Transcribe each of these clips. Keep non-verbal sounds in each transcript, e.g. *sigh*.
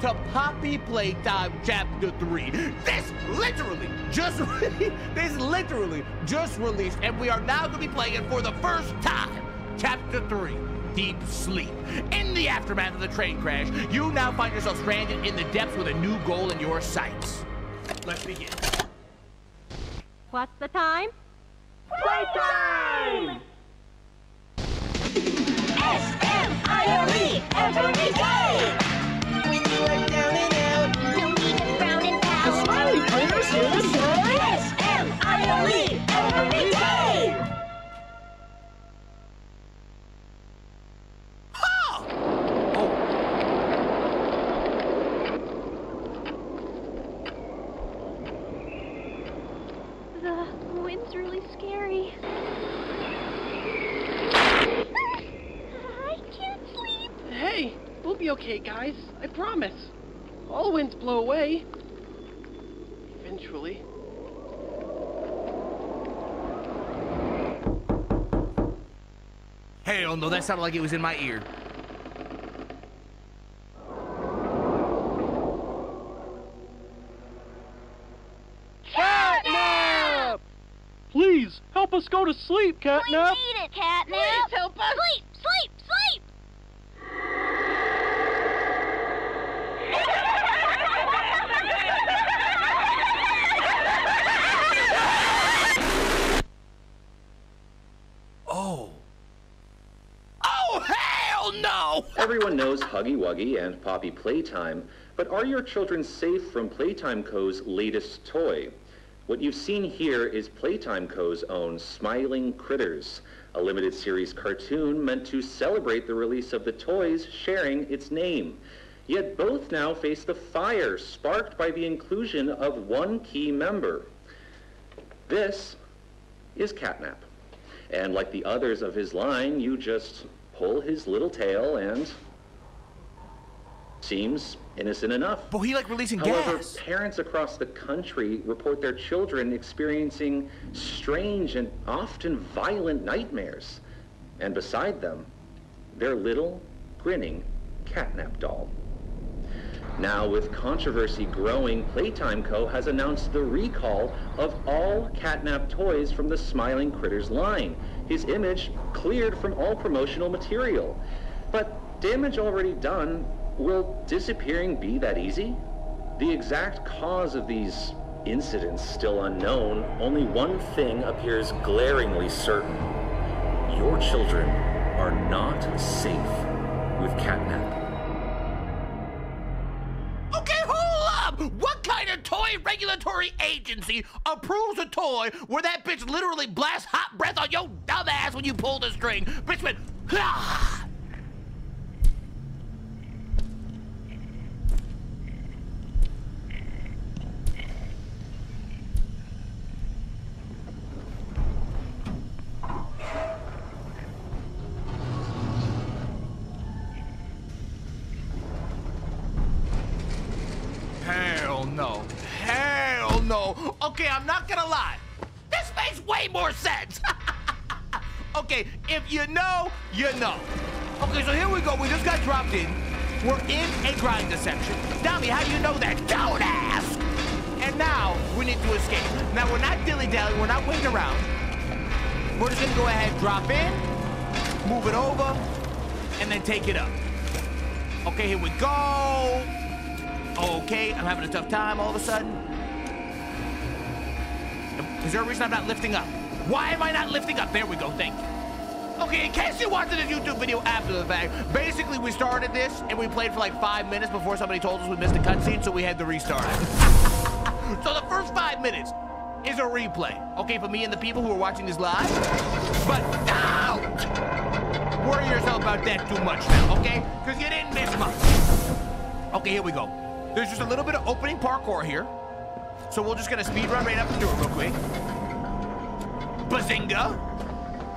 to Poppy Playtime Chapter 3. This literally just *laughs* this literally just released, and we are now gonna be playing it for the first time. Chapter 3. Deep sleep. In the aftermath of the train crash, you now find yourself stranded in the depths with a new goal in your sights. Let's begin. What's the time? Playtime! S-M-I-L-E every day! Okay, guys. I promise. All winds blow away. Eventually. Hell no, that sounded like it was in my ear. Catnap! Please, help us go to sleep, We need it, Catnap. Please help us. Sleep, sleep, sleep. Oh. Oh, hell no! Everyone knows Huggy Wuggy and Poppy Playtime, but are your children safe from Playtime Co.'s latest toy? What you've seen here is Playtime Co.'s own Smiling Critters, a limited series cartoon meant to celebrate the release of the toys sharing its name. Yet both now face the fire sparked by the inclusion of one key member. This is Catnap. And like the others of his line, you just pull his little tail and seems innocent enough. But he like releasing However, gas. parents across the country report their children experiencing strange and often violent nightmares. And beside them, their little, grinning catnap doll. Now, with controversy growing, Playtime Co. has announced the recall of all catnap toys from the Smiling Critters line. His image cleared from all promotional material. But damage already done, will disappearing be that easy? The exact cause of these incidents still unknown, only one thing appears glaringly certain. Your children are not safe with catnap. What kind of toy regulatory agency approves a toy where that bitch literally blasts hot breath on your dumb ass when you pull the string? Bitch went! No. Hell no. Okay, I'm not gonna lie. This makes way more sense. *laughs* okay, if you know, you know. Okay, so here we go. We just got dropped in. We're in a grinder section. Dami, how do you know that? Don't ask. And now we need to escape. Now we're not dilly-dallying. We're not waiting around. We're just gonna go ahead, drop in, move it over, and then take it up. Okay, here we go. Okay, I'm having a tough time all of a sudden. Is there a reason I'm not lifting up? Why am I not lifting up? There we go, thank you. Okay, in case you watched this YouTube video after the fact, basically we started this and we played for like five minutes before somebody told us we missed a cutscene, so we had to restart it. *laughs* so the first five minutes is a replay, okay, for me and the people who are watching this live. But don't worry yourself about that too much now, okay? Because you didn't miss much. Okay, here we go. There's just a little bit of opening parkour here. So we're just gonna speed run right up and do it real quick. Bazinga!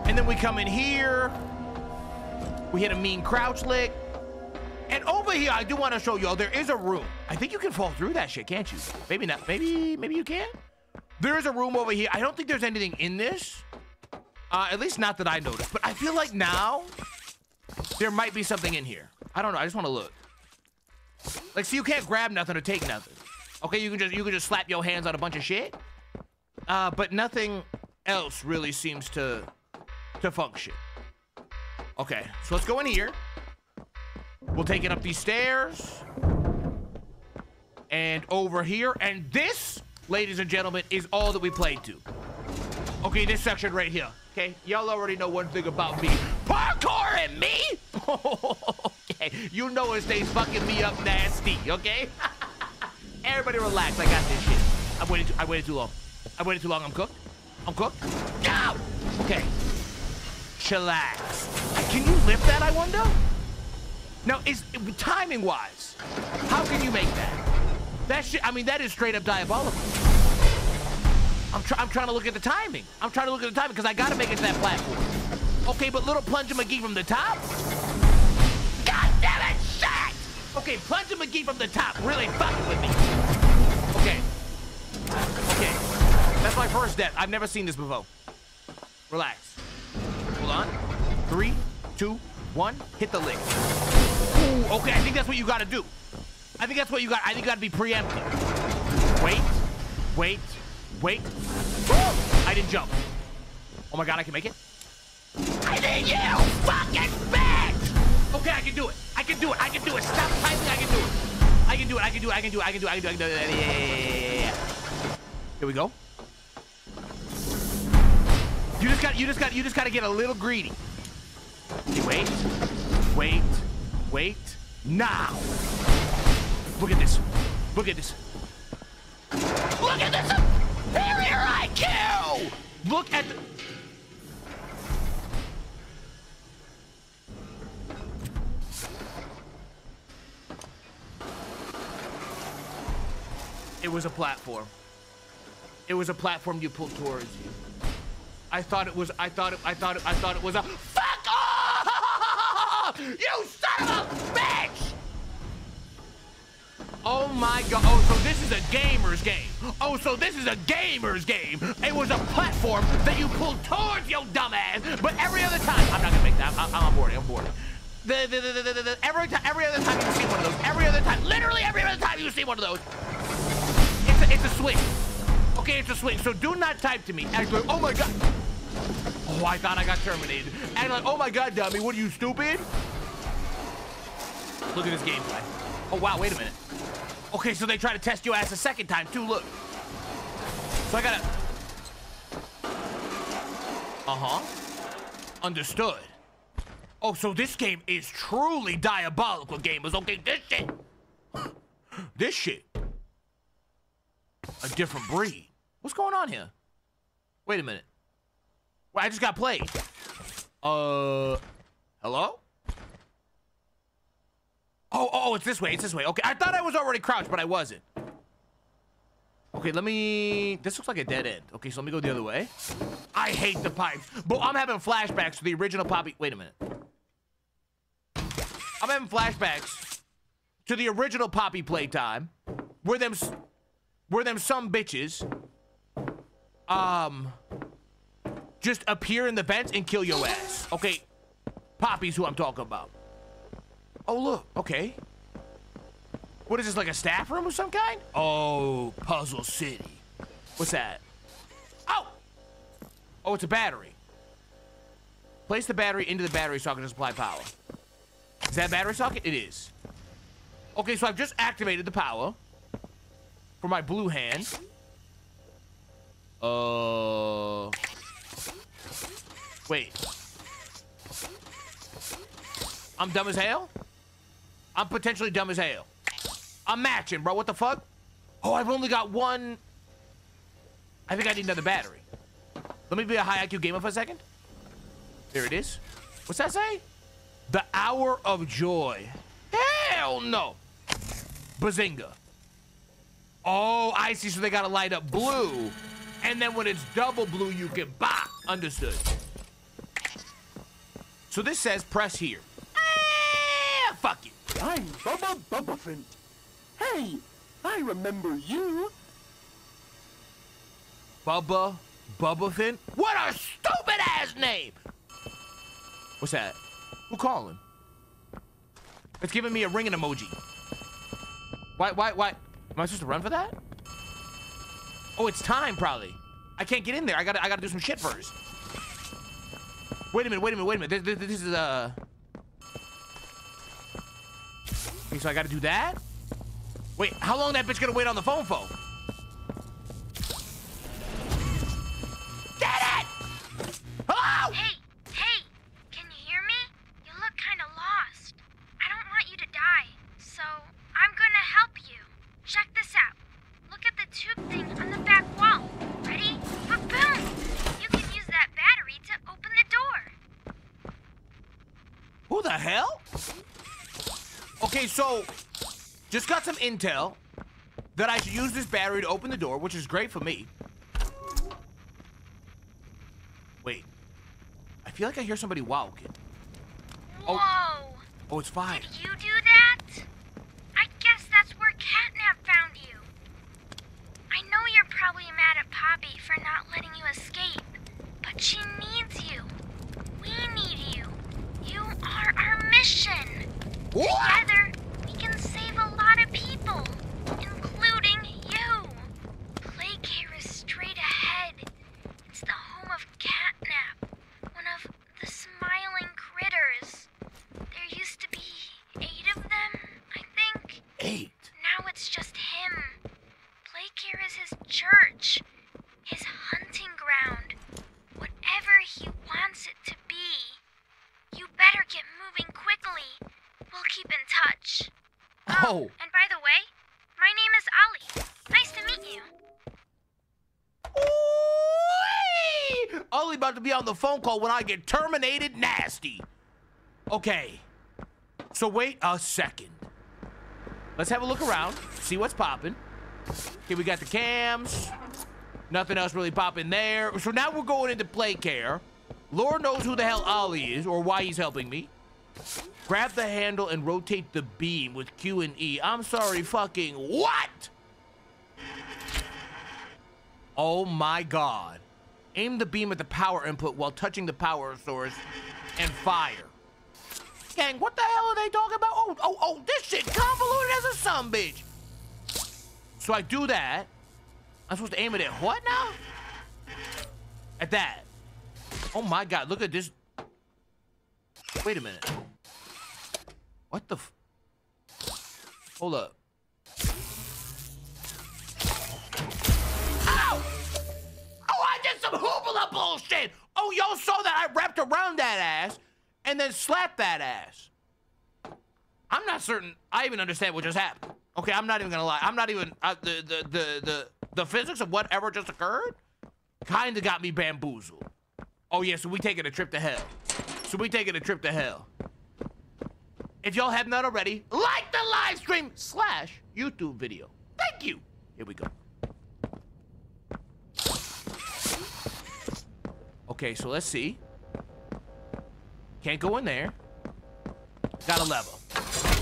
And then we come in here. We hit a mean crouch lick. And over here, I do want to show y'all, there is a room. I think you can fall through that shit, can't you? Maybe not. Maybe, maybe you can? There is a room over here. I don't think there's anything in this. Uh, at least not that I noticed. But I feel like now there might be something in here. I don't know. I just want to look. Like, so you can't grab nothing or take nothing. Okay, you can just you can just slap your hands on a bunch of shit. Uh, but nothing else really seems to to function. Okay, so let's go in here. We'll take it up these stairs. And over here. And this, ladies and gentlemen, is all that we played to. Okay, this section right here. Okay, y'all already know one thing about me. Parkour and me? *laughs* okay, you know it stays fucking me up nasty, okay? *laughs* Everybody relax, I got this shit. I waited too, I waited too long. I waited too long, I'm cooked. I'm cooked. Go! Okay. Chillax. Can you lift that, I wonder? Now, is timing-wise, how can you make that? That shit, I mean, that is straight up diabolical. I'm, try I'm trying to look at the timing. I'm trying to look at the timing because I got to make it to that platform. Okay, but little Plunger McGee from the top? God damn it, shit! Okay, Plunger McGee from the top really fucking with me. Okay. Okay. That's my first death. I've never seen this before. Relax. Hold on. Three, two, one. Hit the lick. Ooh, okay, I think that's what you gotta do. I think that's what you got. I think you gotta be preemptive. Wait, wait, wait. I didn't jump. Oh my god, I can make it. I need you, fucking bitch! Okay, I can do it. I can do it. I can do it. Stop typing. I can do it. I can do it. I can do it. I can do it. I can do it. I can do it. I can do it. Yeah, yeah, yeah, yeah. Here we go. You just got. You just got. You just got to get a little greedy. Okay, wait. Wait. Wait. Now. Look at this. Look at this. Look at this superior IQ! Look at the... It was a platform. It was a platform you pulled towards you. I thought it was, I thought it, I thought it, I thought it was a, fuck off! *laughs* You son of a bitch! Oh my god. Oh, so this is a gamer's game. Oh, so this is a gamer's game. It was a platform that you pulled towards your dumbass, but every other time, I'm not gonna make that. I'm, I'm. I'm bored. The, the, the, the, the, the, every, time, every other time you see one of those, every other time, literally every other time you see one of those, it's a, it's a swing. Okay, it's a swing. So do not type to me. Actually, oh my god. Oh, I thought I got terminated. And like, oh my god, dummy, what are you, stupid? Look at this gameplay. Oh wow, wait a minute. Okay, so they try to test your ass a second time too, look. So I gotta... Uh-huh. Understood. Oh, so this game is truly diabolical, gamers. Okay, this shit... This shit... A different breed. What's going on here? Wait a minute. Well, I just got played. Uh... Hello? Oh, oh, it's this way. It's this way. Okay, I thought I was already crouched, but I wasn't. Okay, let me... This looks like a dead end. Okay, so let me go the other way. I hate the pipes. But I'm having flashbacks to the original Poppy... Wait a minute. I'm having flashbacks to the original Poppy playtime, where them... Where them some bitches... Um... Just appear in the vents and kill your ass. Okay, Poppy's who I'm talking about. Oh, look. Okay. What is this, like a staff room of some kind? Oh, Puzzle City. What's that? Oh! Oh, it's a battery. Place the battery into the battery socket to supply power. Is that a battery socket? It is. Okay, so I've just activated the power for my blue hand. Uh... Wait. I'm dumb as hell? I'm potentially dumb as hell. I'm matching, bro. What the fuck? Oh, I've only got one. I think I need another battery. Let me be a high IQ gamer for a second. There it is. What's that say? The hour of joy. Hell no. Bazinga. Oh, I see. So they gotta light up blue. And then when it's double blue, you can bop. Understood. So this says press here. Ah, fuck you. I'm Bubba Bubbaphant. Hey, I remember you. Bubba Bubbaphant? What a stupid ass name! What's that? Who calling? It's giving me a ringing emoji. Why, why, why? Am I supposed to run for that? Oh, it's time, probably. I can't get in there. I gotta, I gotta do some shit first. Wait a minute, wait a minute, wait a minute. This, this, this is, uh... Okay, so I gotta do that? Wait, how long that bitch gonna wait on the phone for? Get it! Hello? Hey, hey, can you hear me? You look kind of lost. I don't want you to die, so I'm gonna help you. Check this out. Look at the tube thing on the back wall. Ready? Boom! You can use that battery to open the door. Who the hell? Okay, so just got some intel that I should use this battery to open the door, which is great for me. Wait. I feel like I hear somebody walking. Oh. Whoa! Oh, it's fine. Did you do that? I guess that's where Catnap found you. I know you're probably mad at Poppy for not letting you escape, but she needs you. We need you. You are our mission. Together, we can save a lot of people, including you. Playcare is straight ahead. It's the home of Catnap, one of the smiling critters. There used to be eight of them, I think. Eight. Now it's just him. Playcare is his church, his hunting ground, whatever he wants it to be. You better get moving quickly. Keep in touch. Oh, oh. and by the way, my name is Ollie. Nice to meet you. Ooh-wee! Only about to be on the phone call when I get terminated nasty. Okay. So wait a second. Let's have a look around, see what's popping. Okay, we got the cams. Nothing else really popping there. So now we're going into play care. Lord knows who the hell Ollie is or why he's helping me. Grab the handle and rotate the beam with Q and E. I'm sorry, fucking what? Oh my god. Aim the beam at the power input while touching the power source and fire. Gang, what the hell are they talking about? Oh, oh, oh, this shit convoluted as a son bitch. So I do that. I'm supposed to aim it at what now? At that. Oh my god, look at this. Wait a minute. What the f- Hold up. Ow! Oh, I did some hoopla bullshit! Oh, y'all saw that I wrapped around that ass and then slapped that ass. I'm not certain I even understand what just happened. Okay, I'm not even gonna lie. I'm not even uh, the, the the the the physics of whatever just occurred. Kinda got me bamboozled. Oh yeah, so we taking a trip to hell. So we taking a trip to hell. If y'all have not already, like the live stream slash YouTube video. Thank you. Here we go. Okay, so let's see. Can't go in there. Got a level.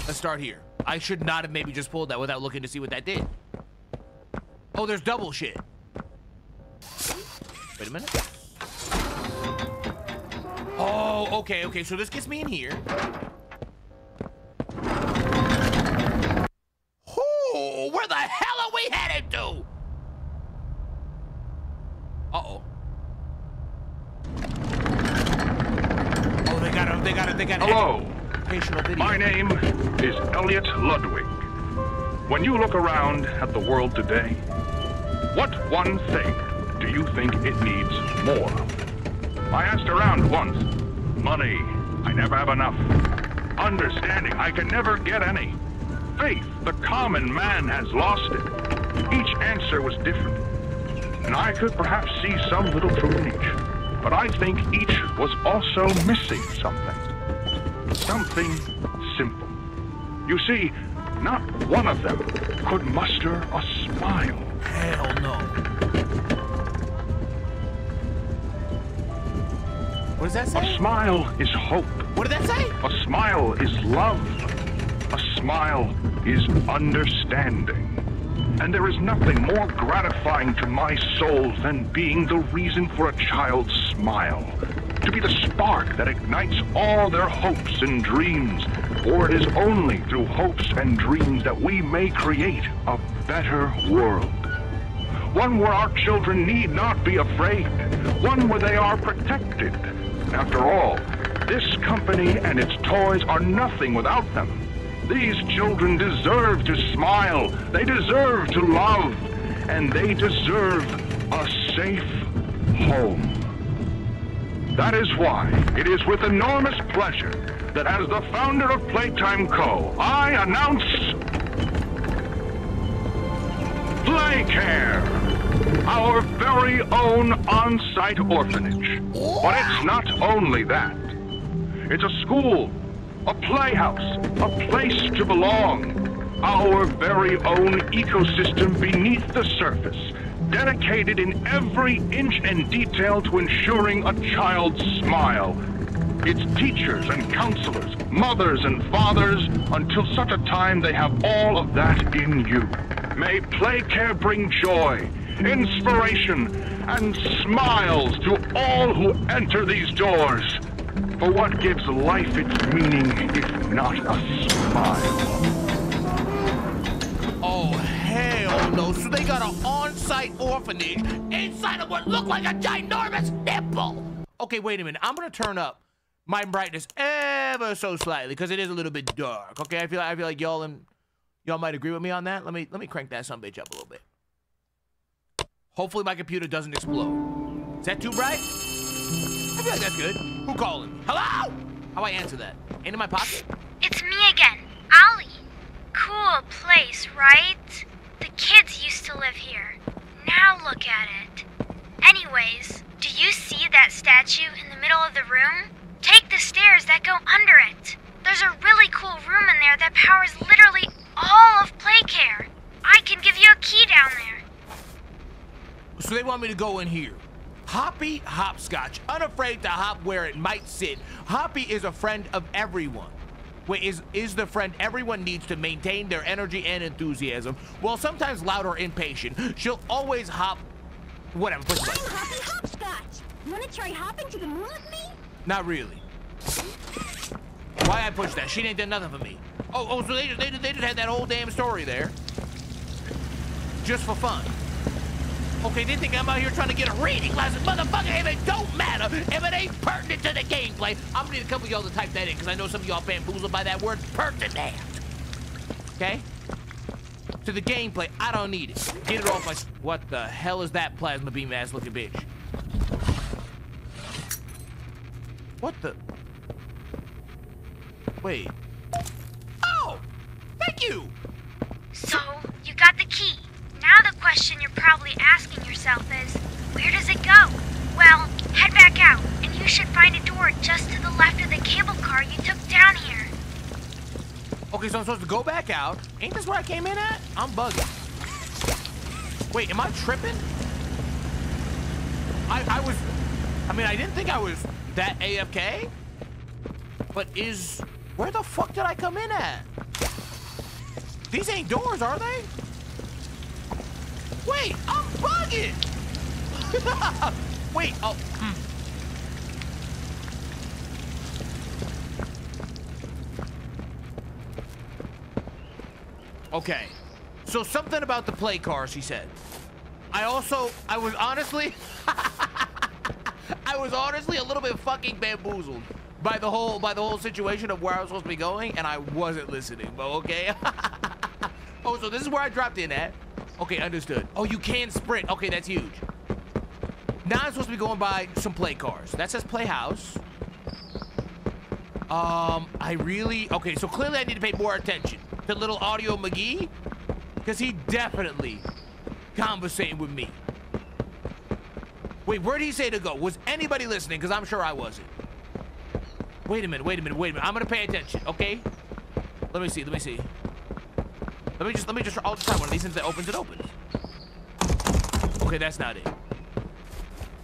Let's start here. I should not have maybe just pulled that without looking to see what that did. Oh, there's double shit. Wait a minute. Oh, okay, okay. So this gets me in here. Oh, where the hell are we headed to? Uh-oh. Oh, they got a, they got a, they got a Hello. educational video. My name is Elliot Ludwig. When you look around at the world today, what one thing do you think it needs more? I asked around once. Money. I never have enough. Understanding. I can never get any. Faith. The common man has lost it. Each answer was different. And I could perhaps see some little truth in each. But I think each was also missing something. Something simple. You see, not one of them could muster a smile. Hell no. Does that A smile is hope. What did that say? A smile is love. A smile is understanding. And there is nothing more gratifying to my soul than being the reason for a child's smile. To be the spark that ignites all their hopes and dreams For it is only through hopes and dreams that we may create a better world. One where our children need not be afraid. One where they are protected. After all, this company and its toys are nothing without them. These children deserve to smile. They deserve to love. And they deserve a safe home. That is why it is with enormous pleasure that as the founder of Playtime Co., I announce Playcare, our very own on-site orphanage. But it's not only that. It's a school, a playhouse, a place to belong. Our very own ecosystem beneath the surface, dedicated in every inch and detail to ensuring a child's smile. Its teachers and counselors, mothers and fathers, until such a time they have all of that in you. May play care bring joy, inspiration, and smiles to all who enter these doors. For what gives life its meaning if not a smile? Oh, hell no. So they got an on-site orphanage inside of what looked like a ginormous nipple. Okay, wait a minute. I'm gonna turn up my brightness ever so slightly because it is a little bit dark. Okay, I feel I feel like y'all and y'all might agree with me on that. Let me let me crank that some bitch up a little bit. Hopefully my computer doesn't explode. Is that too bright? I feel like that's good. Who calling? Hello? How I answer that? Ain't in my pocket? It's me again, Ollie. Cool place, right? The kids used to live here. Now look at it. Anyways, do you see that statue in the middle of the room? Take the stairs that go under it. There's a really cool room in there that powers literally all of Playcare. I can give you a key down there. So they want me to go in here. Hoppy Hopscotch, unafraid to hop where it might sit. Hoppy is a friend of everyone. Wait, is is the friend everyone needs to maintain their energy and enthusiasm. While sometimes loud or impatient, she'll always hop. Whatever. Push the I'm. Hoppy Hopscotch. You wanna try hopping to the moon with me? Not really. Why I push that? She ain't done nothing for me. Oh, oh, so they just, they, they just had that whole damn story there. Just for fun. Okay, they think I'm out here trying to get a reading lesson. Motherfucker, if it don't matter, if it ain't pertinent to the gameplay, I'm gonna need a couple y'all to type that in, because I know some of y'all bamboozled by that word, pertinent. Okay? To the gameplay, I don't need it. Get it off my... What the hell is that plasma beam ass looking bitch? What the? Wait. Oh! Thank you! So, you got the key. Now the question you're probably asking yourself is, where does it go? Well, head back out, and you should find a door just to the left of the cable car you took down here. Okay, so I'm supposed to go back out. Ain't this where I came in at? I'm bugging. Wait, am I tripping? I, I was... I mean, I didn't think I was that AFK. But is... Where the fuck did I come in at? These ain't doors, are they? Wait, I'm bugging! *laughs* Wait, oh... hmm. Okay. So something about the play cars, he said. I also, I was honestly, *laughs* I was honestly a little bit fucking bamboozled by the whole, by the whole situation of where I was supposed to be going, and I wasn't listening, but okay. *laughs* oh, so this is where I dropped in at. Okay, understood. Oh, you can sprint. Okay, that's huge. Now I'm supposed to be going by some play cars. That says playhouse. Um, I really, okay, so clearly I need to pay more attention to little Audio McGee, because he definitely conversating with me. Wait, where did he say to go? Was anybody listening? Because I'm sure I wasn't. Wait a minute, wait a minute, wait a minute. I'm gonna pay attention, okay? Let me see, let me see. Let me just, let me just, I'll just try one of these. Since it opens, it opens. Okay, that's not it.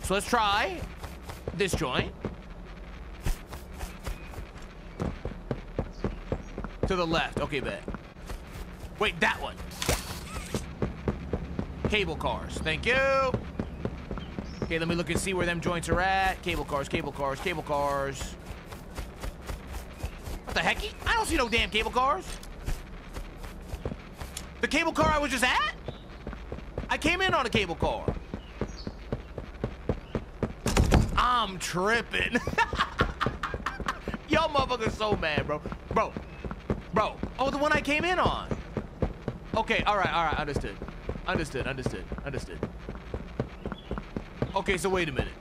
So let's try this joint. To the left. Okay, bet. Wait, that one. Cable cars. Thank you. Okay, let me look and see where them joints are at. Cable cars, cable cars, cable cars. What the hecky? I don't see no damn cable cars. The cable car I was just at? I came in on a cable car. I'm tripping. *laughs* Y'all motherfuckers so mad, bro. Bro. Bro. Oh, the one I came in on. Okay, alright, alright, understood. Understood, understood, understood. Okay, so wait a minute.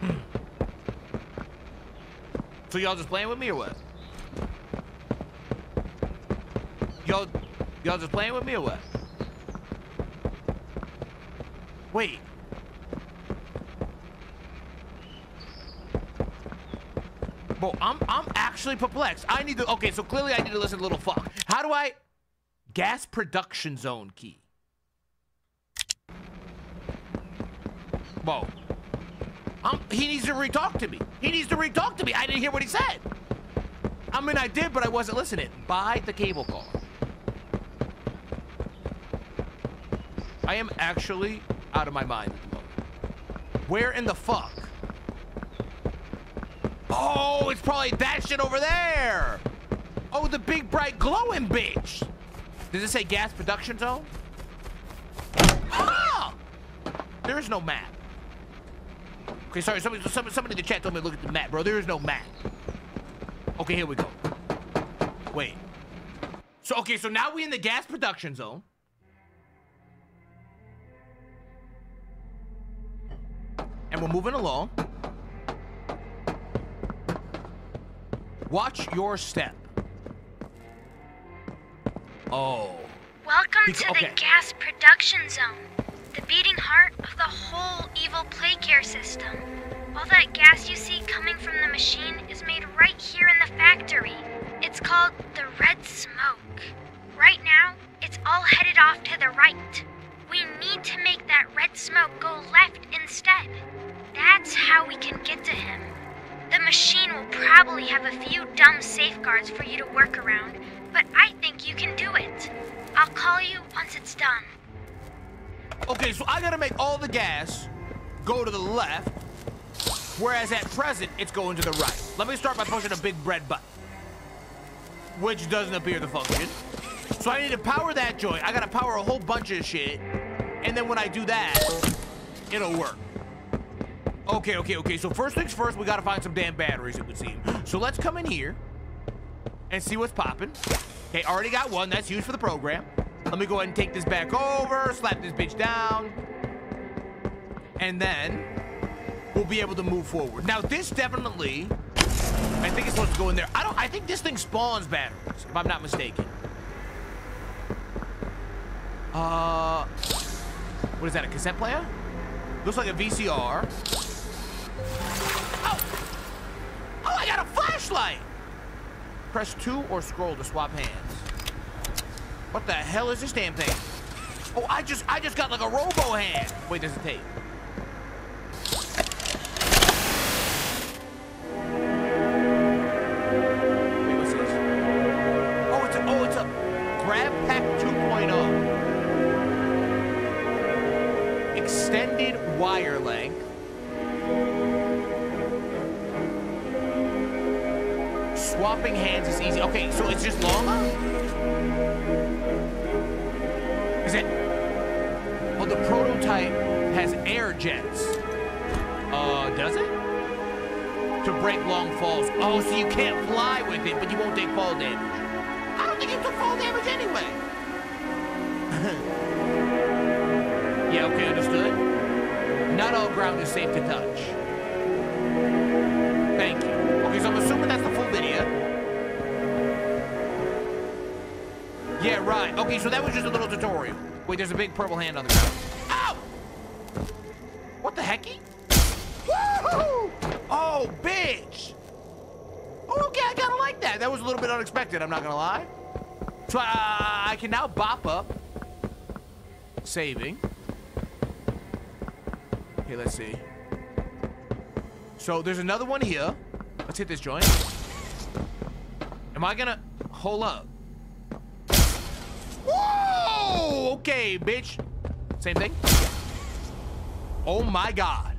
Hmm. So y'all just playing with me or what? Y'all, y'all just playing with me or what? Wait. Bro, I'm I'm actually perplexed. I need to. Okay, so clearly I need to listen to Little Fuck. How do I? Gas production zone key. Whoa. Um, he needs to re-talk to me. He needs to re-talk to me. I didn't hear what he said. I mean, I did, but I wasn't listening. Buy the cable car. I am actually out of my mind at the moment. Where in the fuck? Oh, it's probably that shit over there. Oh, the big bright glowing bitch. Does it say gas production zone? Ah! There is no map. Okay, sorry, somebody, somebody, somebody in the chat told me to look at the map, bro. There is no map. Okay, here we go. Wait. So, okay, so now we in the gas production zone. And we're moving along. Watch your step. Oh. Welcome Bec- to okay. the gas production zone, the beating heart of the whole evil play care system. All that gas you see coming from the machine is made right here in the factory. It's called the red smoke. Right now, it's all headed off to the right. We need to make that red smoke go left instead. That's how we can get to him. The machine will probably have a few dumb safeguards for you to work around, but I think you can do it. I'll call you once it's done. Okay, so I gotta make all the gas go to the left, whereas at present, it's going to the right. Let me start by pushing a big red button, which doesn't appear to function. So I need to power that joint. I gotta power a whole bunch of shit, and then when I do that, it'll work. Okay, okay, okay. So first things first, we gotta find some damn batteries, it would seem. So let's come in here and see what's popping. Okay, already got one. That's used for the program. Let me go ahead and take this back over, slap this bitch down, and then we'll be able to move forward. Now, this definitely, I think it's supposed to go in there. I don't. I think this thing spawns batteries, if I'm not mistaken. Uh, what is that? A cassette player? Looks like a VCR. Oh! Oh, I got a flashlight! Press 2 or scroll to swap hands. What the hell is this damn thing? Oh, I just I just got like a robo hand. Wait, there's a tape. Wait, what's this? Oh, it's a oh, it's a Grab Pack 2.0. Extended wire length. Swapping hands is easy. Okay, so it's just longer? Is it? Well, the prototype has air jets. Uh, does it? To break long falls. Oh, so you can't fly with it, but you won't take fall damage. I don't think you took fall damage anyway. *laughs* yeah, okay, understood. Not all ground is safe to touch. Thank you. Okay, so I'm assuming that's the full video. Yeah, right. Okay, so that was just a little tutorial. Wait, there's a big purple hand on the ground. Ow! What the hecky? Woohoo! Oh, bitch! Oh, okay, I kind of like that. That was a little bit unexpected, I'm not gonna lie. So uh, I can now bop up. Saving. Okay, let's see. So there's another one here. Let's hit this joint. Am I gonna hold up? Whoa! Okay, bitch. Same thing. Oh my god.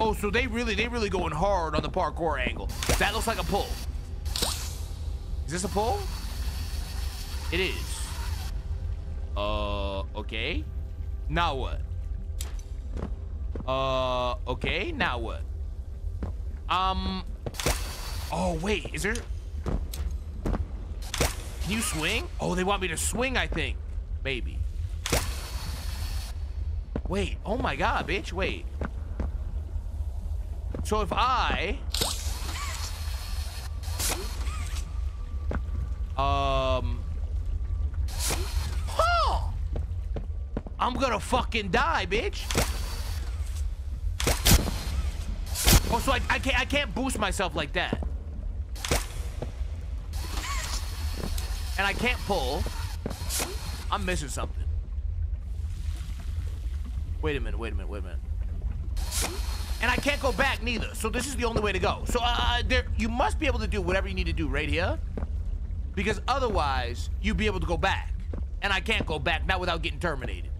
Oh, so they really, they really going hard on the parkour angle. That looks like a pull. Is this a pull? It is. Uh, okay. Now what? Uh, okay. Now what? Um. Oh wait, is there? Can you swing? Oh, they want me to swing. I think. Maybe. Wait. Oh my God, bitch. Wait. So if I um huh, I'm gonna fucking die, bitch. Oh, so I, I can't I can't boost myself like that. And I can't pull. I'm missing something. Wait a minute, wait a minute, wait a minute and I can't go back neither. So this is the only way to go. So uh, there, you must be able to do whatever you need to do right here, because otherwise you'd be able to go back, and I can't go back not without getting terminated.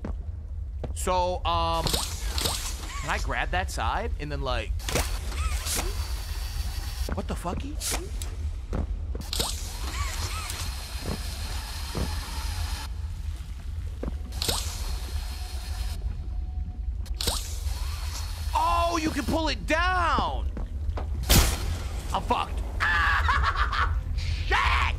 So um, can I grab that side and then like, what the fucky? Oh, you can pull it down. I'm fucked. *laughs* Shit!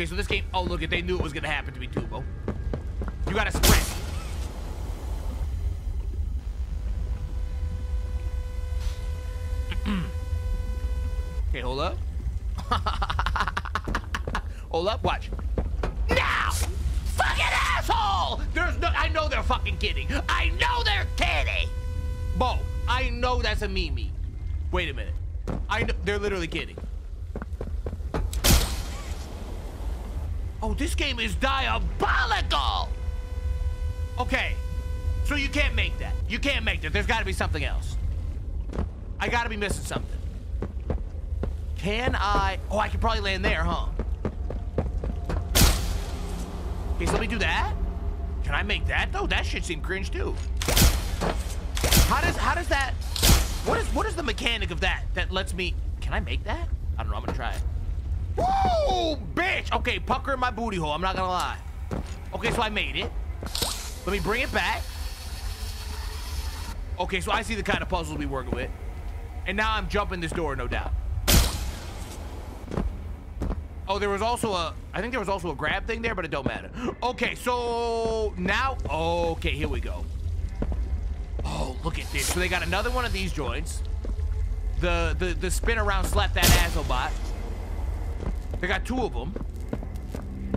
Okay, so this game. Oh, look, it. they knew it was gonna happen to me too. You gotta sprint. *clears throat* okay, hold up. *laughs* hold up, watch. Now! Fucking asshole! There's no- I know they're fucking kidding. I know they're kidding! Bo, I know that's a Mimi. Wait a minute. I know- they're literally kidding. Oh, this game is diabolical! Okay. So you can't make that. You can't make that. There's gotta be something else. I gotta be missing something. Can I... Oh, I can probably land there, huh? Okay, so let me do that. Can I make that though? That shit seemed cringe too. How does how does that? What is what is the mechanic of that that lets me? Can I make that? I don't know. I'm gonna try it. Woo, bitch. Okay, pucker in my booty hole. I'm not gonna lie. Okay, so I made it. Let me bring it back. Okay, so I see the kind of puzzles we working with. And now I'm jumping this door, no doubt. Oh, there was also a, I think there was also a grab thing there, but it don't matter. Okay, so now, okay, here we go. Oh, look at this. So they got another one of these joints. The, the, the spin around slap that Azobot. They got two of them.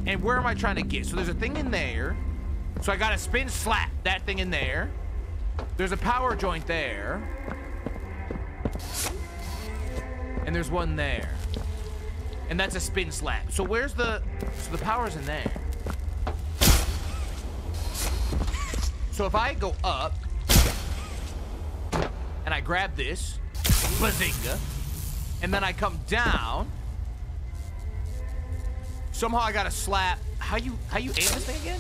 And where am I trying to get? So there's a thing in there. So I got to spin slap that thing in there. There's a power joint there. And there's one there. And that's a spin slap. So where's the... So the power's in there. So if I go up... And I grab this... Bazinga. And then I come down... Somehow I gotta slap... How you... How you aim this thing again?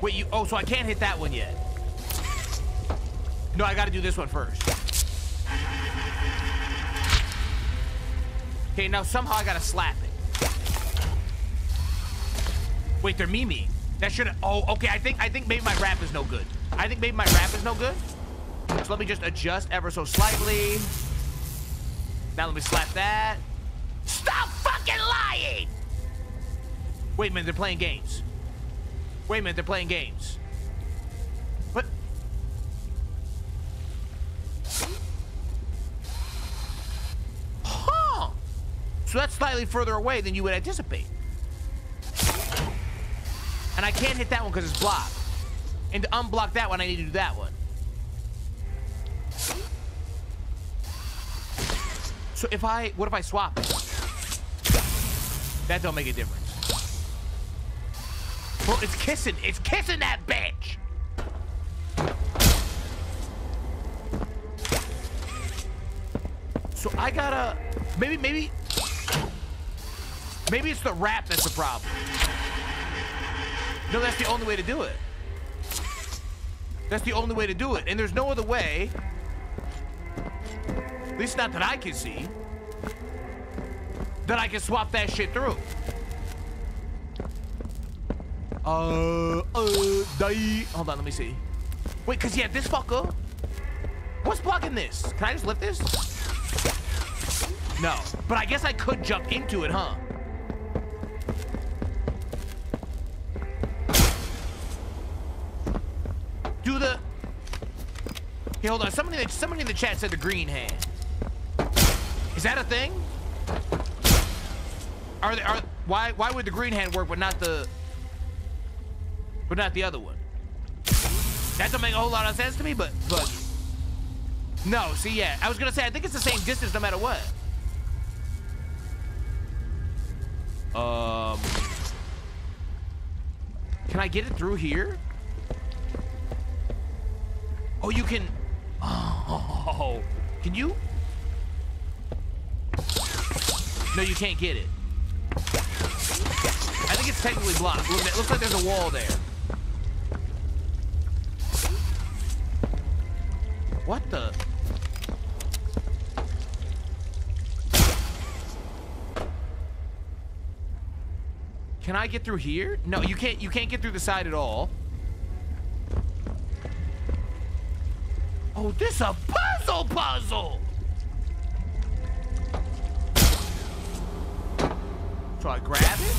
Wait, you... Oh, so I can't hit that one yet. No, I gotta do this one first. Okay, now somehow I gotta slap it. Wait, they're Mimi. That should have. Oh, okay. I think I think maybe my rap is no good. I think maybe my rap is no good. So let me just adjust ever so slightly. Now let me slap that. Stop fucking lying! Wait a minute, they're playing games. Wait a minute, they're playing games. What? Huh! So that's slightly further away than you would anticipate. And I can't hit that one because it's blocked. And to unblock that one, I need to do that one. So if I, what if I swap? That don't make a difference. Bro, it's kissing, it's kissing that bitch! So I gotta, Maybe, maybe, maybe it's the wrap that's the problem. No, that's the only way to do it. That's the only way to do it. And there's no other way, at least not that I can see, that I can swap that shit through. Uh, uh, die. Hold on, let me see. Wait, cause yeah, this fucker. What's blocking this? Can I just lift this? No, but I guess I could jump into it, huh? Do the. Hey, hold on. Somebody, somebody in the chat said the green hand. Is that a thing? Are they? Are why? Why would the green hand work, but not the? But not the other one? That don't make a whole lot of sense to me, but but. No, see, yeah, I was gonna say I think it's the same distance no matter what. Um. Can I get it through here? Oh, you can. *laughs* Oh, can you? No, you can't get it. I think it's technically blocked. Look, it looks like there's a wall there. What the? Can I get through here? No, you can't. You can't get through the side at all. Oh, this a puzzle puzzle. So I grab it.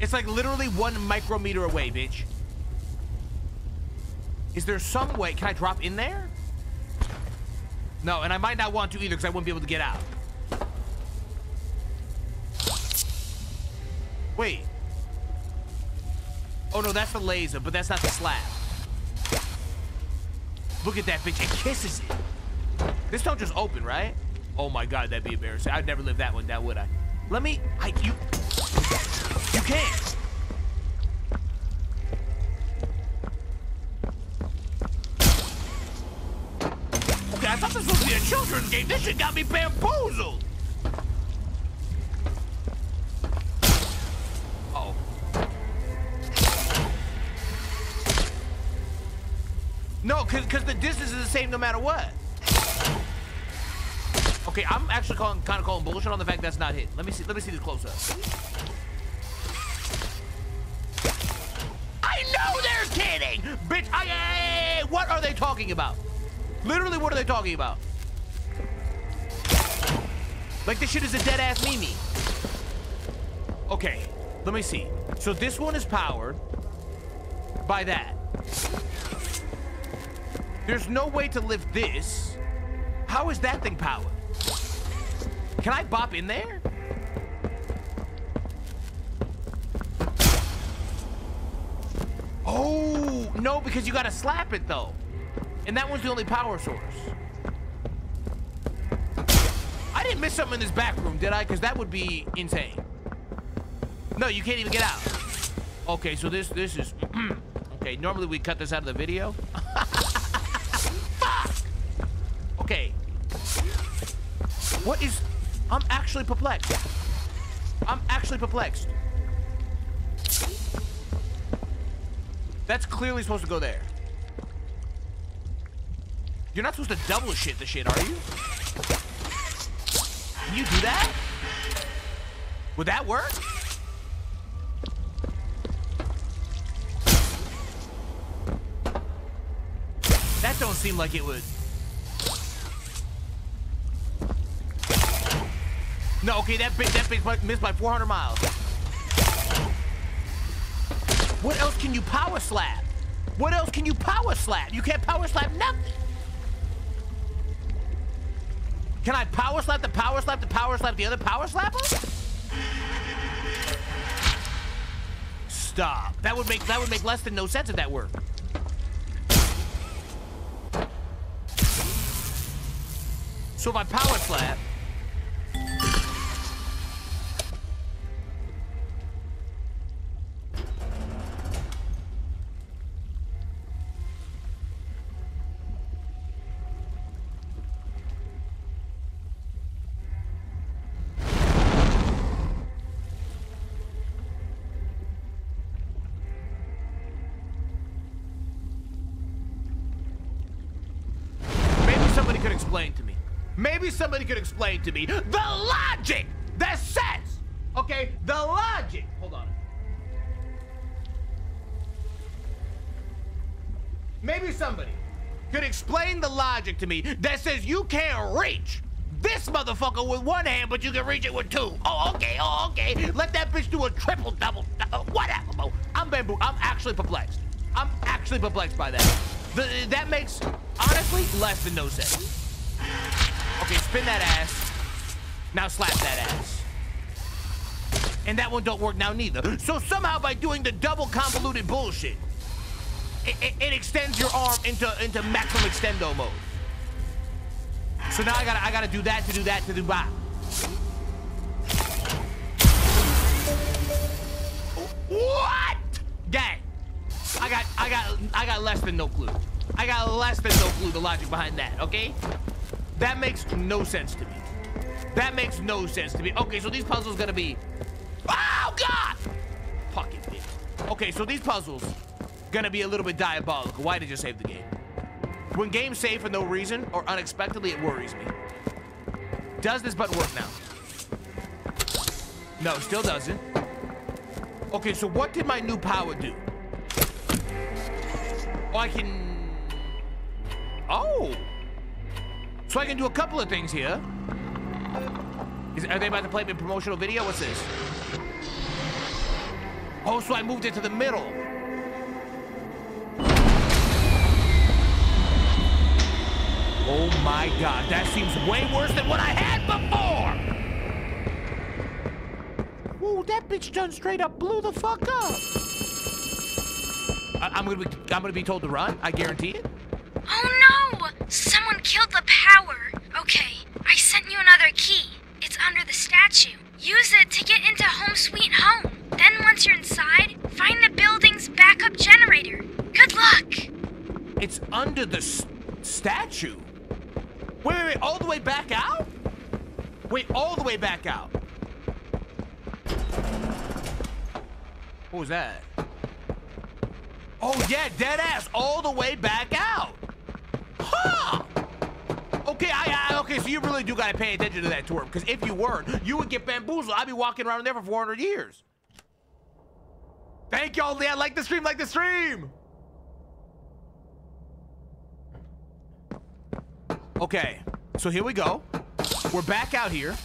It's like literally one micrometer away, bitch. Is there some way? Can I drop in there? No, and I might not want to either because I wouldn't be able to get out. Wait. Oh no, that's the laser, but that's not the slab. Look at that bitch. It kisses it. This don't just open, right? Oh my god, that'd be embarrassing. I'd never live that one down, would I? Let me. I you. You can't. Okay, I thought this was supposed to be a children's game. This shit got me bamboozled. No, cause, cause the distance is the same no matter what. Okay, I'm actually calling, kind of calling bullshit on the fact that's not hit. Let me see. Let me see this close up. I know they're kidding, bitch. I, what are they talking about? Literally, what are they talking about? Like this shit is a dead ass Mimi. Okay, let me see. So this one is powered by that. There's no way to lift this. How is that thing powered? Can I bop in there? Oh, no, because you gotta slap it though. And that one's the only power source. I didn't miss something in this back room, did I? Because that would be insane. No, you can't even get out. Okay, so this this is *clears throat* okay. Normally we cut this out of the video. *laughs* Fuck. Okay. What is? I'm actually perplexed. I'm actually perplexed. That's clearly supposed to go there. You're not supposed to double shit the shit, are you? Can you do that? Would that work? That don't seem like it would. No, okay, that bit that bitch missed by 400 miles. What else can you power slap? What else can you power slap? You can't power slap nothing. Can I power slap the power slap the power slap the other power slapper? Stop. That would make that would make less than no sense if that worked. So if I power slap, maybe somebody could explain to me the logic that says, okay, the logic. Hold on. Maybe somebody could explain the logic to me that says you can't reach this motherfucker with one hand, but you can reach it with two. Oh, okay, oh, okay. Let that bitch do a triple double. Uh, whatever. I'm bamboo. I'm actually perplexed. I'm actually perplexed by that. The, that makes, honestly, less than no sense. Okay, spin that ass. Now slap that ass. And that one don't work now neither. So somehow by doing the double convoluted bullshit, it, it, it extends your arm into, into maximum extendo mode. So now I gotta I gotta do that to do that to do that. What? Gang. I got I got I got less than no clue. I got less than no clue the logic behind that, okay? That makes no sense to me. That makes no sense to me. Okay, so these puzzles gonna be Oh god! Fucking bitch. Okay, so these puzzles gonna be a little bit diabolical. Why did you save the game? When games save for no reason or unexpectedly, it worries me. Does this button work now? No, still doesn't. Okay, so what did my new power do? Oh, I can... Oh! So I can do a couple of things here. Is, are they about to play me a promotional video? What's this? Oh, so I moved it to the middle. Oh my god, that seems way worse than what I had before! Whoa, that bitch done straight up blew the fuck up! I am gonna be I'm gonna be told to run, I guarantee it. Oh no! Someone killed the power. Okay, I sent you another key. It's under the statue. Use it to get into Home Sweet Home. Then once you're inside, find the building's backup generator. Good luck! It's under the statue? Wait, wait, wait, all the way back out? Wait, all the way back out. What was that? Oh yeah, dead ass, all the way back out. Huh. Okay, I, I okay, so you really do gotta pay attention to that tour, because if you weren't, you would get bamboozled. I'd be walking around there for 400 years. Thank y'all, Leah. Like the stream, like the stream. Okay, so here we go. We're back out here.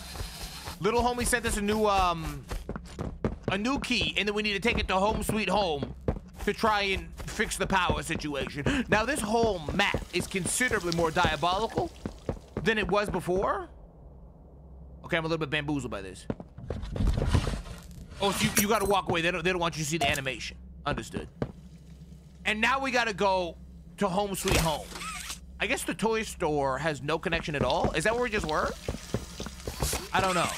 Little homie sent us a new, um, a new key, and then we need to take it to home sweet home to try and fix the power situation. Now, this whole map is considerably more diabolical than it was before. Okay, I'm a little bit bamboozled by this. Oh, so you, you gotta walk away. They don't, they don't want you to see the animation. Understood. And now we gotta go to home sweet home. I guess the toy store has no connection at all. Is that where we just were? I don't know.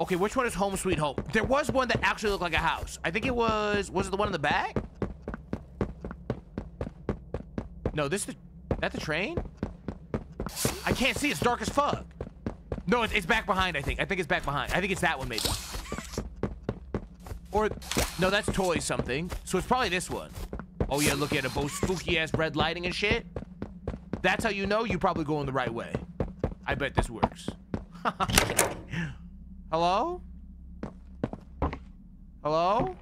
Okay, which one is home sweet home? There was one that actually looked like a house. I think it was, was it the one in the back? No, this is, that the train? I can't see, it's dark as fuck. No, it's, it's back behind, I think. I think it's back behind. I think it's that one, maybe. Or, no, that's toy something. So it's probably this one. Oh yeah, look at it, both spooky ass red lighting and shit. That's how you know you're probably going the right way. I bet this works. *laughs* Hello? Hello?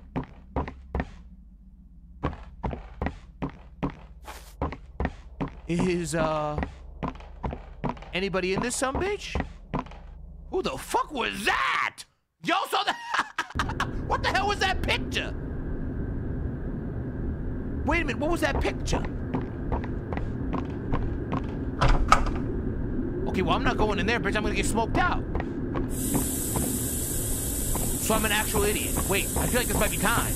Is, uh... Anybody in this some bitch? Who the fuck was that? Yo saw that? *laughs* what the hell was that picture? Wait a minute, what was that picture? Okay, well, I'm not going in there, bitch. I'm gonna get smoked out. So I'm an actual idiot. Wait, I feel like this might be timed.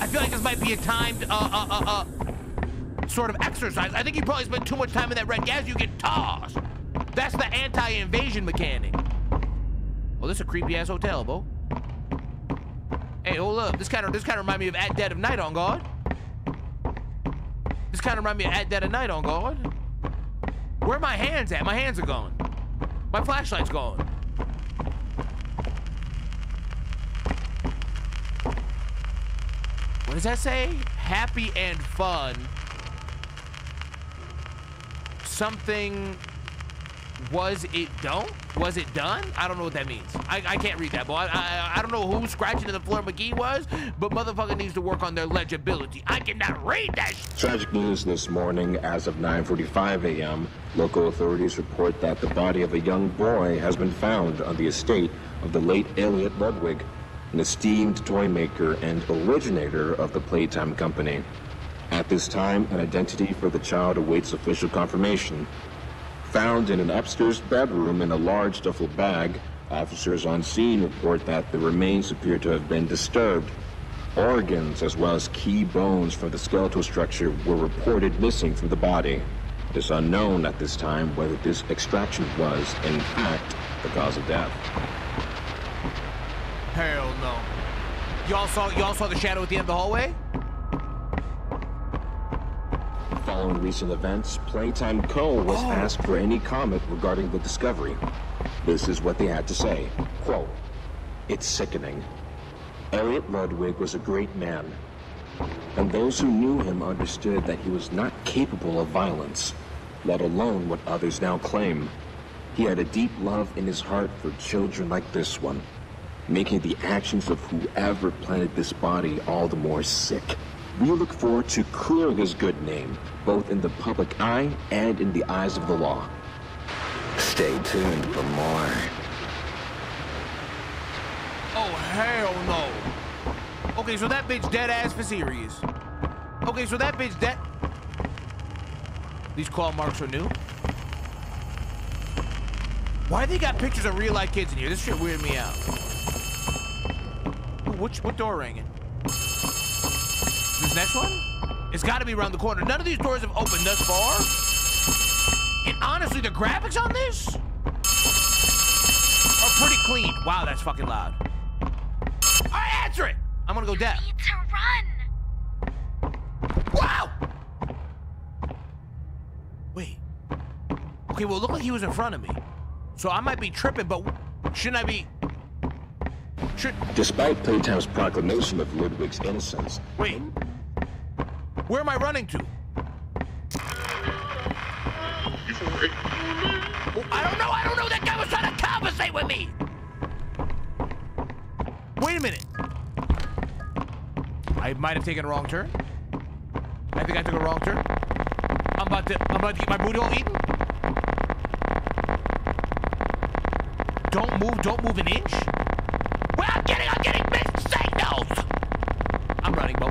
I feel like this might be a timed, uh, uh, uh, uh, sort of exercise. I think you probably spent too much time in that red gas, you get tossed. That's the anti-invasion mechanic. Oh, this is a creepy-ass hotel, bo. Hey, hold up. This kind of, this kind of remind me of At Dead of Night on God. This kind of remind me of At Dead of Night on God. Where are my hands at? My hands are gone. My flashlight's gone. does that say? Happy and fun. something was it done? Was it done? I don't know what that means. I, I can't read that, boy. I, I, I don't know who scratching in the floor McGee was, but motherfucker needs to work on their legibility. I cannot read that. Tragic news this morning as of 9:45 a.m. Local authorities report that the body of a young boy has been found on the estate of the late Elliot Ludwig, an esteemed toy maker and originator of the Playtime Company. At this time, an identity for the child awaits official confirmation. Found in an upstairs bedroom in a large duffel bag, officers on scene report that the remains appear to have been disturbed. Organs, as well as key bones from the skeletal structure, were reported missing from the body. It is unknown at this time whether this extraction was, in fact, the cause of death. Hell no. Y'all saw y'all saw the shadow at the end of the hallway? Following recent events, Playtime Co. was oh. asked for any comment regarding the discovery. This is what they had to say. Quote, It's sickening. Elliot Ludwig was a great man, and those who knew him understood that he was not capable of violence, let alone what others now claim. He had a deep love in his heart for children like this one, making the actions of whoever planted this body all the more sick. We look forward to clearing his good name, both in the public eye and in the eyes of the law. Stay tuned for more. Oh hell no. Okay, so that bitch dead ass for serious. Okay, so that bitch dead. These claw marks are new. Why they got pictures of real life kids in here? This shit weirded me out. Ooh, Which what door ringing? This next one? It's got to be around the corner. None of these doors have opened thus far. And honestly, the graphics on this are pretty clean. Wow, that's fucking loud. All right, answer it. I'm gonna go deaf. Need to run. Wow. Wait. Okay, well, it looked like he was in front of me, so I might be tripping. But shouldn't I be? Should Despite Playtime's proclamation of Ludwig's innocence, wait. Where am I running to? I don't know. I don't know. That guy was trying to conversate with me. Wait a minute. I might have taken a wrong turn. I think I took a wrong turn. I'm about to. I'm about to get my booty hole eaten. Don't move. Don't move an inch. Well, I'm getting. I'm getting mixed signals. I'm running, Bo.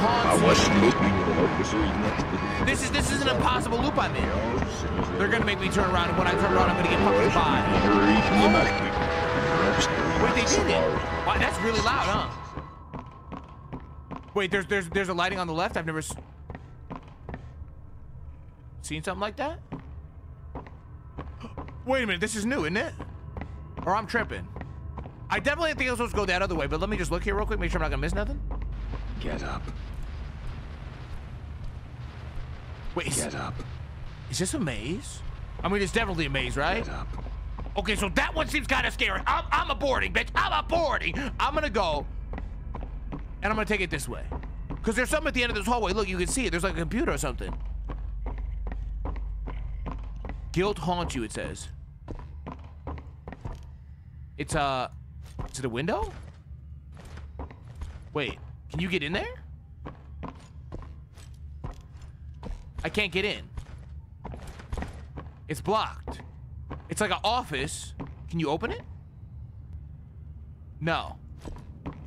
Haunts me. This is this is an impossible loop I'm in. They're gonna make me turn around, and when I turn around, I'm gonna get fucking by. Oh. Wait, they did it. Wow, that's really loud, huh? Wait, there's there's there's a lighting on the left. I've never s- seen something like that. *gasps* Wait a minute, this is new, isn't it? Or I'm tripping. I definitely think I was supposed to go that other way, but let me just look here real quick, make sure I'm not gonna miss nothing. Get up, Wait, is, get up, is this a maze? I mean, it's definitely a maze, right? get up. Okay, so that one seems kind of scary. I'm, I'm aborting, bitch. I'm aborting. I'm gonna go, and I'm gonna take it this way. Because there's something at the end of this hallway. Look, you can see it. There's like a computer or something. Guilt haunts you, it says. It's, uh, to the window? Wait, can you get in there? I can't get in. It's blocked. It's like an office. Can you open it? No.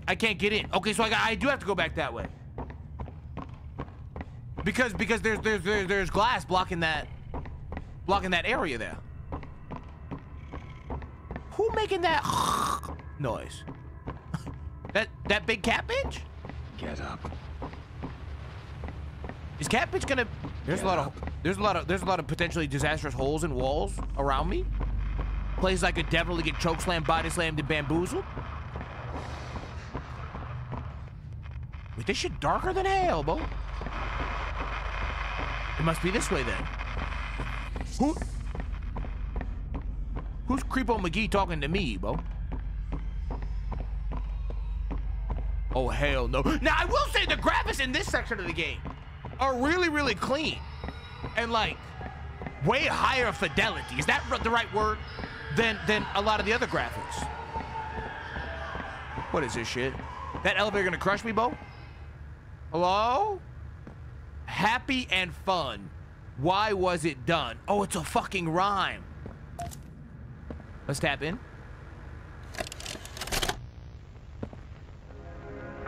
I can't get in. Okay, so I, I do have to go back that way. Because because there's there's there's, there's glass blocking that blocking that area there. Who making that *laughs* noise? *laughs* That that big cat bitch? Get up. Is cat bitch gonna? There's a lot of there's a lot of there's a lot of potentially disastrous holes in walls around me. Places I could definitely get choke slammed, body slammed, and bamboozled. Wait, this shit darker than hell, Bo. It must be this way then. Who? Who's Creepo McGee talking to me, Bo? Oh hell no! Now I will say the graphics in this section of the game are really, really clean, and like way higher fidelity. Is that the right word? Than than a lot of the other graphics. What is this shit? That elevator gonna crush me, Bo? Hello? Happy and fun. Why was it done? Oh, it's a fucking rhyme. Let's tap in.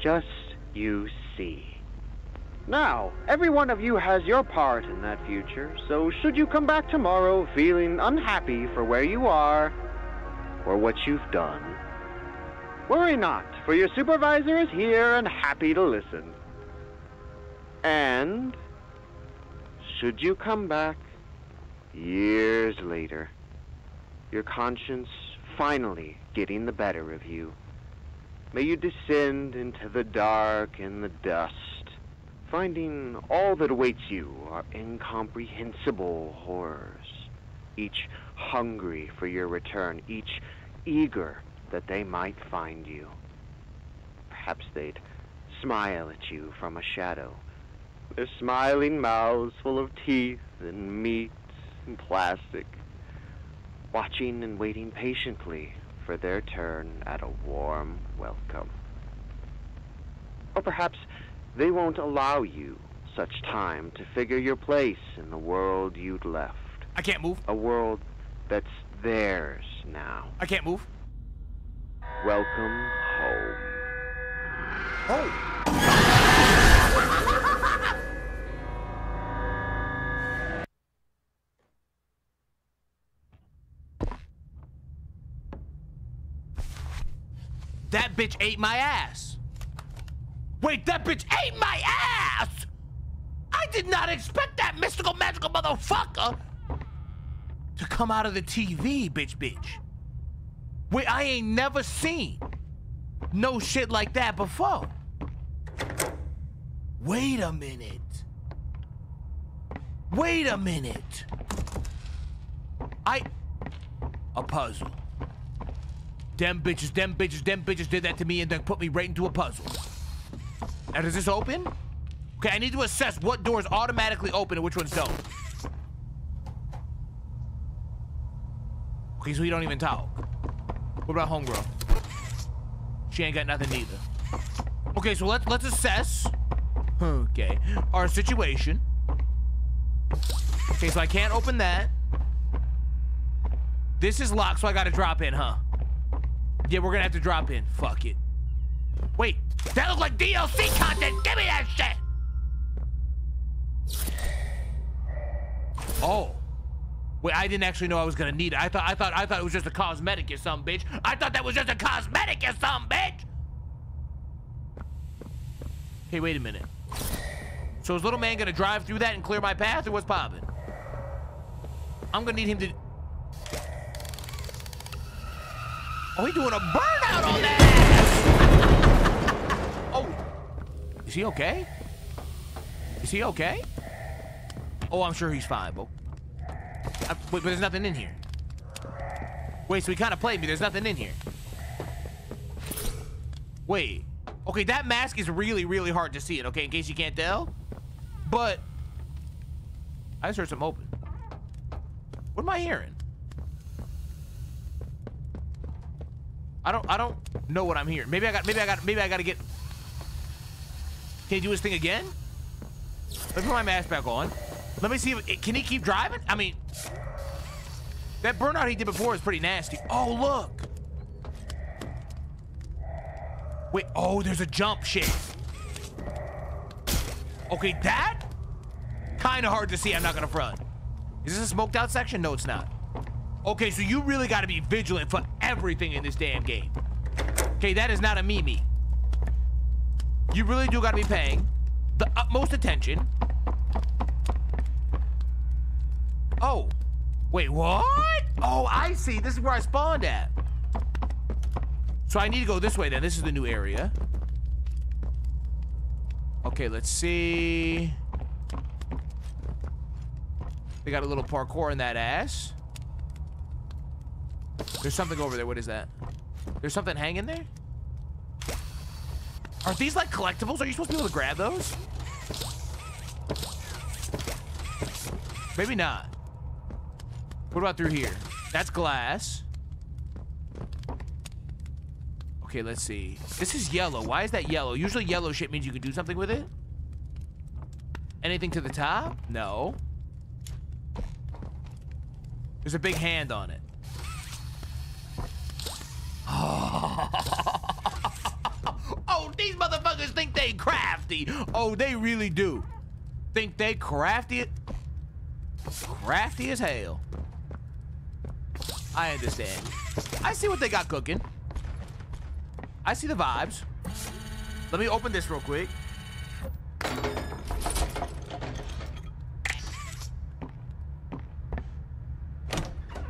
Just you see. Now, every one of you has your part in that future, so should you come back tomorrow feeling unhappy for where you are or what you've done, worry not, for your supervisor is here and happy to listen. And should you come back years later, your conscience finally getting the better of you, may you descend into the dark and the dust, finding all that awaits you are incomprehensible horrors, each hungry for your return, each eager that they might find you. Perhaps they'd smile at you from a shadow, their smiling mouths full of teeth and meat and plastic, watching and waiting patiently for their turn at a warm welcome. Or perhaps they won't allow you such time to figure your place in the world you'd left. I can't move. A world that's theirs now. I can't move. Welcome home. Oh. That bitch ate my ass. Wait, that bitch ate my ass! I did not expect that mystical, magical motherfucker to come out of the TV, bitch, bitch. Wait, I ain't never seen no shit like that before. Wait a minute. Wait a minute. I... A puzzle. Them bitches, them bitches, them bitches did that to me and then put me right into a puzzle. Now, does this open? Okay, I need to assess what doors automatically open and which ones don't. Okay, so we don't even talk. What about homegirl? She ain't got nothing either. Okay, so let's let's assess. Okay, our situation. Okay, so I can't open that. This is locked, so I gotta drop in, huh? Yeah, we're gonna have to drop in. Fuck it. Wait, that looks like DLC content. Give me that shit. *sighs* Oh. Wait, I didn't actually know I was gonna need it. I thought I thought I thought it was just a cosmetic, you some bitch. I thought that was just a cosmetic, you some bitch. Hey, wait a minute. So is little man gonna drive through that and clear my path, or what's poppin'? I'm gonna need him to. Oh, he doing a burnout on that oh, is he okay? Is he okay? Oh, I'm sure he's fine, but. Uh, wait, but there's nothing in here. Wait, so he kind of played me. There's nothing in here. Wait. Okay, that mask is really, really hard to see it, okay, in case you can't tell. But I just heard something open. What am I hearing? I don't I don't know what I'm hearing. Maybe I got maybe I got maybe I gotta get Can he do his thing again? Let me put my mask back on. Let me see if can he keep driving? I mean that burnout he did before is pretty nasty. Oh look. Wait, oh there's a jump shit. Okay, that kind of hard to see, I'm not gonna front. Is this a smoked out section? No, it's not. Okay, so you really gotta be vigilant for everything in this damn game. Okay, that is not a Mimi. You really do gotta be paying the utmost attention. Oh, wait, what? Oh, I see. This is where I spawned at. So I need to go this way then. This is the new area. Okay, let's see. They got a little parkour in that ass. There's something over there. What is that? There's something hanging there? Are these like collectibles? Are you supposed to be able to grab those? Maybe not. What about through here? That's glass. Okay, let's see. This is yellow. Why is that yellow? Usually yellow shit means you can do something with it. Anything to the top? No. There's a big hand on it. *laughs* oh, these motherfuckers think they crafty. Oh, they really do. Think they crafty? Crafty as hell. I understand. I see what they got cooking. I see the vibes. Let me open this real quick.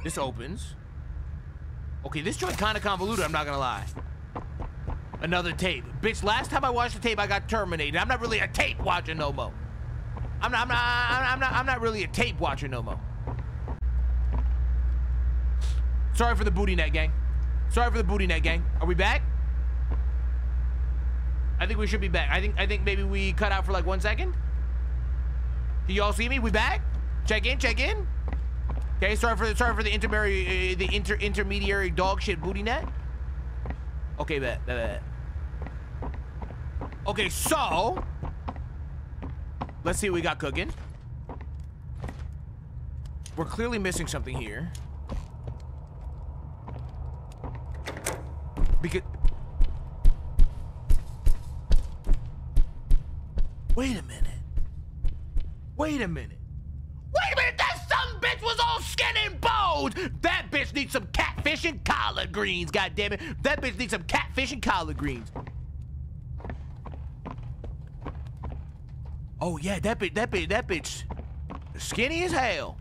This opens. Okay, this joint kind of convoluted, I'm not gonna lie. Another tape. Bitch, last time I watched the tape, I got terminated. I'm not really a tape watcher no more. I'm not, I'm not, I'm not, I'm not really a tape watcher no more. Sorry for the booty net gang. Sorry for the booty net gang. Are we back? I think we should be back. I think I think maybe we cut out for like one second. Do y'all see me? We back? Check in, check in. Okay, sorry for the sorry for the intermediary uh, the inter intermediary dog shit booty net. Okay, bet, bet, bet. Okay, so let's see what we got cooking. We're clearly missing something here. Because Wait a minute. Wait a minute. Wait a minute, that bitch was all skin and bones! That bitch needs some catfish and collard greens, God damn it! That bitch needs some catfish and collard greens. Oh yeah, that bitch, that bitch, that bitch, skinny as hell.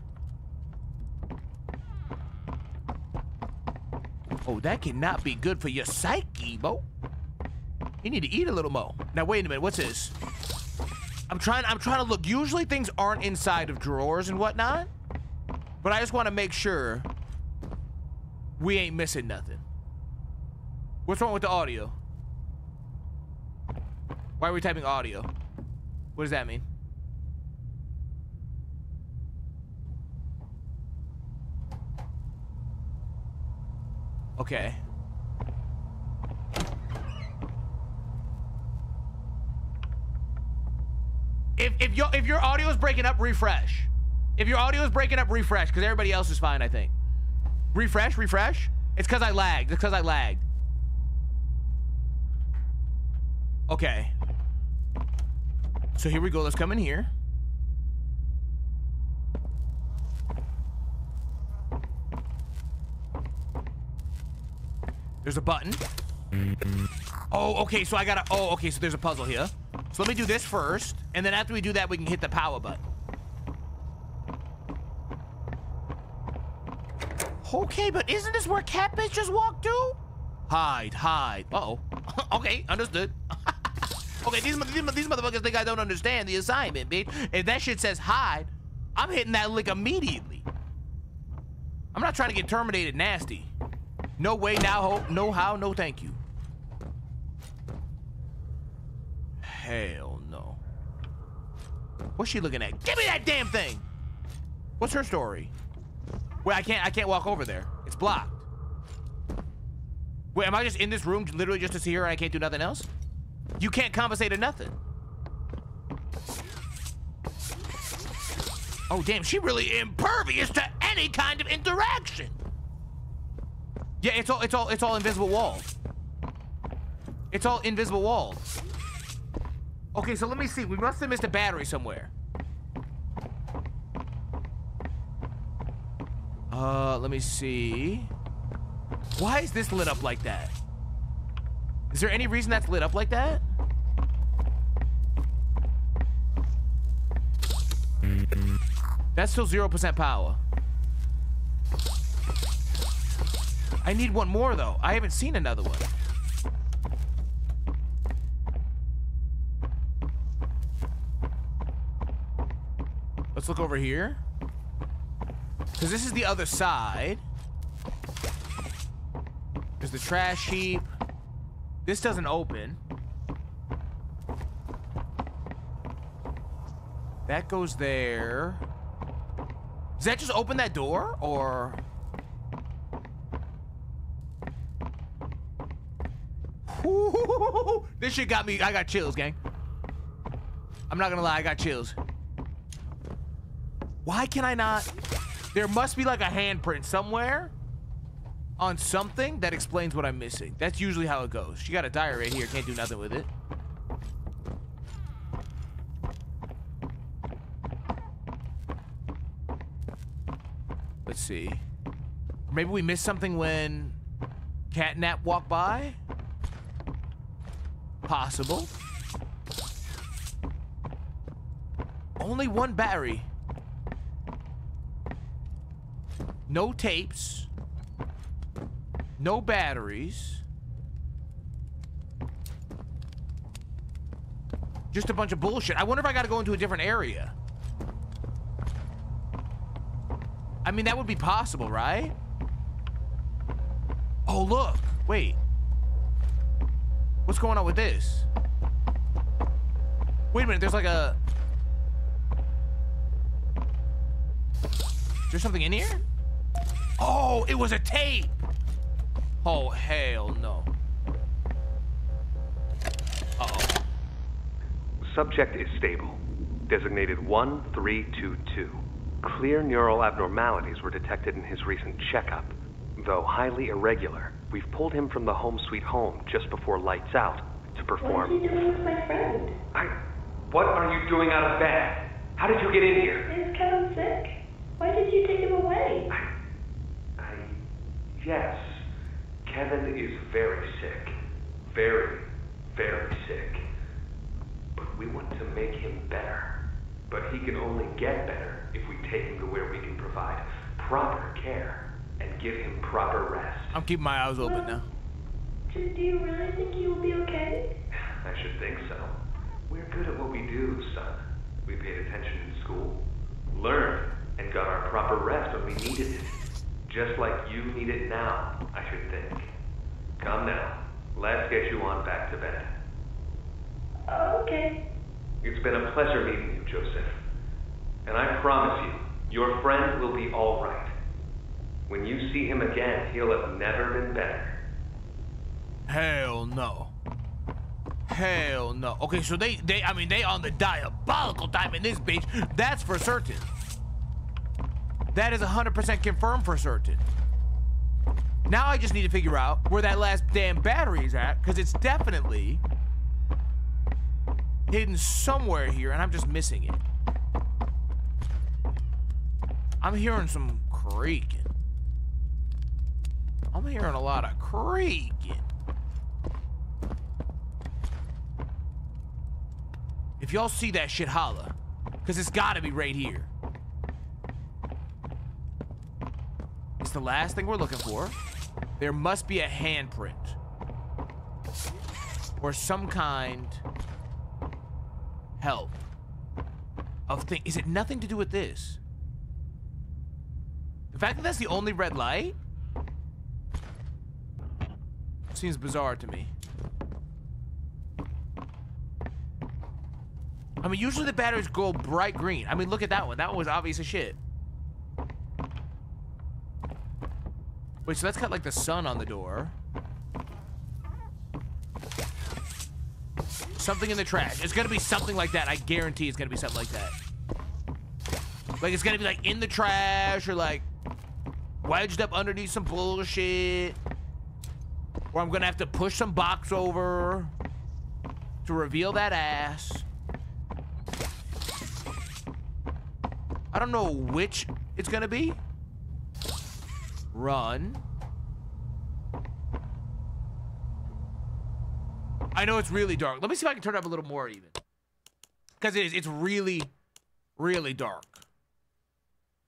Oh, that cannot be good for your psyche, Bo. You need to eat a little more. Now wait a minute, what's this? I'm trying I'm trying to look. Usually things aren't inside of drawers and whatnot. But I just want to make sure we ain't missing nothing. What's wrong with the audio? Why are we typing audio? What does that mean? Okay. If if your if your audio is breaking up, refresh. If your audio is breaking up, refresh, because everybody else is fine, I think. Refresh, refresh. It's because I lagged. It's because I lagged. Okay. So here we go. Let's come in here. There's a button. Oh, okay. So I gotta. Oh, okay. So there's a puzzle here. So let me do this first, and then after we do that, we can hit the power button. Okay, but isn't this where Cat Bitch just walked to? Hide, hide. Uh oh *laughs* okay, understood. *laughs* okay, these, these, these motherfuckers think I don't understand the assignment, bitch. If that shit says hide, I'm hitting that lick immediately. I'm not trying to get terminated nasty. No way, now, no how, no thank you. Hell no. What's she looking at? Give me that damn thing! What's her story? Wait, I can't I can't walk over there. It's blocked. Wait, am I just in this room literally just to see her and I can't do nothing else? You can't compensate or nothing. Oh, damn, she really impervious to any kind of interaction. Yeah, it's all, it's all, it's all invisible wall. It's all invisible walls. Okay, so let me see. We must have missed a battery somewhere. Uh, let me see. Why is this lit up like that? Is there any reason that's lit up like that? That's still 0% power. I need one more, though. I haven't seen another one. Let's look over here. Because this is the other side. There's the trash heap. This doesn't open. That goes there. Does that just open that door? Or... *laughs* This shit got me. I got chills, gang. I'm not gonna lie, I got chills. Why can I not? There must be like a handprint somewhere on something that explains what I'm missing. That's usually how it goes. She got a diary right here. Can't do nothing with it. Let's see. Maybe we missed something when Catnap walked by? Possible. Only one battery. No tapes. No batteries. Just a bunch of bullshit. I wonder if I gotta go into a different area. I mean, that would be possible, right? Oh, look. Wait. What's going on with this? Wait a minute, there's like a... Is there something in here? Oh, it was a tape! Oh, hell no. Uh-oh. Subject is stable. Designated 1322. Clear neural abnormalities were detected in his recent checkup. Though highly irregular, we've pulled him from the home sweet home just before lights out to perform. What is he doing with my friend? I. What are you doing out of bed? How did you get in here? Is Kevin sick? Why did you take him away? I. Yes. Kevin is very sick. Very, very sick. But we want to make him better. But he can only get better if we take him to where we can provide proper care and give him proper rest. I'm keeping my eyes open now. Do, do you really think he will be okay? I should think so. We're good at what we do, son. We paid attention in school, learned, and got our proper rest when we needed it. Just like you need it now, I should think. Come now, let's get you on back to bed. Oh, okay. It's been a pleasure meeting you, Joseph. And I promise you, your friend will be all right. When you see him again, he'll have never been better. Hell no. Hell no. Okay, so they, they, I mean, they on the diabolical time in this bitch. That's for certain. That is 100% confirmed for certain. Now I just need to figure out where that last damn battery is at, because it's definitely hidden somewhere here, and I'm just missing it. I'm hearing some creaking. I'm hearing a lot of creaking. If y'all see that shit, holla. Because it's gotta be right here. It's the last thing we're looking for. There must be a handprint. Or some kind help of thing. Is it nothing to do with this? The fact that that's the only red light seems bizarre to me. I mean, usually the batteries go bright green. I mean, look at that one. That one was obvious as shit. Wait, so that's got like the sun on the door. Something in the trash. It's gonna be something like that. I guarantee it's gonna be something like that. Like it's gonna be like in the trash or like wedged up underneath some bullshit. Or I'm gonna have to push some box over to reveal that ass. I don't know which it's gonna be. Run. I know it's really dark. Let me see if I can turn it up a little more even. Because it is. It's really, really dark.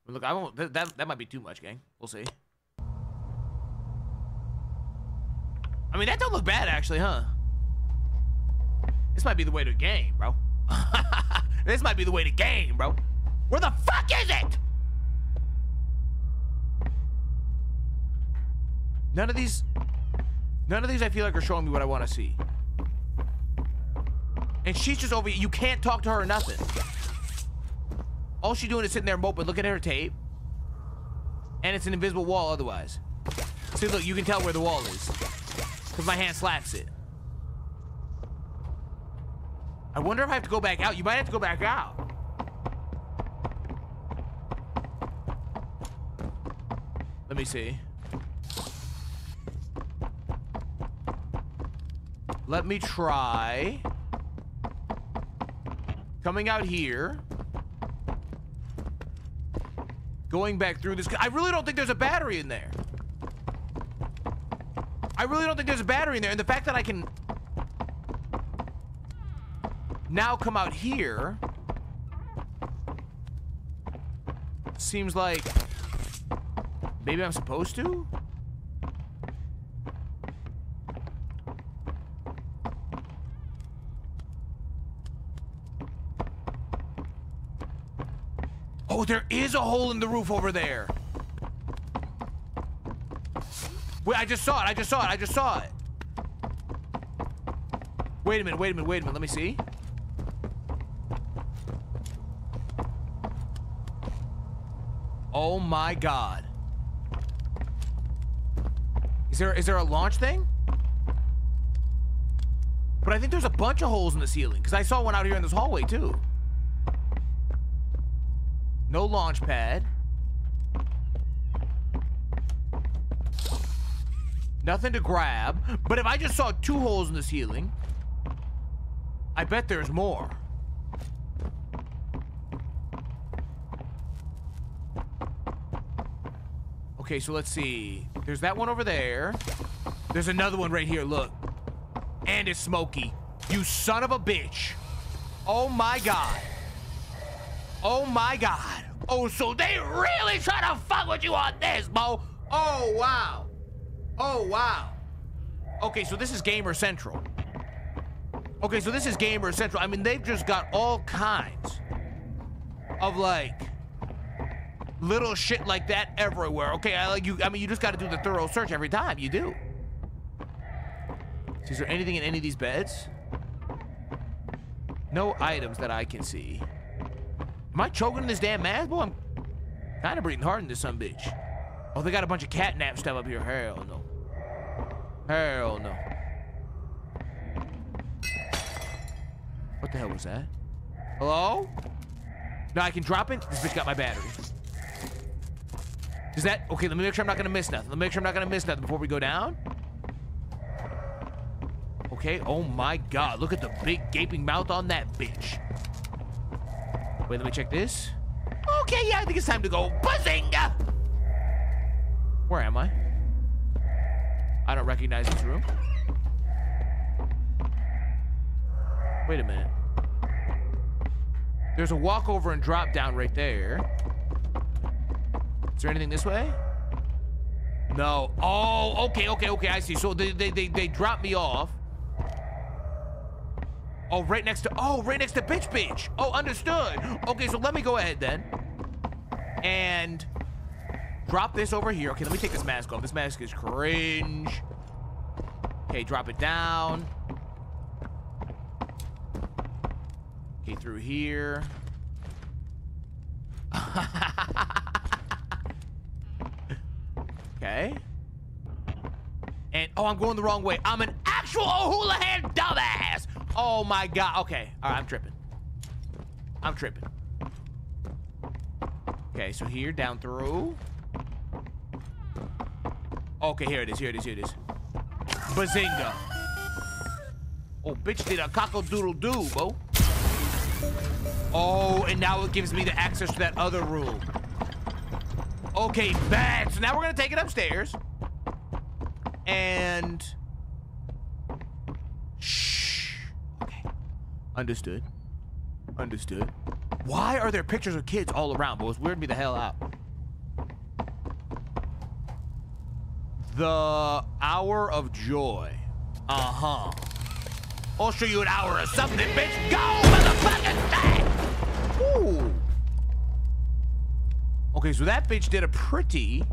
Look, I won't. That, that, that might be too much, gang. We'll see. I mean, that don't look bad, actually, huh? This might be the way to game, bro. *laughs* this might be the way to game, bro. Where the fuck is it? None of these... None of these I feel like are showing me what I want to see. And she's just over You can't talk to her or nothing. All she's doing is sitting there moping, looking at her tape. And it's an invisible wall otherwise. See, look, you can tell where the wall is. Because my hand slaps it. I wonder if I have to go back out. You might have to go back out. Let me see. Let me try. Coming out here. Going back through this. I really don't think there's a battery in there. I really don't think there's a battery in there. And the fact that I can now come out here seems like maybe I'm supposed to? Oh, there is a hole in the roof over there. Wait, I just saw it. I just saw it. I just saw it. Wait a minute. Wait a minute. Wait a minute. Let me see. Oh my god. Is there is there a launch thing? But I think there's a bunch of holes in the ceiling because I saw one out here in this hallway too. No launch pad. Nothing to grab. But if I just saw two holes in the ceiling, I bet there's more. Okay, so let's see. There's that one over there. There's another one right here, look. And it's smoky. You son of a bitch. Oh my god. Oh my god. Oh, so they really try to fuck with you on this, Bo. Oh, wow. Oh, wow. Okay, so this is Gamer Central. Okay, so this is Gamer Central. I mean, they've just got all kinds of like little shit like that everywhere. Okay, I like you. I mean, you just got to do the thorough search every time. You do. Is there anything in any of these beds? No items that I can see. Am I choking this damn mask? Boy, I'm kind of breathing hard in this bitch. Oh, they got a bunch of catnap stuff up here. Hell no. Hell no. What the hell was that? Hello? No, I can drop it. This bitch got my battery. Is that... Okay, let me make sure I'm not going to miss nothing. Let me make sure I'm not going to miss nothing before we go down. Okay, oh my god. Look at the big gaping mouth on that bitch. Wait, let me check this. Okay, yeah, I think it's time to go Bazinga! Where am I? I don't recognize this room. Wait a minute. There's a walkover and drop down right there. Is there anything this way? No. Oh, okay, okay, okay, I see. So they, they, they, they drop me off. Oh, right next to, oh, right next to bitch bitch. Oh, understood. Okay, so let me go ahead then. And drop this over here. Okay, let me take this mask off. This mask is cringe. Okay, drop it down. Okay, through here. *laughs* okay. And, oh, I'm going the wrong way. I'm an actual O'Houlihan dumbass. Oh, my god. Okay. All right, I'm tripping. I'm tripping. Okay, so here, down through. Okay, here it is, here it is, here it is. Bazinga. Oh, bitch did a cockle-doodle-doo, bo. Oh, and now it gives me the access to that other room. Okay, bad. So now we're gonna take it upstairs. And... Shh. Okay. Understood. Understood. Why are there pictures of kids all around, boys? Weird me the hell out. The Hour of Joy. Uh-huh. I'll show you an hour of something, bitch. Go, motherfucking thing! Ooh. Okay, so that bitch did a pretty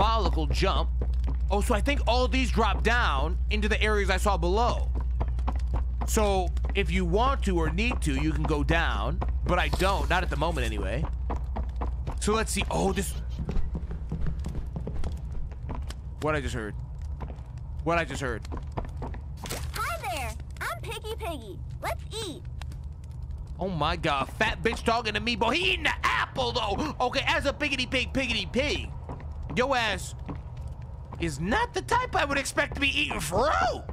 diabolical jump. Oh, so I think all these drop down into the areas I saw below. So if you want to or need to, you can go down, but I don't, not at the moment anyway. So let's see. Oh, this. What I just heard. What I just heard. Hi there. I'm Picky Piggy. Let's eat. Oh my god, fat bitch talking to me, boy. He eating the apple though. Okay, as a piggity pig, piggity pig, your ass is not the type I would expect to be eating fruit.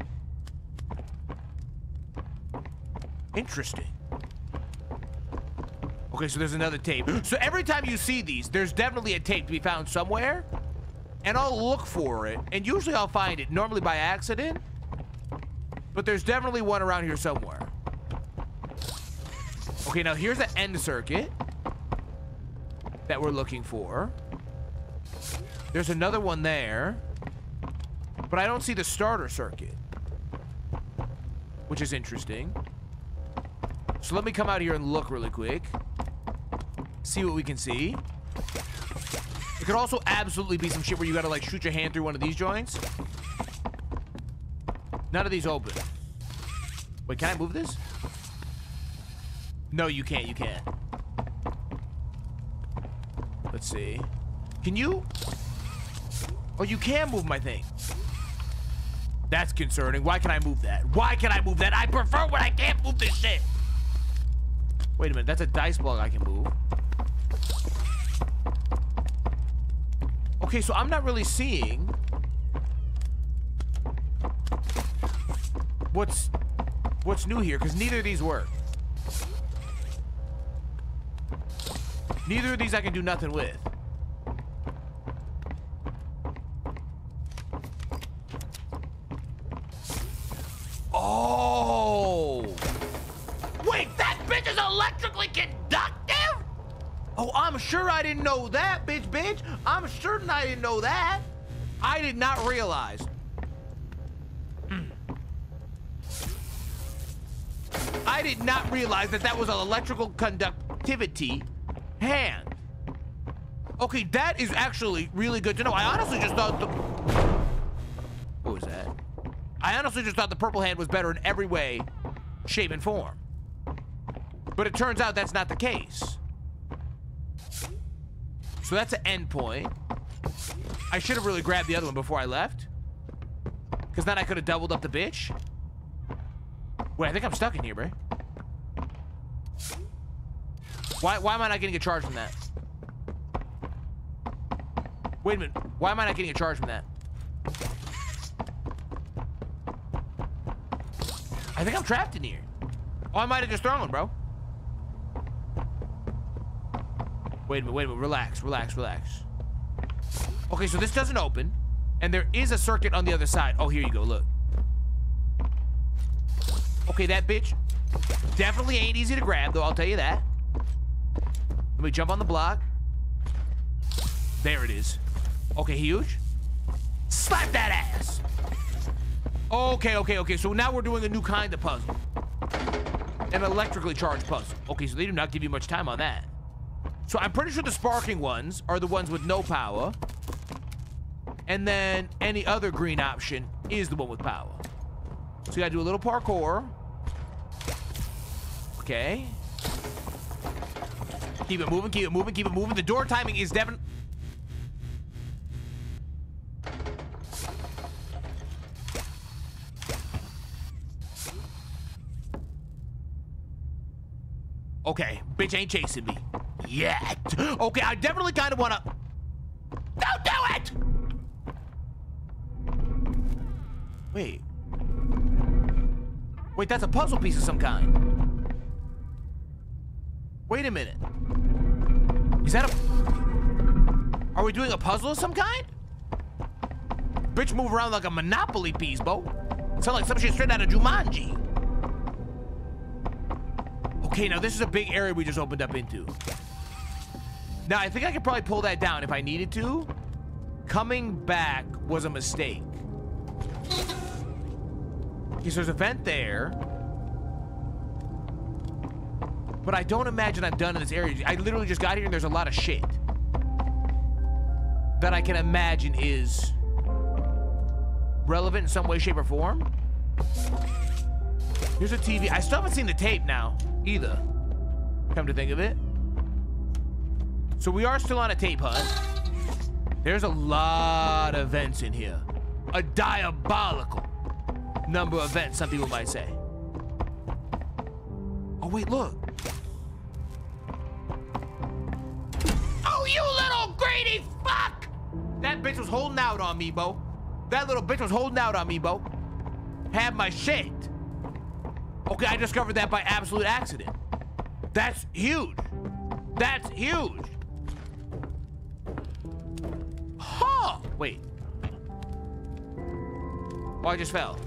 Interesting. Okay, so there's another tape. *gasps* So every time you see these, there's definitely a tape to be found somewhere. And I'll look for it. And usually I'll find it, normally by accident. But there's definitely one around here somewhere. Okay, now here's the end circuit that we're looking for. There's another one there. But I don't see the starter circuit. Which is interesting. So let me come out here and look really quick. See what we can see. It could also absolutely be some shit where you gotta like shoot your hand through one of these joints. None of these open. Wait, can I move this? No, you can't, you can't. Let's see. Can you? Oh, you can move my thing. That's concerning. Why can I move that? Why can I move that? I prefer when I can't move this shit. Wait a minute, that's a dice block I can move. Okay, so I'm not really seeing what's what's new here, because neither of these work. Neither of these I can do nothing with. Oh! Wait, that bitch is electrically conductive? Oh, I'm sure I didn't know that, bitch, bitch. I'm certain I didn't know that. I did not realize. Hmm. I did not realize that that was an electrical conductivity hand. Okay, that is actually really good to know. I honestly just thought the... What was that? I honestly just thought the purple hand was better in every way, shape, and form. But it turns out that's not the case. So that's an end point. I should have really grabbed the other one before I left. Because then I could have doubled up the bitch. Wait, I think I'm stuck in here, bro. Why, why am I not getting a charge from that? Wait a minute. Why am I not getting a charge from that? I think I'm trapped in here. Oh, I might have just thrown, bro. Wait a minute, wait a minute. Relax, relax, relax. Okay, so this doesn't open. And there is a circuit on the other side. Oh, here you go, look. Okay, that bitch definitely ain't easy to grab, though, I'll tell you that. Let me jump on the block. There it is. Okay, huge. Slap that ass. Okay, okay, okay. So now we're doing a new kind of puzzle. An electrically charged puzzle. Okay, so they do not give you much time on that. So I'm pretty sure the sparking ones are the ones with no power. And then any other green option is the one with power. So you gotta do a little parkour. Okay. Keep it moving, keep it moving, keep it moving. The door timing is definitely... Okay, bitch ain't chasing me. Yet. Okay, I definitely kind of want to... Don't do it! Wait. Wait, that's a puzzle piece of some kind. Wait a minute. Is that a... Are we doing a puzzle of some kind? Bitch move around like a Monopoly piece, Bo. Sound like some shit straight out of Jumanji. Okay, now this is a big area we just opened up into. Now, I think I could probably pull that down if I needed to. Coming back was a mistake. Okay, so there's a vent there. But I don't imagine I'm done in this area. I literally just got here and there's a lot of shit. That I can imagine is relevant in some way, shape, or form. Here's a TV. I still haven't seen the tape now, either. Come to think of it. So we are still on a tape hunt. There's a lot of vents in here. A diabolical number of vents, some people might say. Oh, wait, look. Oh, you little greedy fuck! That bitch was holding out on me, Bo. That little bitch was holding out on me, Bo. Have my shit. Okay, I discovered that by absolute accident. That's huge. That's huge. Huh. Wait. Oh, I just fell.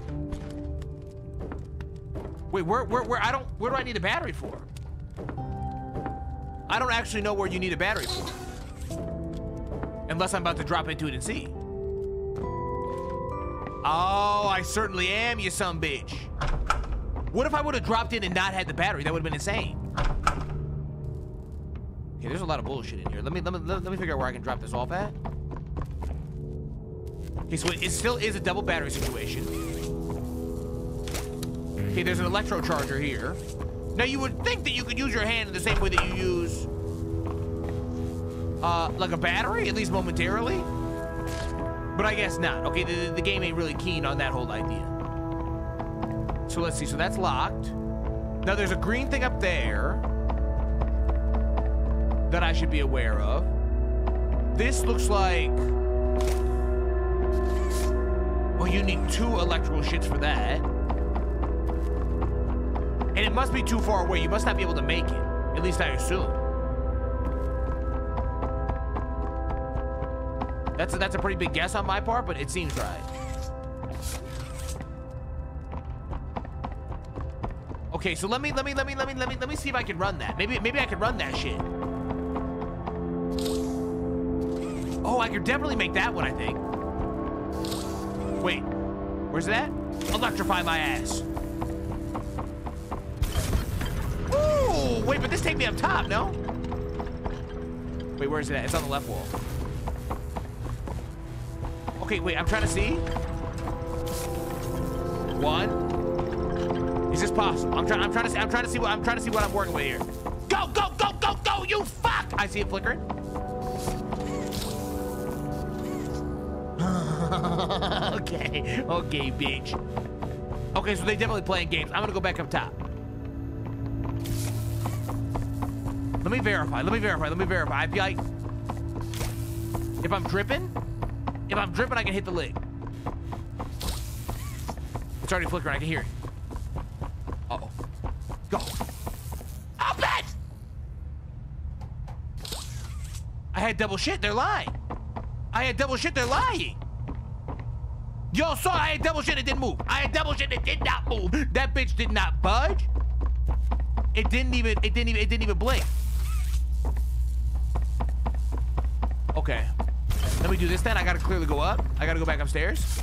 Wait, where, where, where, I don't, where do I need a battery for? I don't actually know where you need a battery for. Unless I'm about to drop into it and see. Oh, I certainly am, you some bitch. What if I would have dropped in and not had the battery? That would have been insane. Okay, there's a lot of bullshit in here. Let me let me let me figure out where I can drop this off at. Okay, so it, still is a double battery situation. Okay, there's an electro charger here. Now you would think that you could use your hand in the same way that you use uh like a battery, at least momentarily. But I guess not. Okay, the, the game ain't really keen on that whole idea. So let's see. So that's locked. Now there's a green thing up there that I should be aware of. This looks like... Well, you need two electrical shits for that. And it must be too far away. You must not be able to make it. At least I assume. That's a, that's a pretty big guess on my part, but it seems right. Okay, so let me let me let me let me let me let me see if I can run that. Maybe maybe I can run that shit. Oh, I could definitely make that one, I think. Wait, where's that? Electrify my ass. Ooh, wait, but this take me up top, no? Wait, where is it at? It's on the left wall. Okay, wait, I'm trying to see. One. Is this possible? I'm trying I'm trying to see I'm trying to see what I'm trying to see what I'm working with here. Go, go, go, go, go, you fuck! I see it flickering. *laughs* okay, okay, bitch. Okay, so they definitely playing games. I'm gonna go back up top. Let me verify, let me verify, let me verify. If I feel like if I'm dripping, if I'm dripping, I can hit the lid. It's already flickering, I can hear it. Uh-oh. Go. Open! I had double shit, they're lying. I had double shit, they're lying. Y'all saw I had double shit, it didn't move. I had double shit, it did not move. That bitch did not budge. It didn't even, it didn't even, it didn't even blink. Okay. Let me do this then. I gotta clearly go up. I gotta go back upstairs.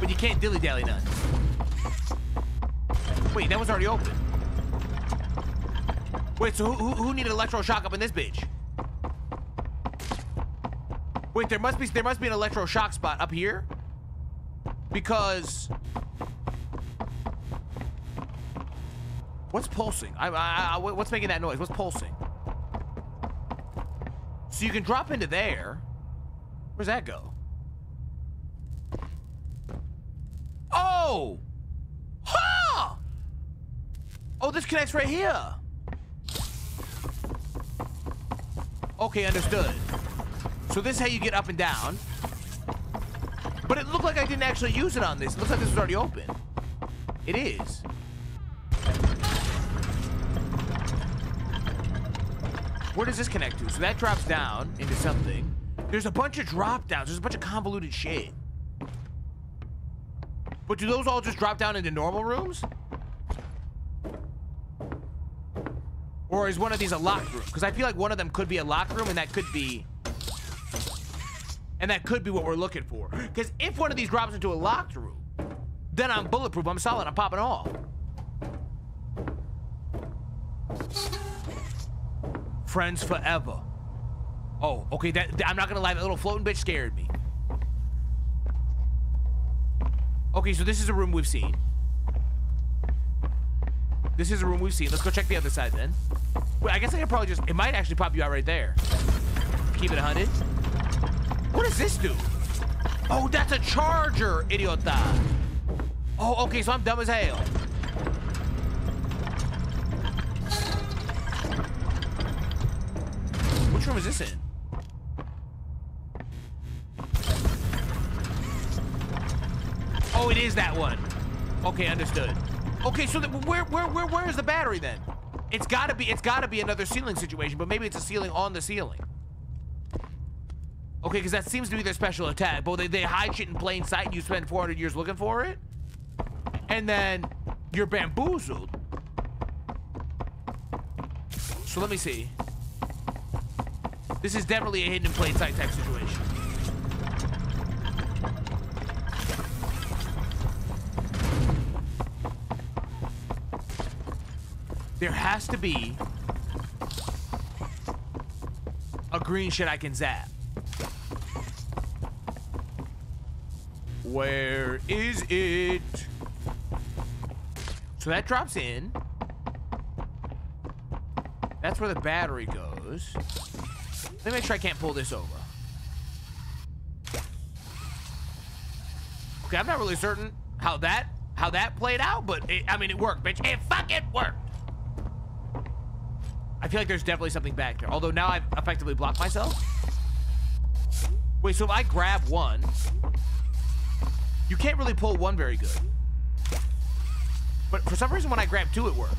But you can't dilly-dally none. Wait, that was already open. Wait, so who, who, needed electroshock up in this bitch? Wait, there must be there must be an electroshock spot up here. Because what's pulsing? I, I, I, what's making that noise? What's pulsing? So you can drop into there. Where's that go? Oh! Huh! Oh, this connects right here. Okay, understood. So this is how you get up and down. But it looked like I didn't actually use it on this. It looks like this was already open. It is. Where does this connect to? So that drops down into something. There's a bunch of drop downs. There's a bunch of convoluted shit. But do those all just drop down into normal rooms? Or is one of these a locked room? Because I feel like one of them could be a locked room and that could be... And that could be what we're looking for. Because if one of these drops into a locked room, then I'm bulletproof, I'm solid, I'm popping off. Friends forever. Oh, okay, that, that- I'm not gonna lie, that little floating bitch scared me. Okay, so this is a room we've seen. This is a room we've seen. Let's go check the other side then. Wait, I guess I could probably just, it might actually pop you out right there. Keep it 100. What does this do? Oh, that's a charger, idiota. Oh, okay, so I'm dumb as hell. Which room is this in? Oh, it is that one. Okay, understood. Okay, so the, where, where, where, where is the battery then? It's gotta be, it's gotta be another ceiling situation, but maybe it's a ceiling on the ceiling. Okay, because that seems to be their special attack. But they, they hide shit in plain sight and you spend 400 years looking for it. And then you're bamboozled. So let me see. This is definitely a hidden in plain sight type situation. There has to be a green shit I can zap. Where is it? So that drops in. That's where the battery goes. Let me make sure I can't pull this over. Okay, I'm not really certain how that how that played out, but it, I mean it worked, bitch. It fucking worked. I feel like there's definitely something back there. Although now I've effectively blocked myself. Wait, so if I grab one, you can't really pull one very good. But for some reason, when I grab two, it worked.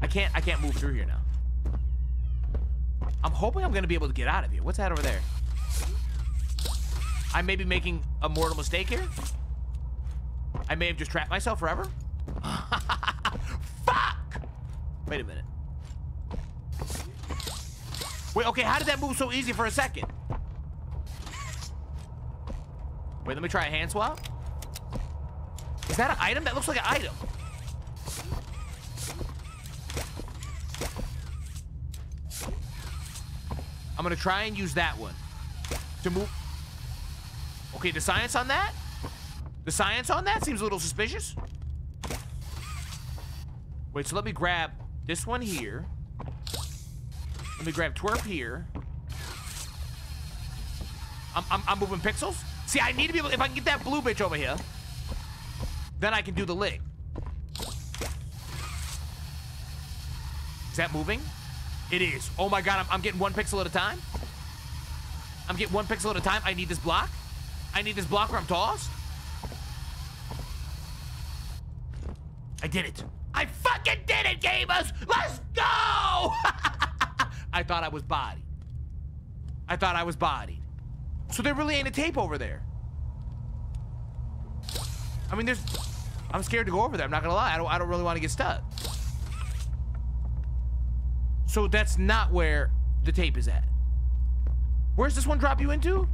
I can't. I can't move through here now. I'm hoping I'm gonna be able to get out of here. What's that over there? I may be making a mortal mistake here. I may have just trapped myself forever. *laughs* Fuck! Wait a minute. Wait, okay, how did that move so easy for a second? Wait, let me try a hand swap. Is that an item? That looks like an item. I'm gonna try and use that one to move. Okay, the science on that? The science on that seems a little suspicious. Wait, so let me grab this one here. Let me grab twerp here. I'm, I'm, I'm moving pixels. See, I need to be able, if I can get that blue bitch over here, then I can do the lick. Is that moving? It is. Oh my god, I'm, I'm getting one pixel at a time. I'm getting one pixel at a time. I need this block. I need this block or I'm tossed. I did it. I fucking did it, gamers! Let's go! *laughs* I thought I was bodied. I thought I was bodied. So there really ain't a tape over there. I mean, there's... I'm scared to go over there. I'm not gonna lie. I don't, I don't really want to get stuck. So that's not where the tape is at. Where's this one drop you into?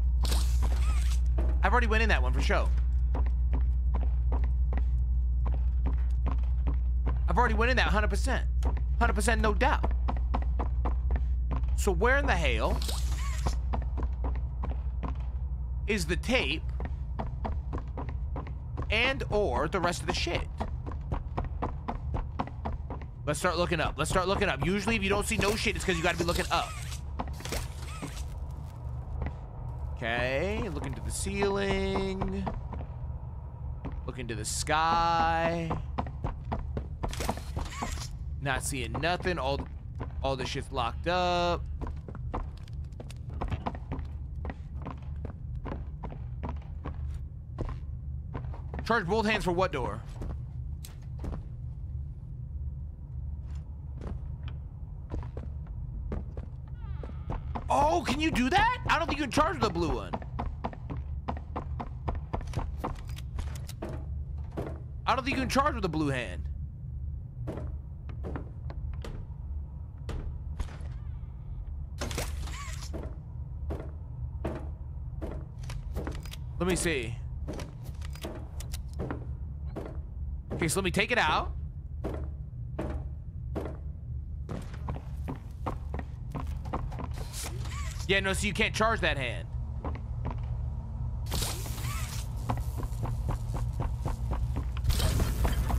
I've already went in that one for show. I've already went in that 100%. 100% no doubt. So where in the hell is the tape and or the rest of the shit? Let's start looking up. Let's start looking up. Usually if you don't see no shit, it's because you gotta be looking up. Okay, look into the ceiling. Look into the sky. Not seeing nothing. All, all the shit's locked up. Charge both hands for what door? Oh, can you do that? I don't think you can charge with the blue one. I don't think you can charge with the blue hand. Let me see. Okay, so let me take it out. Yeah, no, so you can't charge that hand.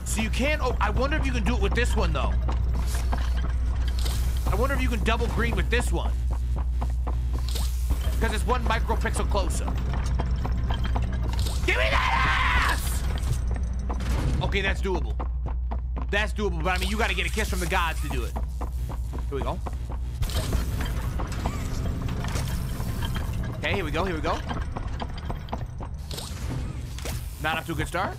So you can't, oh, I wonder if you can do it with this one, though. I wonder if you can double green with this one. Because it's one micropixel closer. Okay, that's doable. That's doable, but I mean, you gotta get a kiss from the gods to do it. Here we go. Okay, here we go, here we go. Not off to a good start.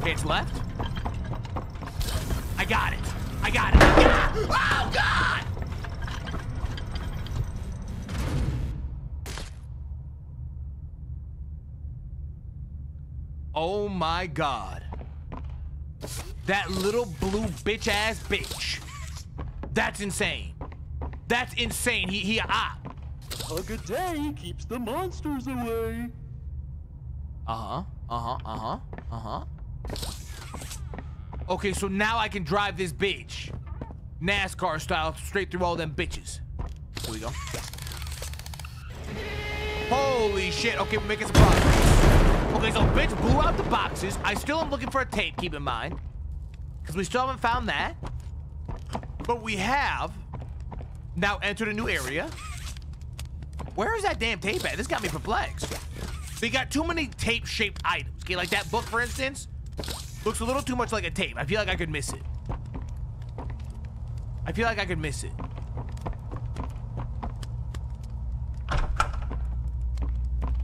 Okay, it's left. I got it. I got it. Ah! Oh, God! Oh, my God. That little blue bitch-ass bitch. That's insane. That's insane. He, he, ah. A good day keeps the monsters away. Uh-huh, uh-huh, uh-huh, uh-huh. Okay, so now I can drive this bitch. NASCAR style, straight through all them bitches. Here we go. Holy shit. Okay, we're making some progress. Okay, so bitch blew out the boxes. I still am looking for a tape, keep in mind. Because we still haven't found that. But we have now entered a new area. Where is that damn tape at? This got me perplexed. They got too many tape-shaped items. Okay, like that book, for instance, looks a little too much like a tape. I feel like I could miss it. I feel like I could miss it.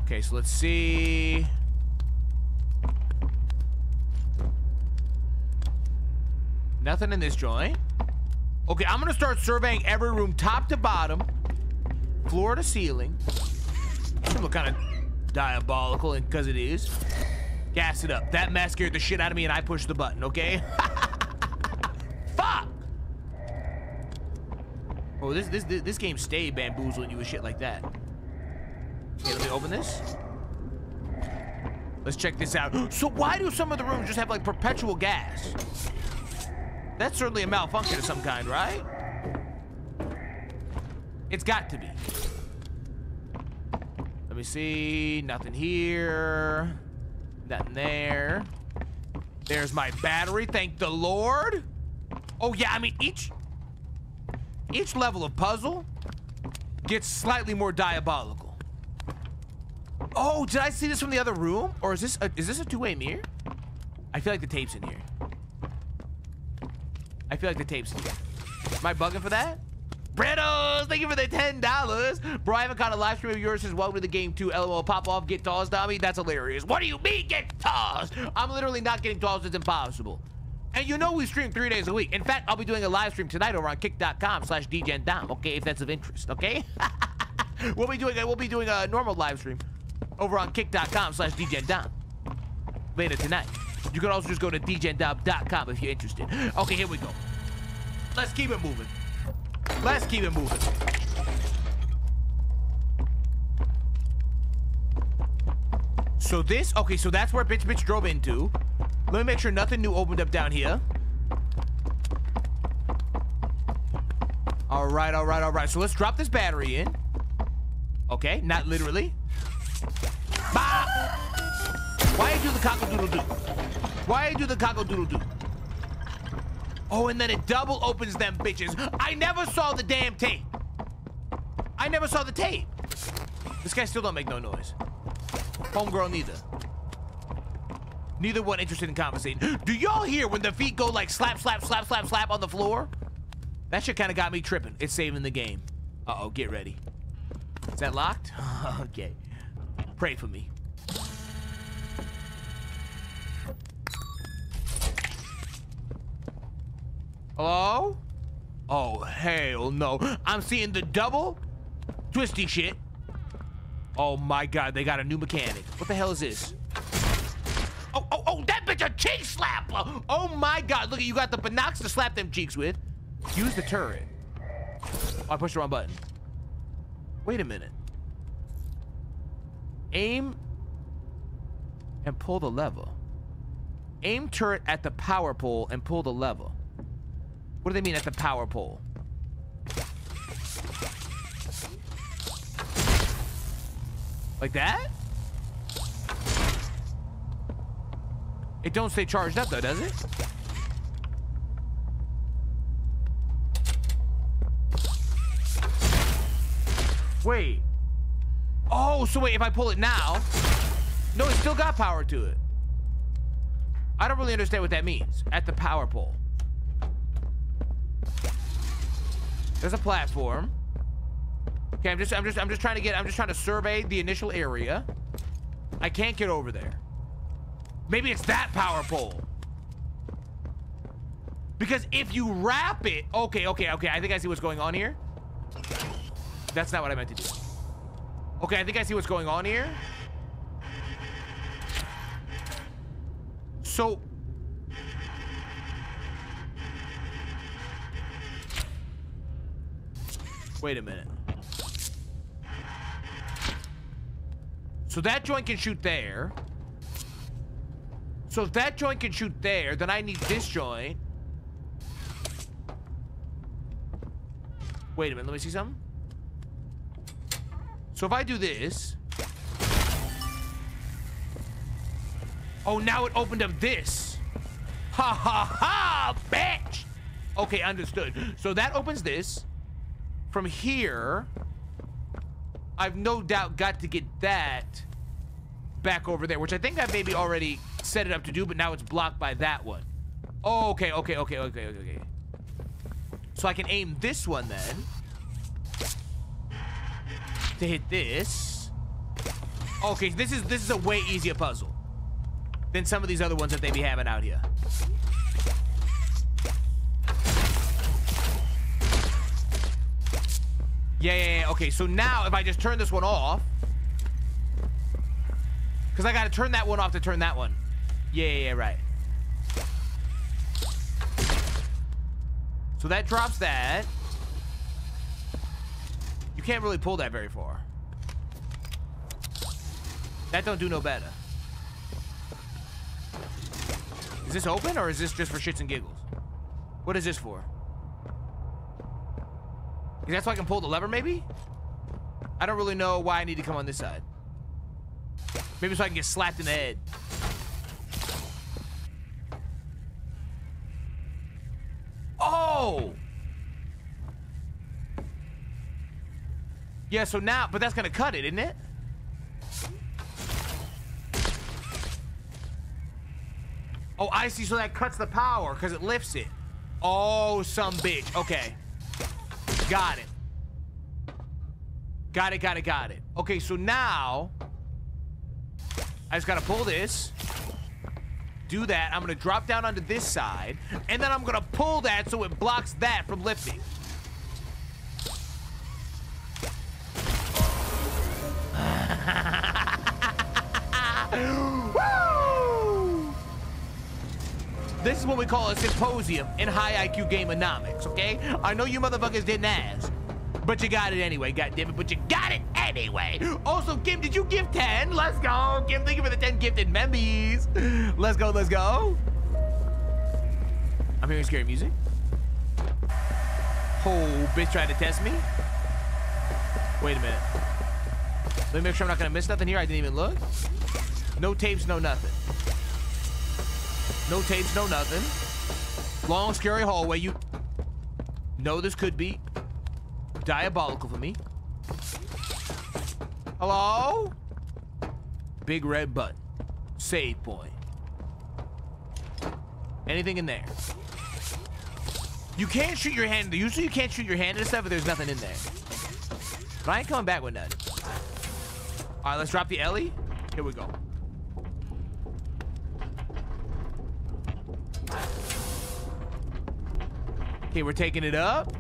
Okay, so let's see. Nothing in this joint. Okay, I'm gonna start surveying every room top to bottom, floor to ceiling. Should look kind of diabolical, because it is. Gas it up. That mask scared the shit out of me, and I pushed the button. Okay. *laughs* Fuck. Oh, this this this, this game stay bamboozling you with shit like that. Okay, let me open this. Let's check this out. *gasps* So why do some of the rooms just have like perpetual gas? That's certainly a malfunction of some kind, right? It's got to be. Let me see. Nothing here. Nothing there. There's my battery. Thank the Lord. Oh, yeah. I mean, each... Each level of puzzle gets slightly more diabolical. Oh, did I see this from the other room? Or is this a, is this a two-way mirror? I feel like the tape's in here. I feel like the tape's. Am I bugging for that? Bredos, thank you for the $10. Bro, I haven't caught a live stream of yours since Welcome to the Game 2. LOL, pop off, get tossed me. That's hilarious. What do you mean, get tossed? I'm literally not getting tossed. It's impossible. And you know we stream three days a week. In fact, I'll be doing a live stream tonight over on kick.com slash dgendom, okay, if that's of interest, okay? *laughs* we'll be doing a, we'll be doing a normal live stream over on kick.com slash dgendom later tonight. You can also just go to dgendom.com if you're interested. Okay, here we go. Let's keep it moving. Let's keep it moving. So this, okay, so that's where Bitch Bitch drove into. Let me make sure nothing new opened up down here. All right, all right, all right. So let's drop this battery in. Okay, not literally. Bah! Why do the cockle-doodle-doo? Why do the cockle-doodle-doo? Oh, and then it double opens them bitches. I never saw the damn tape. I never saw the tape. This guy still don't make no noise. Homegirl neither. Neither one interested in conversating. Do y'all hear when the feet go like slap, slap, slap, slap, slap on the floor? That shit kind of got me tripping. It's saving the game. Uh-oh, get ready. Is that locked? *laughs* okay. Pray for me. Hello? Oh, hell no. I'm seeing the double twisty shit. Oh my god, they got a new mechanic. What the hell is this? Oh, oh, oh, that bitch a cheek slapper! Oh my god, look at you got the binocs to slap them cheeks with. Use the turret. Oh, I pushed the wrong button. Wait a minute. Aim and pull the lever. Aim turret at the power pole and pull the lever. What do they mean at the power pole? Like that? It don't stay charged up though, does it? Wait. Oh, so wait, if I pull it now, no, it still got power to it. I don't really understand what that means. At the power pole. There's a platform. Okay, I'm just, I'm just, I'm just trying to get, I'm just trying to survey the initial area. I can't get over there. Maybe it's that power pole. Because if you wrap it, okay, okay, okay, I think I see what's going on here. That's not what I meant to do. Okay, I think I see what's going on here. So... Wait a minute. So that joint can shoot there. So if that joint can shoot there, then I need this joint. Wait a minute, let me see something. So if I do this. Oh, now it opened up this. Ha ha ha, bitch! Okay, understood. So that opens this. From here, I've no doubt got to get that back over there, which I think I maybe already set it up to do, but now it's blocked by that one. Oh, okay, okay, okay, okay, okay, okay. So I can aim this one then. To hit this. Okay, this is this is a way easier puzzle than some of these other ones that they be having out here. Yeah, yeah, yeah. Okay, so now if I just turn this one off, because I got to turn that one off to turn that one. Yeah, yeah, yeah, right. So that drops that. You can't really pull that very far. That don't do no better. Is this open or is this just for shits and giggles? What is this for? Is that so I can pull the lever maybe? I don't really know why I need to come on this side. Maybe so I can get slapped in the head. Oh! Yeah, so now, but that's gonna cut it, isn't it? Oh, I see, so that cuts the power because it lifts it. Oh, some bitch. Okay. Got it. Got it, got it, got it. Okay, so now I just gotta pull this. Do that. I'm gonna drop down onto this side. And then I'm gonna pull that so it blocks that from lifting. *laughs* Woo! This is what we call a symposium in high IQ gameonomics, okay? I know you motherfuckers didn't ask, but you got it anyway, goddammit, but you got it anyway. Also, Kim, did you give 10? Let's go. Kim, thank you for the 10 gifted memes. Let's go, let's go. I'm hearing scary music. Oh, bitch trying to test me? Wait a minute. Let me make sure I'm not gonna miss nothing here. I didn't even look. No tapes, no nothing. No tapes, no nothing. Long, scary hallway. You know this could be diabolical for me. Hello? Big red button. Save point. Anything in there? You can't shoot your hand. Usually you can't shoot your hand at stuff if there's nothing in there. But I ain't coming back with none. All right, let's drop the Ellie. Here we go. Okay, we're taking it up.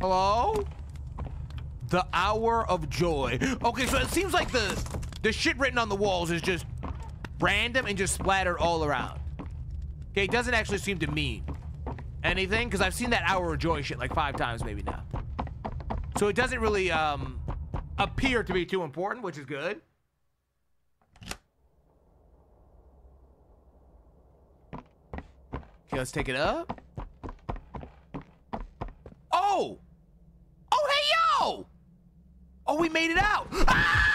Hello? The hour of joy. Okay, so it seems like the the shit written on the walls is just random and just splattered all around. Okay, it doesn't actually seem to mean anything because I've seen that hour of joy shit like five times maybe now. So it doesn't really um appear to be too important, which is good. Okay, let's take it up. Oh! Oh, hey, yo! Oh, we made it out! Ah!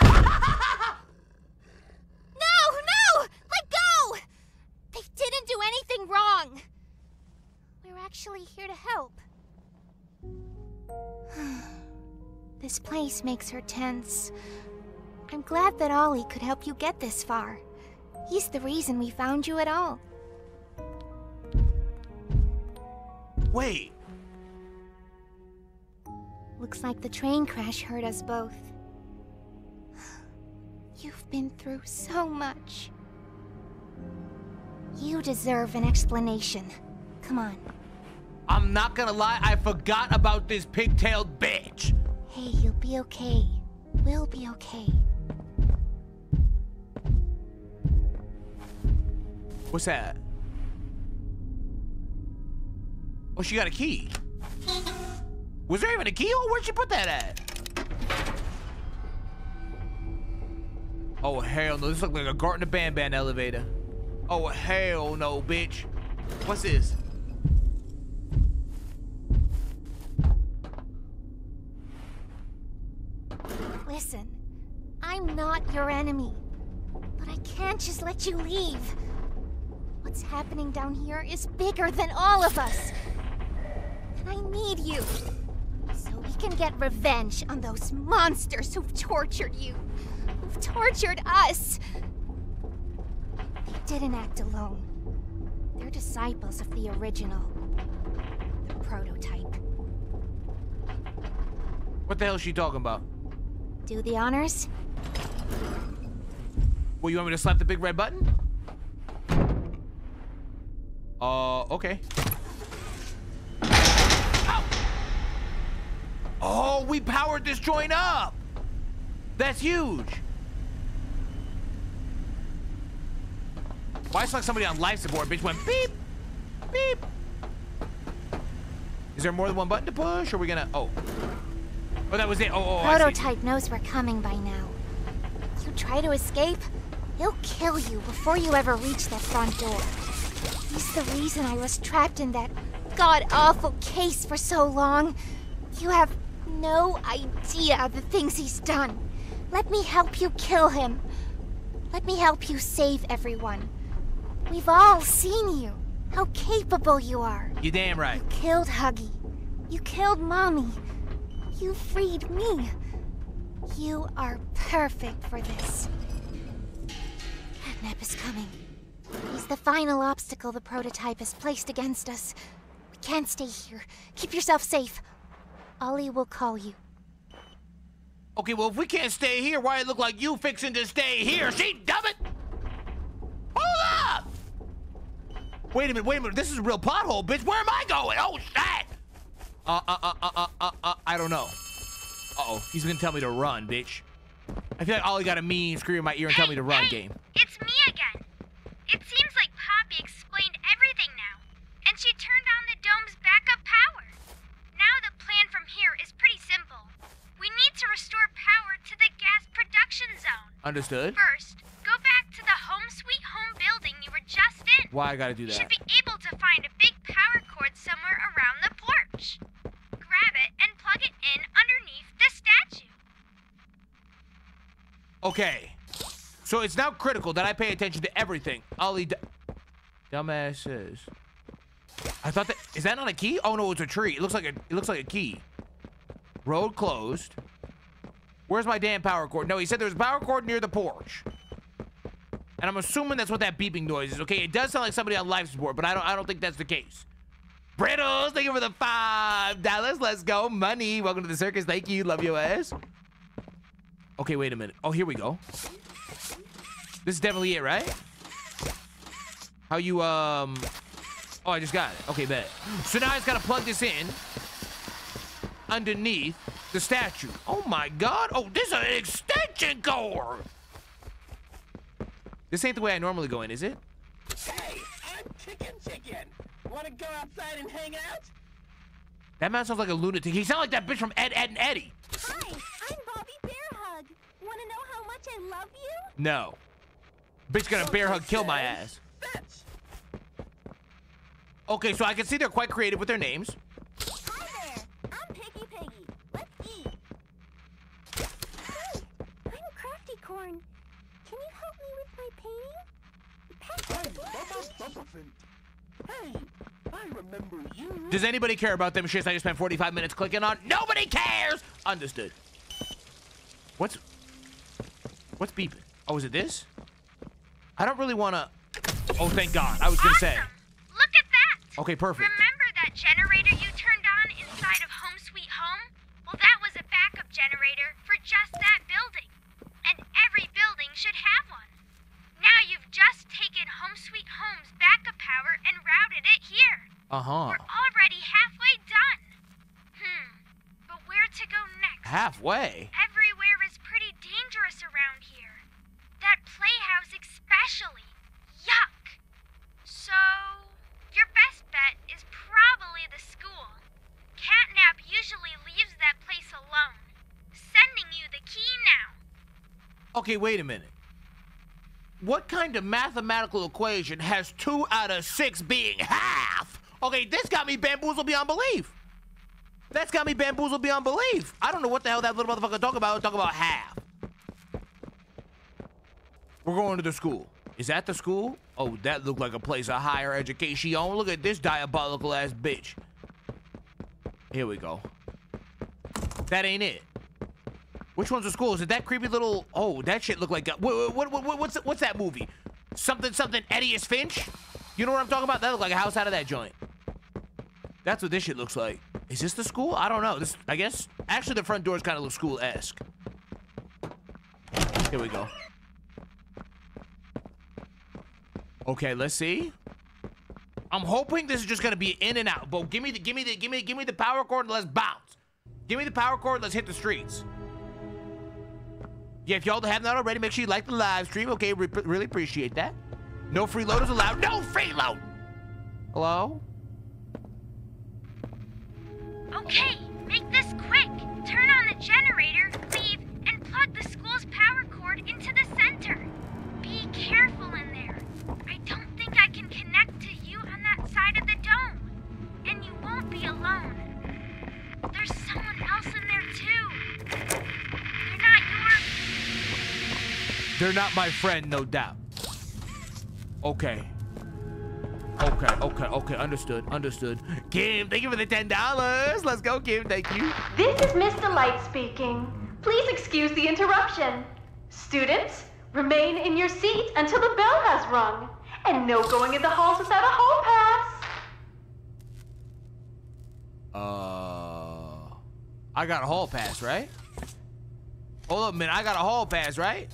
*laughs* No, no! Let go! They didn't do anything wrong. We're actually here to help. *sighs* this place makes her tense. I'm glad that Ollie could help you get this far. He's the reason we found you at all. Wait. Looks like the train crash hurt us both. You've been through so much. You deserve an explanation. Come on. I'm not gonna lie, I forgot about this pigtailed bitch. Hey, you'll be okay. We'll be okay. What's that? Oh, she got a key. Was there even a keyhole? Where'd she put that at? Oh, hell no. This looks like a Garten of Banban elevator. Oh, hell no, bitch. What's this? Listen, I'm not your enemy. But I can't just let you leave. What's happening down here is bigger than all of us. I need you. So we can get revenge on those monsters who've tortured you. Who've tortured us. They didn't act alone. They're disciples of the original. The prototype. What the hell is she talking about? Do the honors? Well, you want me to slap the big red button? Uh, okay. Oh, we powered this joint up! That's huge! Why like somebody on life support? Bitch went beep, beep. Is there more than one button to push? Or are we gonna? Oh, oh, that was it. Oh, oh. Prototype knows we're coming by now. You try to escape, he'll kill you before you ever reach that front door. He's the reason I was trapped in that god-awful case for so long. You have no idea the things he's done. Let me help you kill him. Let me help you save everyone. We've all seen you. How capable you are. You damn right. You killed Huggy. You killed Mommy. You freed me. You are perfect for this. Catnap is coming. He's the final obstacle the prototype has placed against us. We can't stay here. Keep yourself safe. Ollie will call you. Okay, well, if we can't stay here, why it look like you fixing to stay here? See, dumb it! Hold up! Wait a minute, wait a minute. This is a real pothole, bitch. Where am I going? Oh, shit! Uh, uh, uh, uh, uh, uh, uh I don't know. Uh-oh, he's gonna tell me to run, bitch. I feel like Ollie got a mean scream in my ear and tell me to run game. It's me again. It seems like Poppy explained everything now, and she turned on the dome's backup power. Plan from here is pretty simple. We need to restore power to the gas production zone. Understood. First, go back to the home sweet home building you were just in. Why I gotta do You that? should be able to find a big power cord somewhere around the porch. Grab it and plug it in underneath the statue. Okay. So it's now critical that I pay attention to everything. Ollie, d- dumbass. I thought that is that not a key? Oh no, it's a tree. It looks like a it looks like a key. Road closed. Where's my damn power cord? No, he said there's a power cord near the porch. And I'm assuming that's what that beeping noise is, okay? It does sound like somebody on life support, but I don't I don't think that's the case. Brittles, thank you for the five dollars. Let's go. Money. Welcome to the circus. Thank you. Love your ass. Okay, wait a minute. Oh, here we go. This is definitely it, right? How you, um... Oh, I just got it. Okay, bet. So now I just gotta plug this in underneath the statue. Oh my god. Oh, this is an extension cord. This ain't the way I normally go in, is it? Hey, I'm Kickin Chicken. Wanna go outside and hang out? That man sounds like a lunatic. He sounds like that bitch from Ed, Ed, and Eddie. Hi, I'm Bobby Bear Hug. Wanna know how much I love you? No. Bitch gonna bear hug kill my ass. Okay, so I can see they're quite creative with their names. Hi there, I'm Picky Piggy. Let's eat. Hey, I'm Crafty Corn. Can you help me with my painting? Pass Bubba Hey, I remember you. Does anybody care about them shits I just spent 45 minutes clicking on? Nobody cares! Understood. What's... What's beeping? Oh, is it this? I don't really want to... Oh, thank God. I was going to say. Look at that! Okay, perfect. Remember that generator you turned on inside of Home Sweet Home? Well, that was a backup generator for just that building. And every building should have one. Now you've just taken Home Sweet Home's backup power and routed it here. Uh-huh. We're already halfway done. Hmm. But where to go next? Halfway? Everywhere is pretty dangerous around here. That playhouse especially. Yuck. So, your best bet is probably the school. Catnap usually leaves that place alone. Sending you the key now. Okay, wait a minute. What kind of mathematical equation has two out of six being half? Okay, this got me bamboozled beyond belief. That's got me bamboozled beyond belief. I don't know what the hell that little motherfucker talk about. Talk about half. We're going to the school. Is that the school? Oh, that looked like a place of higher education. Look at this diabolical ass bitch. Here we go. That ain't it. Which one's the school? Is it that creepy little? Oh, that shit look like. A, what, what, what, what, what's what's that movie? Something something Eddie is Finch. You know what I'm talking about? That look like a house out of that joint. That's what this shit looks like. Is this the school? I don't know. This, I guess. Actually, the front doors kind of look school-esque. Here we go. Okay, let's see. I'm hoping this is just gonna be in and out. But give me the, give me the, give me, give me the power cord and let's bounce. Give me the power cord. Let's hit the streets. Yeah, if y'all have not already, make sure you like the live stream. Okay, re really appreciate that. No freeloaders allowed. No freeload. Hello? Okay, make this quick. Turn on the generator, leave, and plug the school's power cord into the center. Be careful in there. I don't think I can connect to you on that side of the dome. And you won't be alone. There's someone else in there too. They're not your. They're not my friend, no doubt. Okay. Okay, okay, okay. Understood, understood. Kim, thank you for the $10. Let's go, Kim. Thank you. This is Miss Delight speaking. Please excuse the interruption. Students, remain in your seat until the bell has rung. And no going in the halls without a hall pass. Uh, I got a hall pass, right? Hold up man. I got a hall pass, right?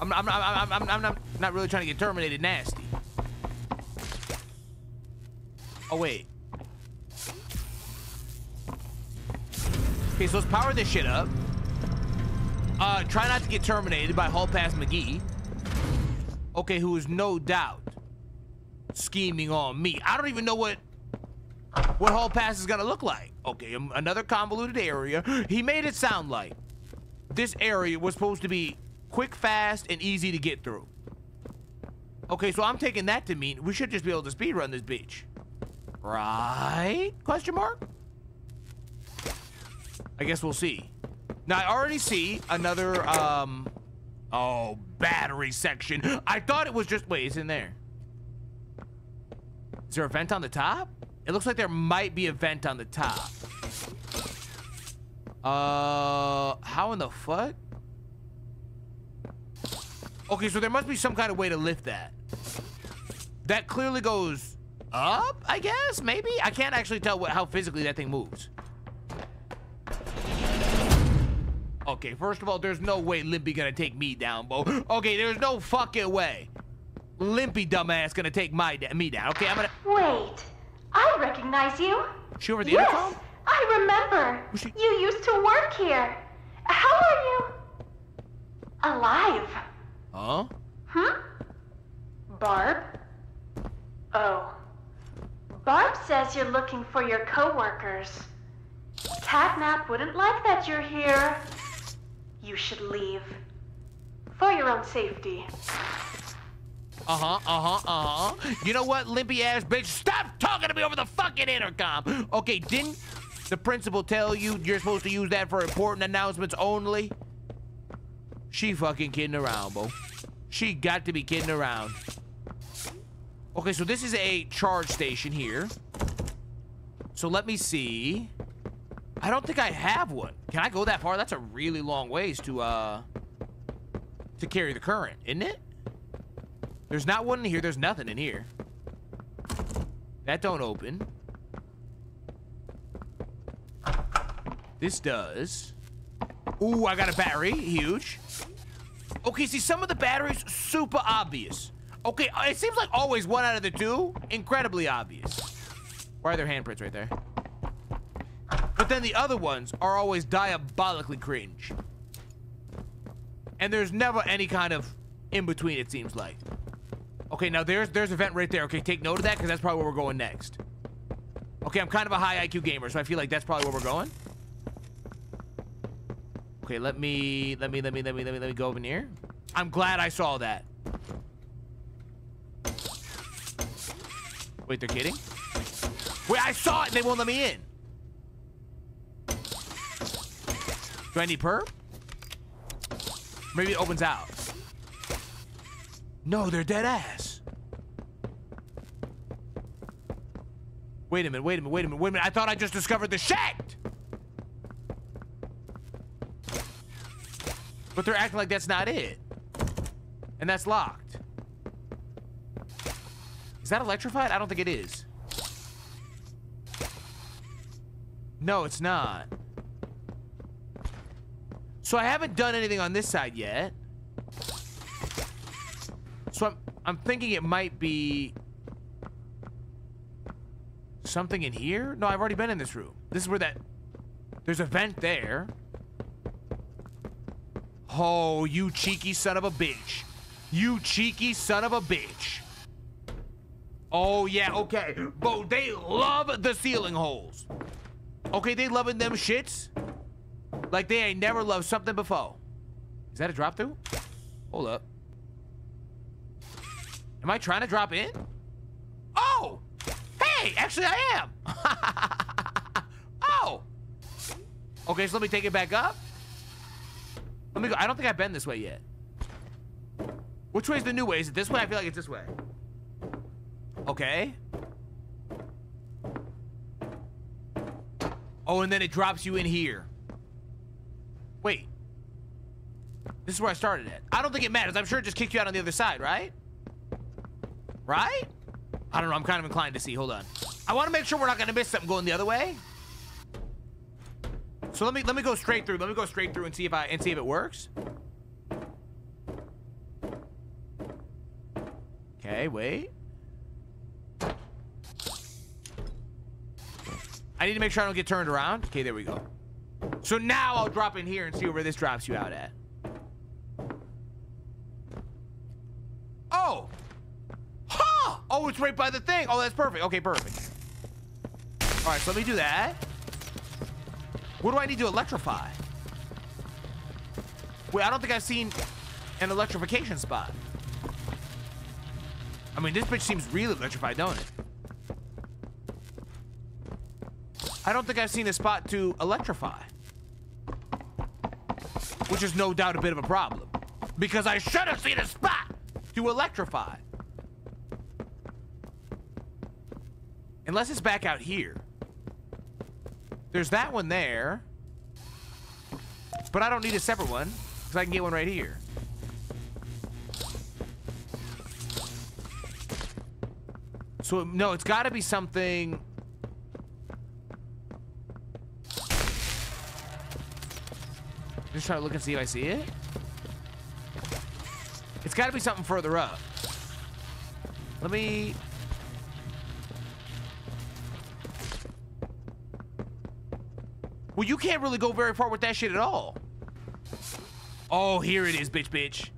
I'm, I'm, I'm, I'm, I'm not, not really trying to get terminated nasty. Oh, wait. Okay, so let's power this shit up. Uh, try not to get terminated by Hall Pass McGee. Okay, who is no doubt scheming on me. I don't even know what what Hall Pass is gonna look like. Okay, um, another convoluted area. He made it sound like this area was supposed to be quick, fast, and easy to get through. Okay, so I'm taking that to mean we should just be able to speed run this bitch. Right? Question mark? I guess we'll see. Now, I already see another, um... Oh, battery section. I thought it was just... Wait, it's in there. Is there a vent on the top? It looks like there might be a vent on the top. Uh, how in the fuck? Okay, so there must be some kind of way to lift that. That clearly goes up, I guess, maybe? I can't actually tell what, how physically that thing moves. Okay, first of all, there's no way Limpy gonna take me down, Bo. Okay, there's no fucking way. Limpy dumbass gonna take my me down. Okay, I'm gonna. Wait, I recognize you. She over the yes, intercom? I remember. You used to work here. How are you? Alive. Huh? Hmm? Barb? Oh. Barb says you're looking for your coworkers. Catnap wouldn't like that you're here. You should leave. For your own safety. Uh-huh, uh-huh, uh-huh. You know what, limpy ass bitch? Stop talking to me over the fucking intercom. Okay, didn't the principal tell you you're supposed to use that for important announcements only? She fucking kidding around, Bo. She got to be kidding around. Okay, so this is a charge station here. So let me see. I don't think I have one. Can I go that far? That's a really long ways to, uh, to carry the current, isn't it? There's not one in here. There's nothing in here. That don't open. This does. Ooh, I got a battery. Huge. Okay, see, some of the batteries, super obvious. Okay, uh, it seems like always one out of the two, incredibly obvious. Why are there handprints right there? But then the other ones are always diabolically cringe. And there's never any kind of in-between, it seems like. Okay, now there's there's a vent right there. Okay, take note of that, because that's probably where we're going next. Okay, I'm kind of a high IQ gamer, so I feel like that's probably where we're going. Okay, let me, let me, let me, let me, let me, let me go over here. I'm glad I saw that. Wait, they're kidding? Wait, I saw it and they won't let me in. Do I need perp? Maybe it opens out. No, they're dead ass. Wait a minute, wait a minute, wait a minute, wait a minute. I thought I just discovered the shaft. But they're acting like that's not it. And that's locked. Is that electrified? I don't think it is. No, it's not. So I haven't done anything on this side yet. So I'm, I'm thinking it might be something in here. No, I've already been in this room. This is where that, there's a vent there. Oh, you cheeky son of a bitch. You cheeky son of a bitch. Oh, yeah, okay. Bo, they love the ceiling holes. Okay, they loving them shits. Like they ain't never loved something before. Is that a drop through? Hold up. Am I trying to drop in? Oh! Hey, actually I am. *laughs* oh! Okay, so let me take it back up. Let me go. I don't think I've been this way yet. Which way is the new way? Is it this way? I feel like it's this way. Okay. Oh, and then it drops you in here. Wait. This is where I started at. I don't think it matters. I'm sure it just kicked you out on the other side, right? Right? I don't know. I'm kind of inclined to see. Hold on. I want to make sure we're not going to miss something going the other way. So let me let me go straight through. Let me go straight through and see if I and see if it works. Okay, wait. I need to make sure I don't get turned around. Okay, there we go. So now I'll drop in here and see where this drops you out at. Oh! Huh! Oh, it's right by the thing. Oh, that's perfect. Okay, perfect. All right, so let me do that. What do I need to electrify? Wait, I don't think I've seen an electrification spot. I mean, this bitch seems really electrified, don't it? I don't think I've seen a spot to electrify. Which is no doubt a bit of a problem. Because I should have seen a spot to electrify. Unless it's back out here. There's that one there. But I don't need a separate one, because I can get one right here. So, no, it's got to be something... Just try to look and see if I see it. It's got to be something further up. Let me... Well, you can't really go very far with that shit at all. Oh, here it is, bitch, bitch.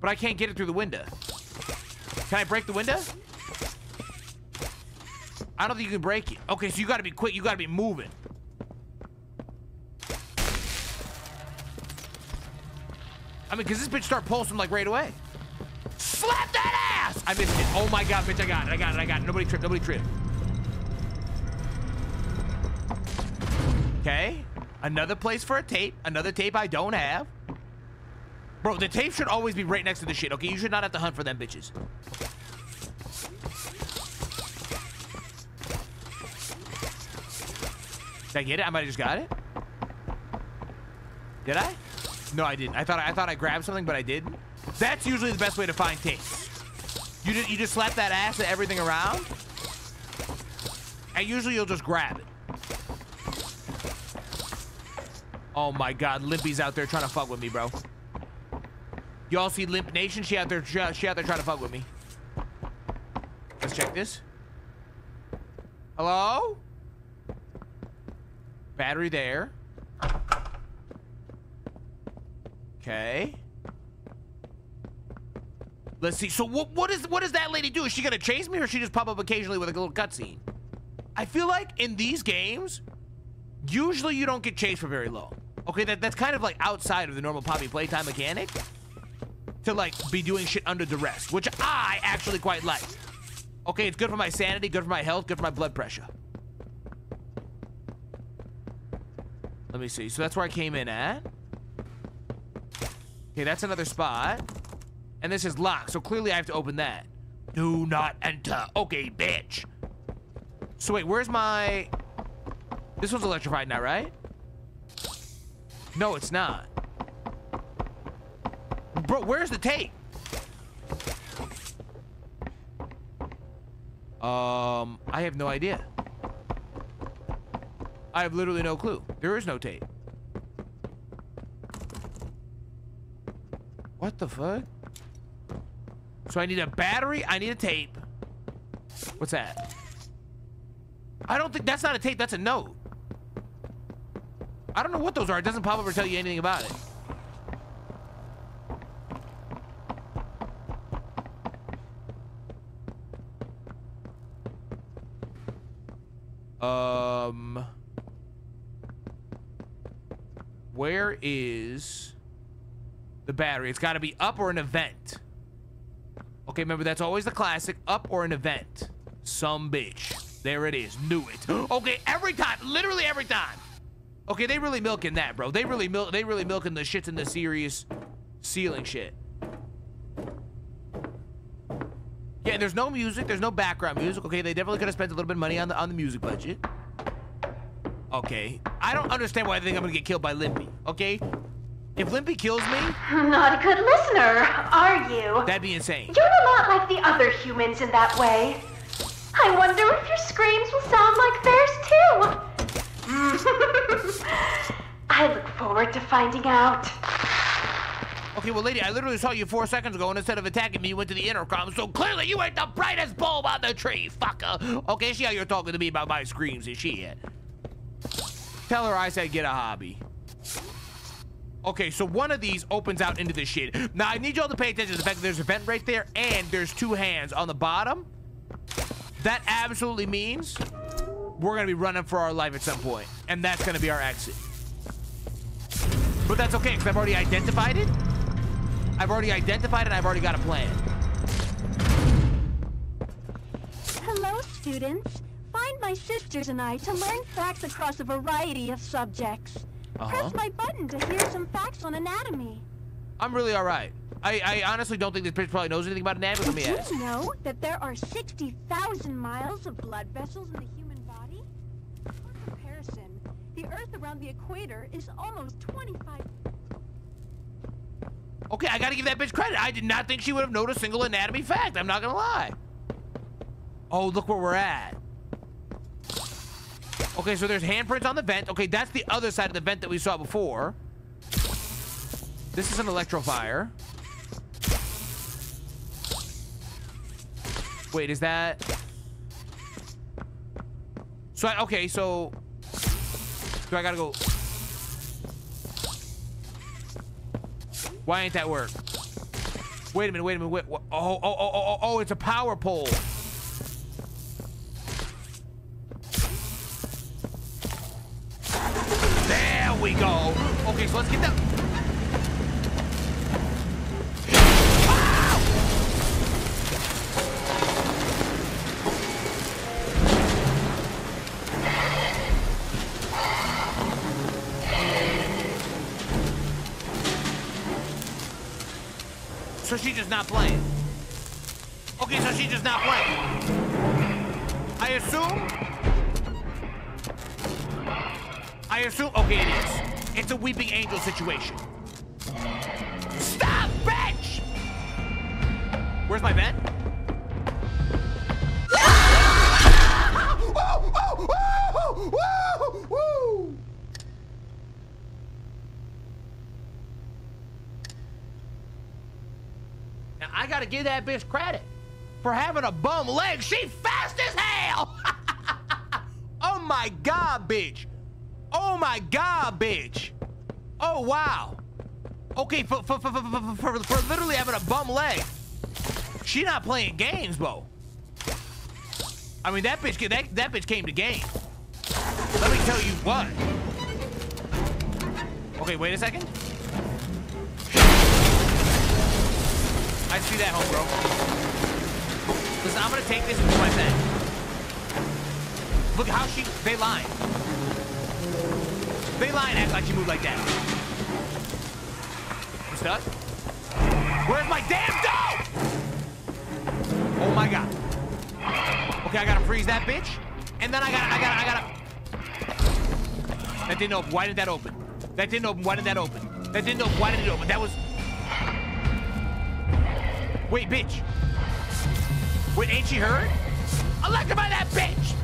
But I can't get it through the window. Can I break the window? I don't think you can break it. Okay, so you gotta be quick. You gotta be moving. I mean, because this bitch start pulsing like right away. Slap that ass! I missed it. Oh my god, bitch, I got it. I got it. I got it. Nobody trip. Nobody trip. Okay. Another place for a tape. Another tape I don't have. Bro, the tape should always be right next to the shit, okay? You should not have to hunt for them bitches. Did I get it? I might have just got it. Did I? No, I didn't. I thought I thought I grabbed something, but I didn't. That's usually the best way to find tape. You just, you just slap that ass and everything around, and usually you'll just grab it. Oh my God, Limpy's out there trying to fuck with me, bro. Y'all see Limp Nation? She out there, she out there trying to fuck with me. Let's check this. Hello? Battery there. Okay. Let's see. So what what is what does that lady do? Is she gonna chase me or she just pop up occasionally with a little cutscene? I feel like in these games, usually you don't get chased for very long. Okay, that, that's kind of like outside of the normal Poppy playtime mechanic. To like be doing shit under duress, which I actually quite like. Okay, it's good for my sanity, good for my health, good for my blood pressure. Let me see. So that's where I came in at. Okay, that's another spot. And this is locked, so clearly I have to open that. Do not enter. Okay, bitch. So wait, where's my... This one's electrified now, right? No, it's not. Bro, where's the tape? Um, I have no idea. I have literally no clue. There is no tape. What the fuck? So I need a battery, I need a tape. What's that? I don't think that's not a tape, that's a note. I don't know what those are. It doesn't pop up or tell you anything about it. Um, where is the battery? It's got to be up or an event. Okay, remember that's always the classic, up or an event. Some bitch. There it is. Knew it. *gasps* Okay, every time, literally every time. Okay, they really milking that, bro. They really milk. They really milking the shits in the series ceiling shit. Yeah, there's no music. There's no background music. Okay, they definitely could have spent a little bit of money on the on the music budget. Okay, I don't understand why they think I'm gonna get killed by Limpy. Okay, if Limpy kills me, Not a good listener, are you? that'd be insane. You're a lot like the other humans in that way. I wonder if your screams will sound like theirs too. *laughs* I look forward to finding out. Okay, well, lady, I literally saw you four seconds ago, and instead of attacking me, you went to the intercom, so clearly you ain't the brightest bulb on the tree, fucker. Okay, see how you're talking to me about my screams and shit. Tell her I said get a hobby. Okay, so one of these opens out into the shit. Now, I need y'all to pay attention to the fact that there's a vent right there, and there's two hands on the bottom. That absolutely means we're gonna be running for our life at some point, and that's gonna be our exit. But that's okay, because I've already identified it. I've already identified it, I've already got a plan. Hello, students. Find my sisters and I to learn facts across a variety of subjects. Uh-huh. Press my button to hear some facts on anatomy. I'm really all right. I, I honestly don't think this bitch probably knows anything about anatomy. Did ask. you know that there are 60,000 miles of blood vessels in the human body? For comparison, the Earth around the equator is almost 25. Okay, I gotta give that bitch credit. I did not think she would have known a single anatomy fact. I'm not gonna lie. Oh, look where we're at. Okay, so there's handprints on the vent. Okay, that's the other side of the vent that we saw before. This is an electrofire. Wait, is that... So, I, okay, so... Do I gotta go... Why ain't that work? Wait a minute, wait a minute, wait? Oh, oh, oh, oh, oh, oh, it's a power pole. We go. Okay, so let's get that. Ah! So she's just not playing. Okay, so she's just not playing. I assume. I assume. Okay, it is. It's a weeping angel situation. Stop, bitch! Where's my vent? Now, I gotta give that bitch credit for having a bum leg. She fast as hell! *laughs* oh my god, bitch! Oh my god, bitch! Oh wow! Okay, for, for, for, for, for, for, literally having a bum leg, she not playing games, bro. I mean, that bitch, that, that bitch came to game. Let me tell you what. Okay, wait a second. I see that, homebro. Listen, I'm gonna take this and do my thing. Look how she, they line. They line act like you move like that. You stuck? Where's my damn dog? Oh my god. Okay, I gotta freeze that bitch. And then I gotta, I gotta, I gotta. That didn't open. Why did that open? That didn't open. Why did that open? That didn't open. Why did it open? That was. Wait, bitch. Wait, ain't she heard? Electrify that bitch!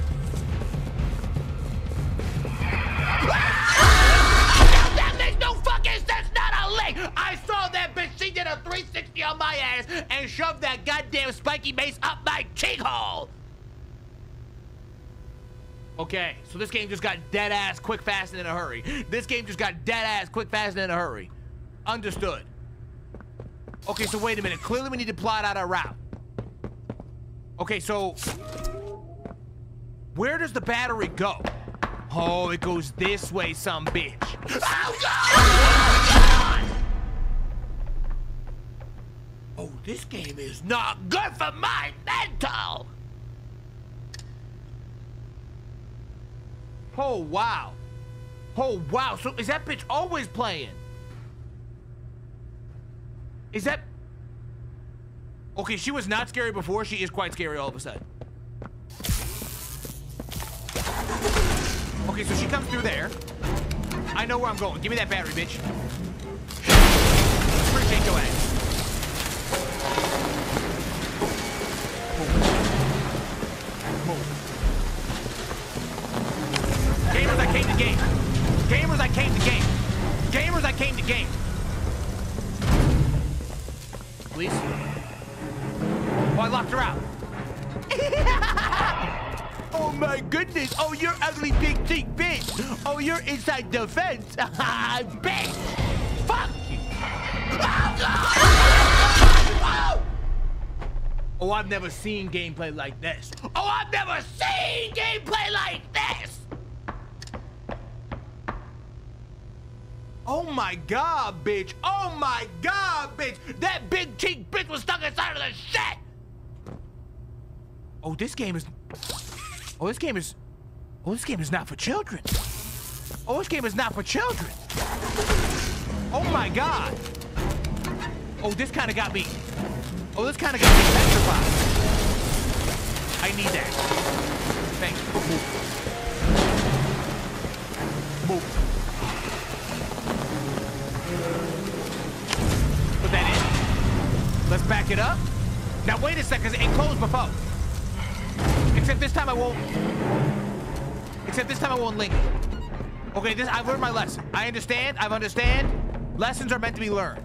That makes no fucking sense, not a lick! I saw that bitch, she did a 360 on my ass and shoved that goddamn spiky mace up my cheek hole! Okay, so this game just got dead ass quick, fast, and in a hurry. This game just got dead ass quick, fast, and in a hurry. Understood. Okay, so wait a minute. Clearly we need to plot out our route. Okay, so... Where does the battery go? Oh, it goes this way, some bitch. Oh, God! Oh, this game is not good for my mental! Oh, wow. Oh, wow. So is that bitch always playing? Is that... Okay, she was not scary before. She is quite scary all of a sudden. Okay, so she comes through there. I know where I'm going. Give me that battery, bitch. Appreciate your ass. Gamers, I came to game. Gamers, I came to game. Gamers, I came to game. Please? Oh, I locked her out. *laughs* oh my goodness. Oh, you're ugly big cheek bitch. Oh, you're inside the fence. *laughs* bitch. Fuck you. Oh, oh, oh, I've never seen gameplay like this. Oh, I've never seen gameplay like this. Oh my god, bitch. Oh my god, bitch. That big cheek bitch was stuck inside of the shit. Oh, this game is... Oh, this game is... Oh, this game is not for children. Oh, this game is not for children. Oh my god. Oh, this kind of got me... Oh, this kind of got me petrified. I need that. Thanks. Move. Move. Put that in. Let's back it up. Now wait a second, it closed before. Except this time I won't. Except this time I won't link. Okay, this I've learned my lesson. I understand. I understand. Lessons are meant to be learned.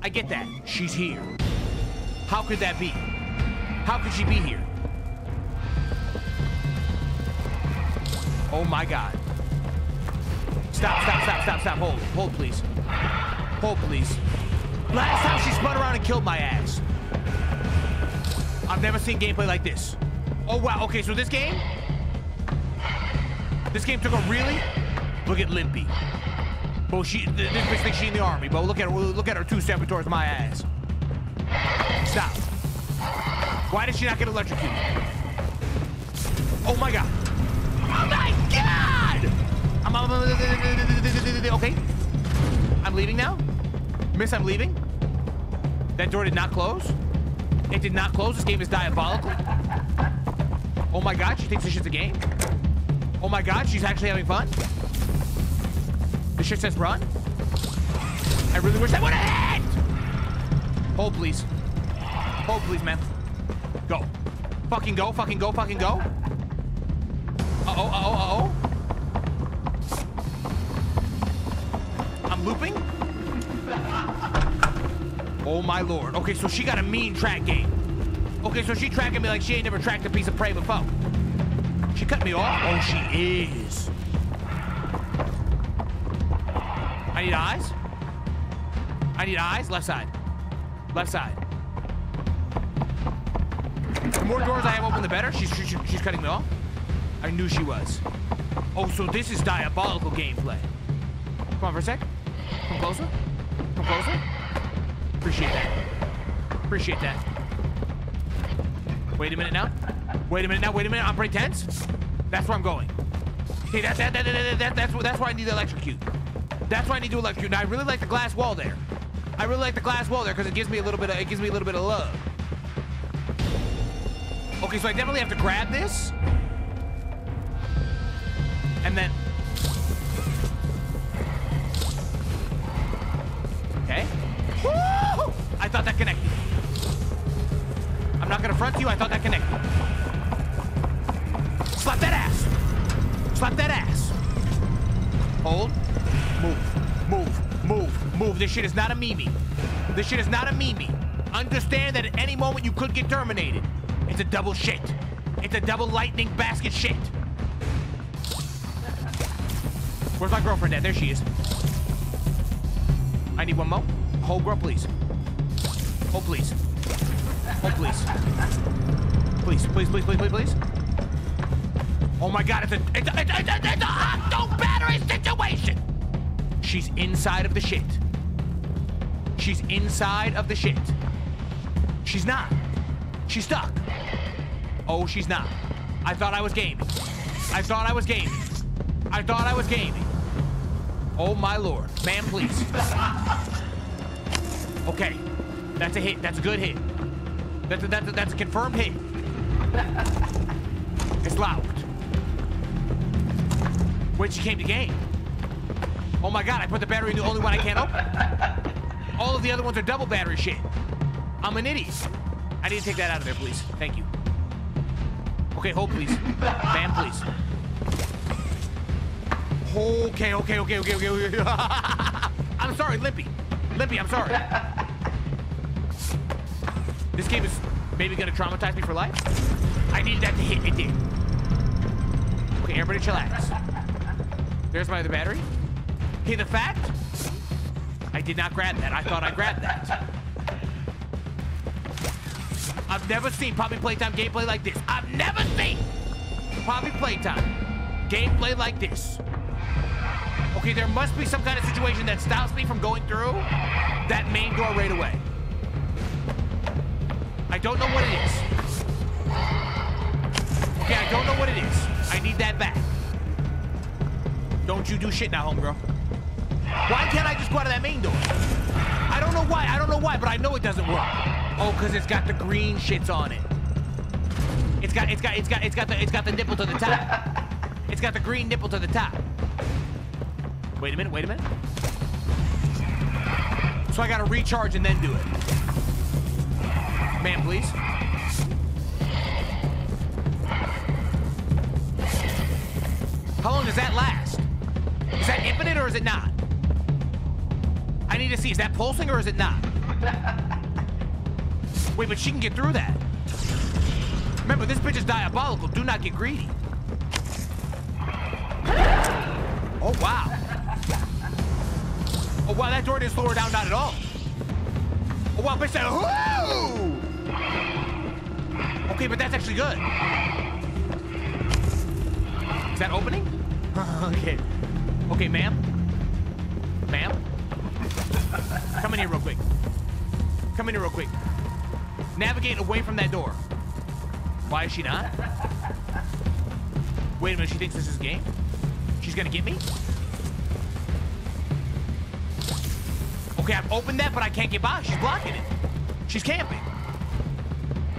I get that. She's here. How could that be? How could she be here? Oh my god. Stop, stop, stop, stop, stop. Hold. Hold, please. Hold, please. Last time she spun around and killed my ass. I've never seen gameplay like this. Oh, wow. Okay, so this game... This game took a really... Look at Limpy. Bro, she... This bitch thinks she in the army, bro. Look at her. Look at her two-stepping towards my ass. Stop. Why did she not get electrocuted? Oh, my God. Oh, my God! I'm okay. I'm leaving now? Miss, I'm leaving? That door did not close? It did not close. This game is diabolical. Oh my god, she thinks this shit's a game. Oh my god, she's actually having fun. This shit says run. I really wish I would have hit! Hold, please. Hold, please, man. Go. Fucking go, fucking go, fucking go. Uh-oh, uh-oh, uh-oh. I'm looping? *laughs* Oh my lord. Okay, so she got a mean track game. Okay, so she tracking me like she ain't never tracked a piece of prey before. She cut me off? Oh, she is. I need eyes. I need eyes. Left side. Left side. The more doors I have open, the better. She's, she's, she's cutting me off. I knew she was. Oh, so this is diabolical gameplay. Come on for a sec. Come closer. Come closer. Appreciate that. Appreciate that. Wait a minute now. Wait a minute now. Wait a minute. I'm pretty tense. That's where I'm going. Okay, that, that, that, that, that, that's, that's why I need to electrocute. That's why I need to electrocute. Now, I really like the glass wall there. I really like the glass wall there because it gives me a little bit of, it gives me a little bit of love. Okay, so I definitely have to grab this. And then... you, I thought that connected. Slap that ass! Slap that ass! Hold. Move. Move. Move. Move. This shit is not a meme. This shit is not a meme. Understand that at any moment you could get terminated. It's a double shit. It's a double lightning basket shit. Where's my girlfriend at? There she is. I need one more. Hold, girl, please. Hold, please. Hold, please. Please, please, please, please, please, please. Oh my god, it's a, it's a, it's a, it's a, it's a battery situation! She's inside of the shit. She's inside of the shit. She's not. She's stuck. Oh, she's not. I thought I was gaming. I thought I was gaming. I thought I was gaming. Oh my lord. Man, please. *laughs* Okay. That's a hit. That's a good hit. That's a, that's a, confirmed hit. It's locked. Wait, she came to game. Oh my god, I put the battery in the only one I can't open. All of the other ones are double battery shit. I'm an idiot. I need to take that out of there, please. Thank you. Okay, hold, please. Bam, please. Okay, okay, okay, okay, okay. okay. *laughs* I'm sorry, Limpy. Limpy, I'm sorry. This game is maybe gonna traumatize me for life. I needed that to hit. It did. Okay, everybody chillax. There's my other battery. Okay, the fact, I did not grab that. I thought I grabbed that. I've never seen Poppy Playtime gameplay like this. I've never seen Poppy Playtime gameplay like this. Okay, there must be some kind of situation that stops me from going through that main door right away. I don't know what it is. Okay, I don't know what it is. I need that back. Don't you do shit now, homegirl. Why can't I just go out of that main door? I don't know why. I don't know why, but I know it doesn't work. Oh, because it's got the green shits on it. It's got, it's got, it's got, it's got the, it's got the nipple to the top. It's got the green nipple to the top. Wait a minute. Wait a minute. So I gotta recharge and then do it. Ma'am, please. How long does that last? Is that infinite or is it not? I need to see, is that pulsing or is it not? *laughs* Wait, but she can get through that. Remember, this bitch is diabolical. Do not get greedy. Oh, wow. Oh, wow, that door didn't slow her down, not at all. Oh, wow, bitch whoo! But that's actually good. Is that opening? *laughs* okay. Okay, ma'am. Ma'am. Come in here real quick. Come in here real quick. Navigate away from that door. Why is she not? Wait a minute, she thinks this is a game? She's gonna get me? Okay, I've opened that, but I can't get by. She's blocking it. She's camping.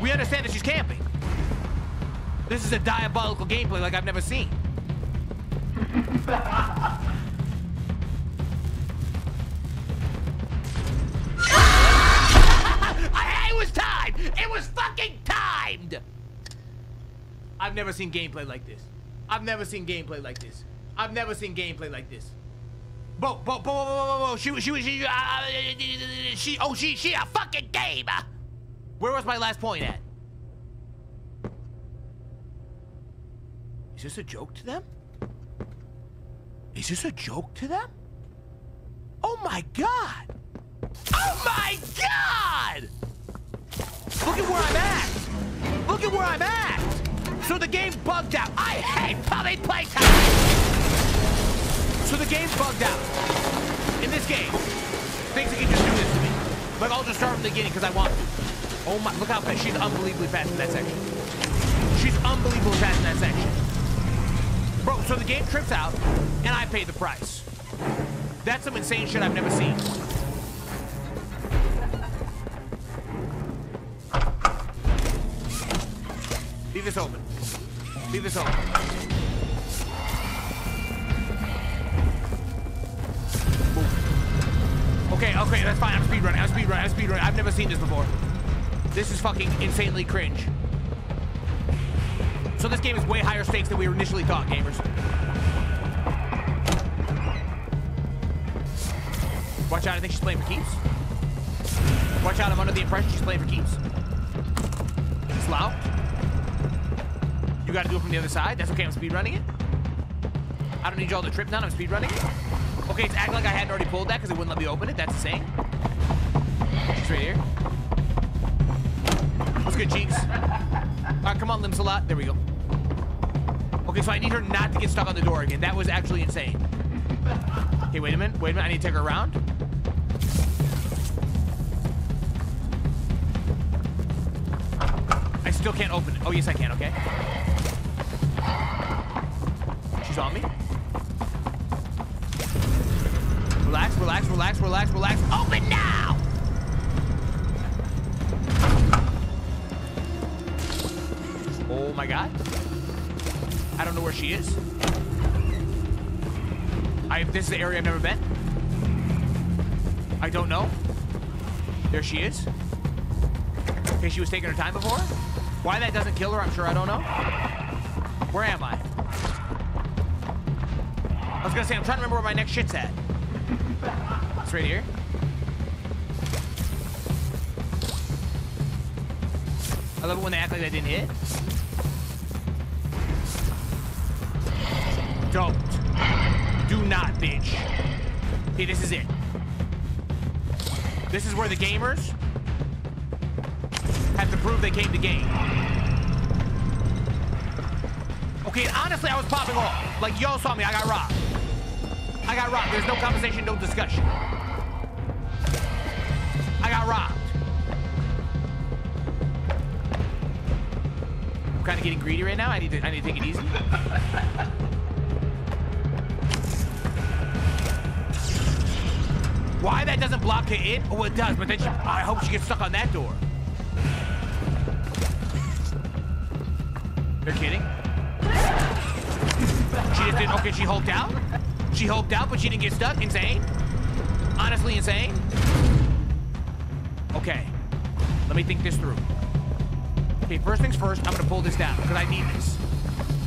We understand that she's camping. This is a diabolical gameplay like I've never seen. *laughs* It was timed! It was fucking timed! I've never seen gameplay like this. I've never seen gameplay like this. I've never seen gameplay like this. Bo, bo, bo, bo, bo, bo, bo. She, she, she, uh, she, oh, she, she a fucking game. Where was my last point at? Is this a joke to them? Is this a joke to them? Oh my god! Oh my god! Look at where I'm at! Look at where I'm at! So the game bugged out. I hate Poppy Playtime! So the game bugged out. In this game, thinks it can just do this to me. Like, I'll just start from the beginning because I want to. Oh my, look how fast. She's unbelievably fast in that section. She's unbelievably fast in that section. Bro, so the game trips out, and I pay the price. That's some insane shit I've never seen. Leave this open. Leave this open. Okay, okay, that's fine. I'm speedrunning. I'm speedrunning. I'm speedrunning. I've never seen this before. This is fucking insanely cringe. So this game is way higher stakes than we initially thought, gamers. Watch out, I think she's playing for keeps. Watch out, I'm under the impression she's playing for keeps. Slow. You gotta do it from the other side. That's okay, I'm speedrunning it. I don't need y'all to trip down, I'm speedrunning it. Okay, it's acting like I hadn't already pulled that because it wouldn't let me open it. That's insane. She's right here. What's good, cheeks? All ah, right, come on, limbs a lot. There we go. Okay, so I need her not to get stuck on the door again. That was actually insane. Okay, wait a minute. Wait a minute. I need to take her around. I still can't open it. Oh, yes, I can. Okay. She's on me. Relax, relax, relax, relax, relax. Open now! Oh my god. I don't know where she is. I this is the area I've never been. I don't know. There she is. Okay, she was taking her time before. Why that doesn't kill her, I'm sure I don't know. Where am I? I was gonna say, I'm trying to remember where my next shit's at. It's right here. I love it when they act like they didn't hit. Don't. Do not, bitch. Hey, this is it. This is where the gamers have to prove they came to game. Okay, honestly, I was popping off. Like, y'all saw me, I got robbed. I got robbed. There's no conversation, no discussion. I got robbed. I'm kind of getting greedy right now. I need to, I need to take it easy. *laughs* block her in? Oh, it does, but then she, I hope she gets stuck on that door. You're kidding. She just did, okay, she hulked out. She hulked out, but she didn't get stuck. Insane. Honestly insane. Okay. Let me think this through. Okay, first things first, I'm gonna pull this down, because I need this.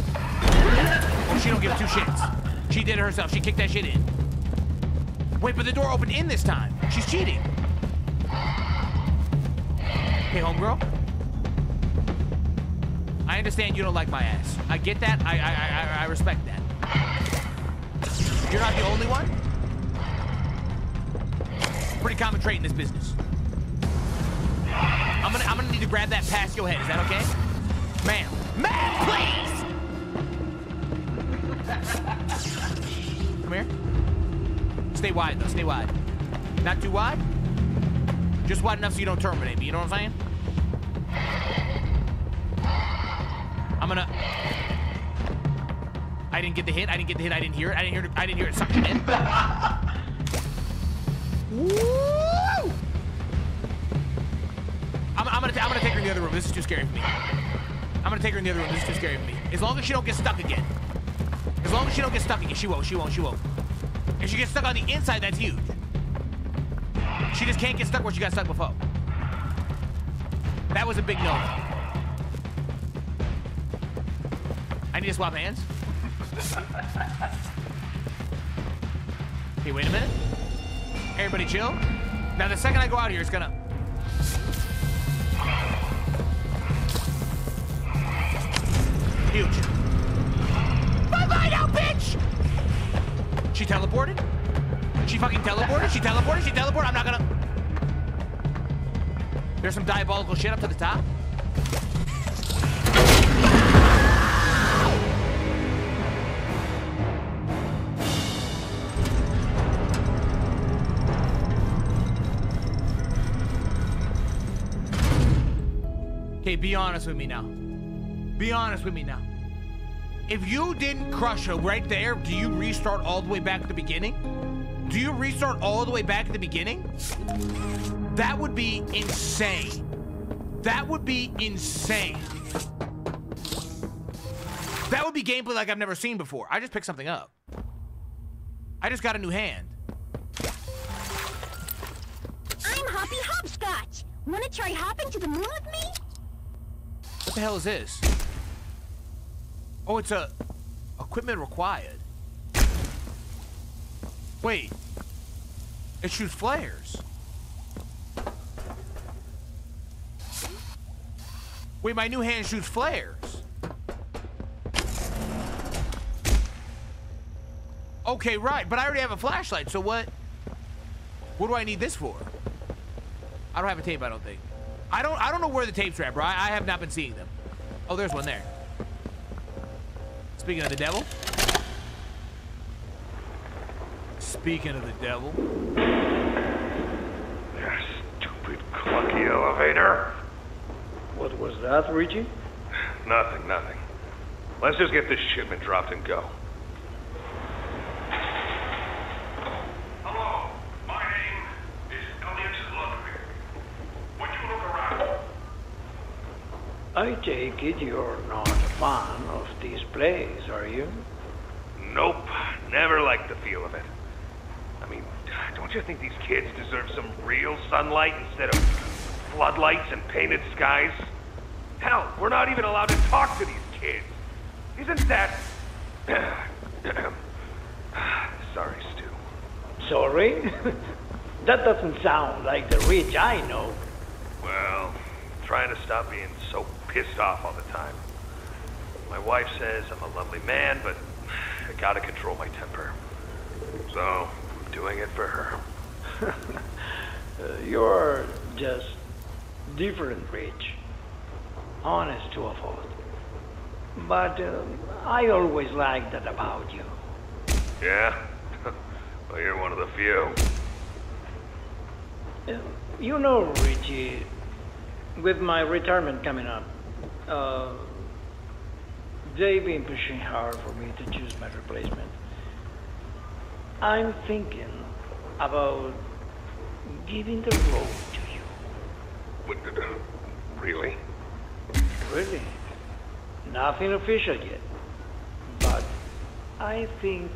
Oh, she don't give two shits. She did it herself. She kicked that shit in. Wait, but the door opened in this time. She's cheating. Hey, homegirl. I understand you don't like my ass. I get that. I I I, I respect that. You're not the only one. Pretty common trait in this business. I'm gonna I'm gonna need to grab that past your head. Is that okay? Ma'am. Ma'am, please! Come here. Stay wide though, stay wide. Not too wide. Just wide enough so you don't terminate me, you know what I'm saying? I'm gonna I didn't get the hit, I didn't get the hit, I didn't hear it, I didn't hear it, I didn't hear it suck it in. Woo! I'm, I'm gonna, I'm gonna take her in the other room. This is too scary for me. I'm gonna take her in the other room. This is too scary for me. As long as she don't get stuck again. As long as she don't get stuck again. She won't, she won't, she won't. If she gets stuck on the inside, that's huge. She just can't get stuck where she got stuck before. That was a big no. I need to swap hands. *laughs* hey, wait a minute. Everybody chill. Now the second I go out here, it's gonna... There's some diabolical shit up to the top. Okay, be honest with me now. Be honest with me now. If you didn't crush her right there, do you restart all the way back at the beginning? Do you restart all the way back at the beginning? That would be insane. That would be insane. That would be gameplay like I've never seen before. I just picked something up. I just got a new hand. I'm Hoppy Hopscotch. Wanna try hopping to the moon with me? What the hell is this? Oh, it's a equipment required. Wait. It shoots flares. Wait, my new hand shoots flares. Okay, right, but I already have a flashlight, so what? What do I need this for? I don't have a tape, I don't think. I don't I don't know where the tapes are at, bro. I, I have not been seeing them. Oh, there's one there. Speaking of the devil. Speaking of the devil. Stupid clunky elevator. What was that, Richie? Nothing, nothing. Let's just get this shipment dropped and go. Hello, my name is Elliot Ludwig. Would you look around? I take it you're not a fan of this place, are you? Nope, never liked the feel of it. I mean, don't you think these kids deserve some real sunlight instead of floodlights and painted skies? Hell, we're not even allowed to talk to these kids. Isn't that... *clears throat* Sorry, Stu. Sorry? *laughs* that doesn't sound like the Rich I know. Well, trying to stop being so pissed off all the time. My wife says I'm a lovely man, but I gotta control my temper. So, I'm doing it for her. Uh, *laughs* *laughs* you're just different, Rich. Honest to a fault. But uh, I always liked that about you. Yeah? *laughs* well, you're one of the few. Uh, you know, Richie, with my retirement coming up, uh, they've been pushing hard for me to choose my replacement. I'm thinking about giving the role to you. What, uh, really? Really? Nothing official yet. But I think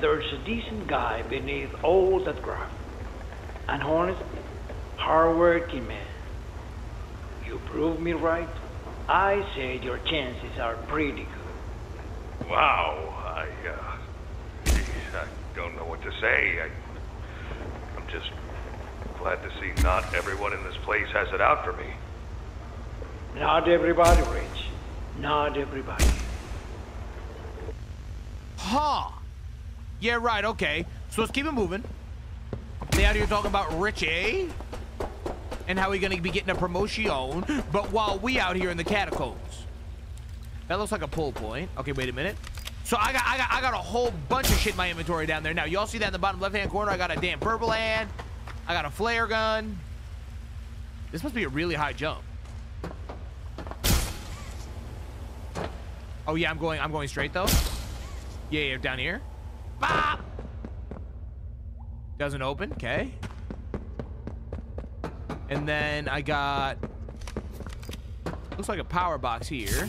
there's a decent guy beneath all that graft. An honest, hardworking man. You prove me right. I say your chances are pretty good. Wow, I, uh, geez, I don't know what to say. I, I'm just glad to see not everyone in this place has it out for me. Not everybody, Rich. Not everybody. Huh. Yeah, right, okay. So let's keep it moving. They out here talking about Richie eh? and how he gonna be getting a promotion, but while we out here in the catacombs. That looks like a pull point. Okay, wait a minute. So I got I got I got a whole bunch of shit in my inventory down there. Now y'all see that in the bottom left hand corner? I got a damn purple hand. I got a flare gun. This must be a really high jump. Oh yeah, I'm going I'm going straight though. Yeah, yeah, down here. Bop! Doesn't open, okay. And then I got looks like a power box here.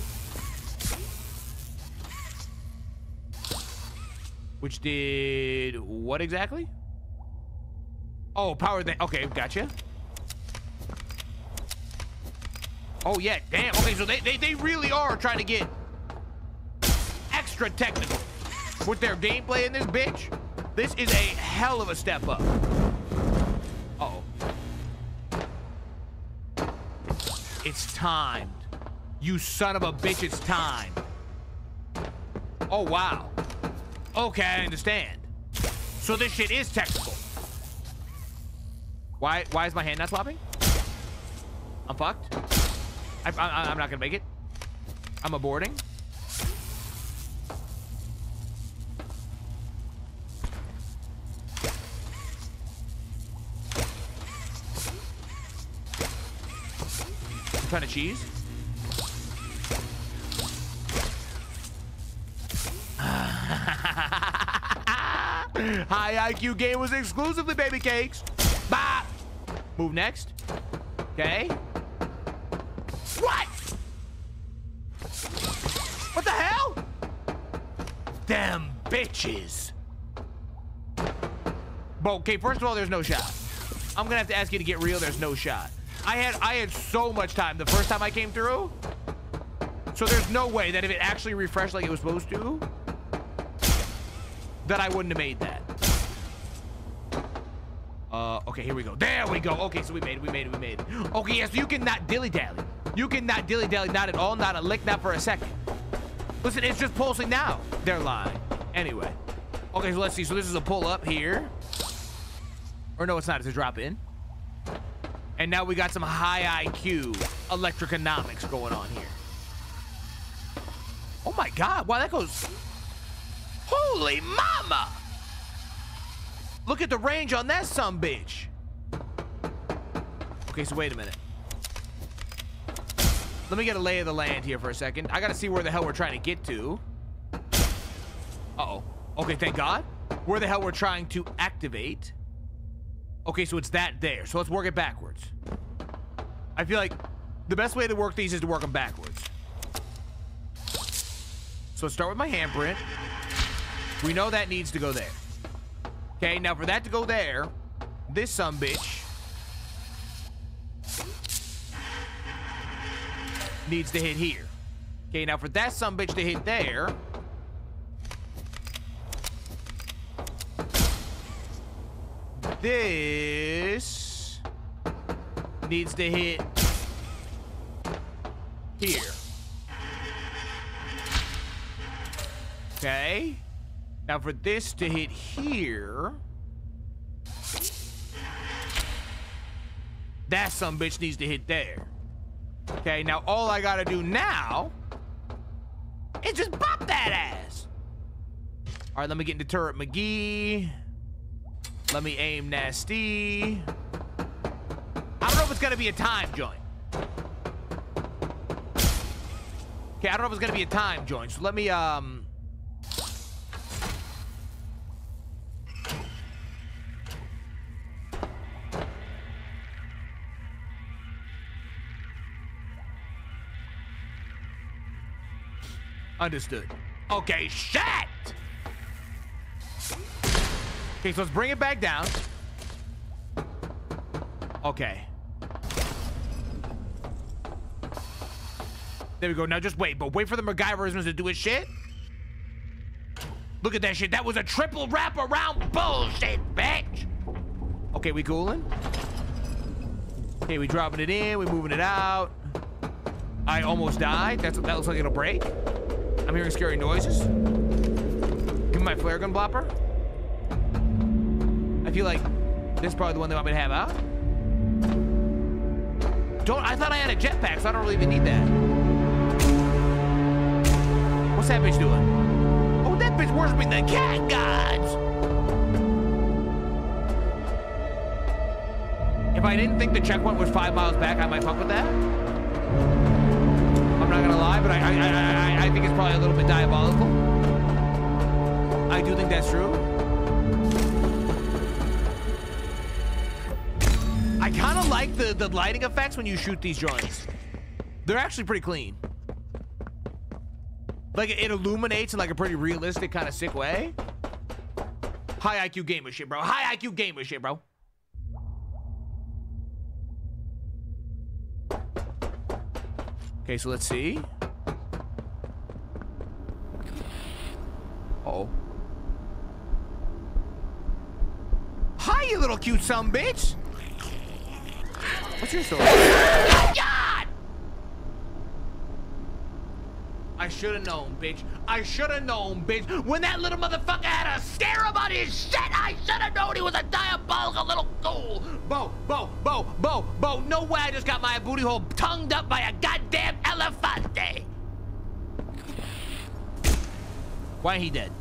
Which did what exactly? Oh, power thing. Okay, gotcha. Oh yeah, damn. Okay, so they, they, they really are trying to get extra technical with their gameplay in this bitch. This is a hell of a step up. Uh oh It's timed. You son of a bitch, it's timed. Oh, wow. Okay, I understand. So this shit is technical. Why why is my hand not swapping? I'm fucked. I, I, I'm not gonna make it. I'm aborting. What kind of cheese? *laughs* High IQ game was exclusively baby cakes. Bop. Move next. Okay. What? What the hell? Them bitches. Okay, first of all, there's no shot. I'm gonna have to ask you to get real. There's no shot. I had I had so much time the first time I came through. So there's no way that if it actually refreshed like it was supposed to, that I wouldn't have made that. Okay, here we go. There we go. Okay, so we made it, we made it, we made it. Okay, yes, you cannot dilly-dally. You cannot dilly-dally, not at all, not a lick, not for a second. Listen, it's just pulsing now. They're lying. Anyway. Okay, so let's see. So this is a pull up here. Or no, it's not. It's a drop in. And now we got some high IQ electroeconomics going on here. Oh my god, wow, that goes... Holy mama! Look at the range on that some bitch. Okay, so wait a minute. Let me get a lay of the land here for a second. I gotta see where the hell we're trying to get to. Uh-oh. Okay, thank God. Where the hell we're trying to activate. Okay, so it's that there. So let's work it backwards. I feel like the best way to work these is to work them backwards. So let's start with my handprint. We know that needs to go there. Okay, now for that to go there, this some bitch needs to hit here. Okay, now for that some bitch to hit there, this needs to hit here. Okay. Now for this to hit here, that some bitch needs to hit there. Okay, now all I gotta do now is just pop that ass. All right, let me get into turret McGee. Let me aim nasty. I don't know if it's gonna be a time joint. Okay, I don't know if it's gonna be a time joint. So let me um Understood. Okay, shit! Okay, so let's bring it back down. Okay. There we go. Now just wait, but wait for the MacGyverisms to do his shit. Look at that shit. That was a triple wrap around bullshit, bitch. Okay, we cooling? Okay, we dropping it in. We moving it out. I almost died. That's that looks like it'll break. I'm hearing scary noises. Give me my flare gun blopper. I feel like this is probably the one they want me to have out. Don't I thought I had a jetpack, so I don't really even need that. What's that bitch doing? Oh, that bitch worshiping the cat gods. If I didn't think the checkpoint was five miles back, I might fuck with that. I'm not gonna lie, but I I, I, I, I think it's probably a little bit diabolical. I do think that's true. I kind of like the, the lighting effects when you shoot these joints. They're actually pretty clean. Like, it illuminates in like a pretty realistic kind of sick way. High IQ gamer shit, bro. High IQ gamer shit, bro. Okay, so let's see. Oh. Hi, you little cute son bitch. What's your story? *laughs* Oh, God! I should have known, bitch. I should have known, bitch. When that little motherfucker had a scare about his shit, I should have known he was a diabolical little fool. Bo, bo, bo, bo, bo. No way I just got my booty hole tongued up by a goddamn elefante. Why ain't he dead?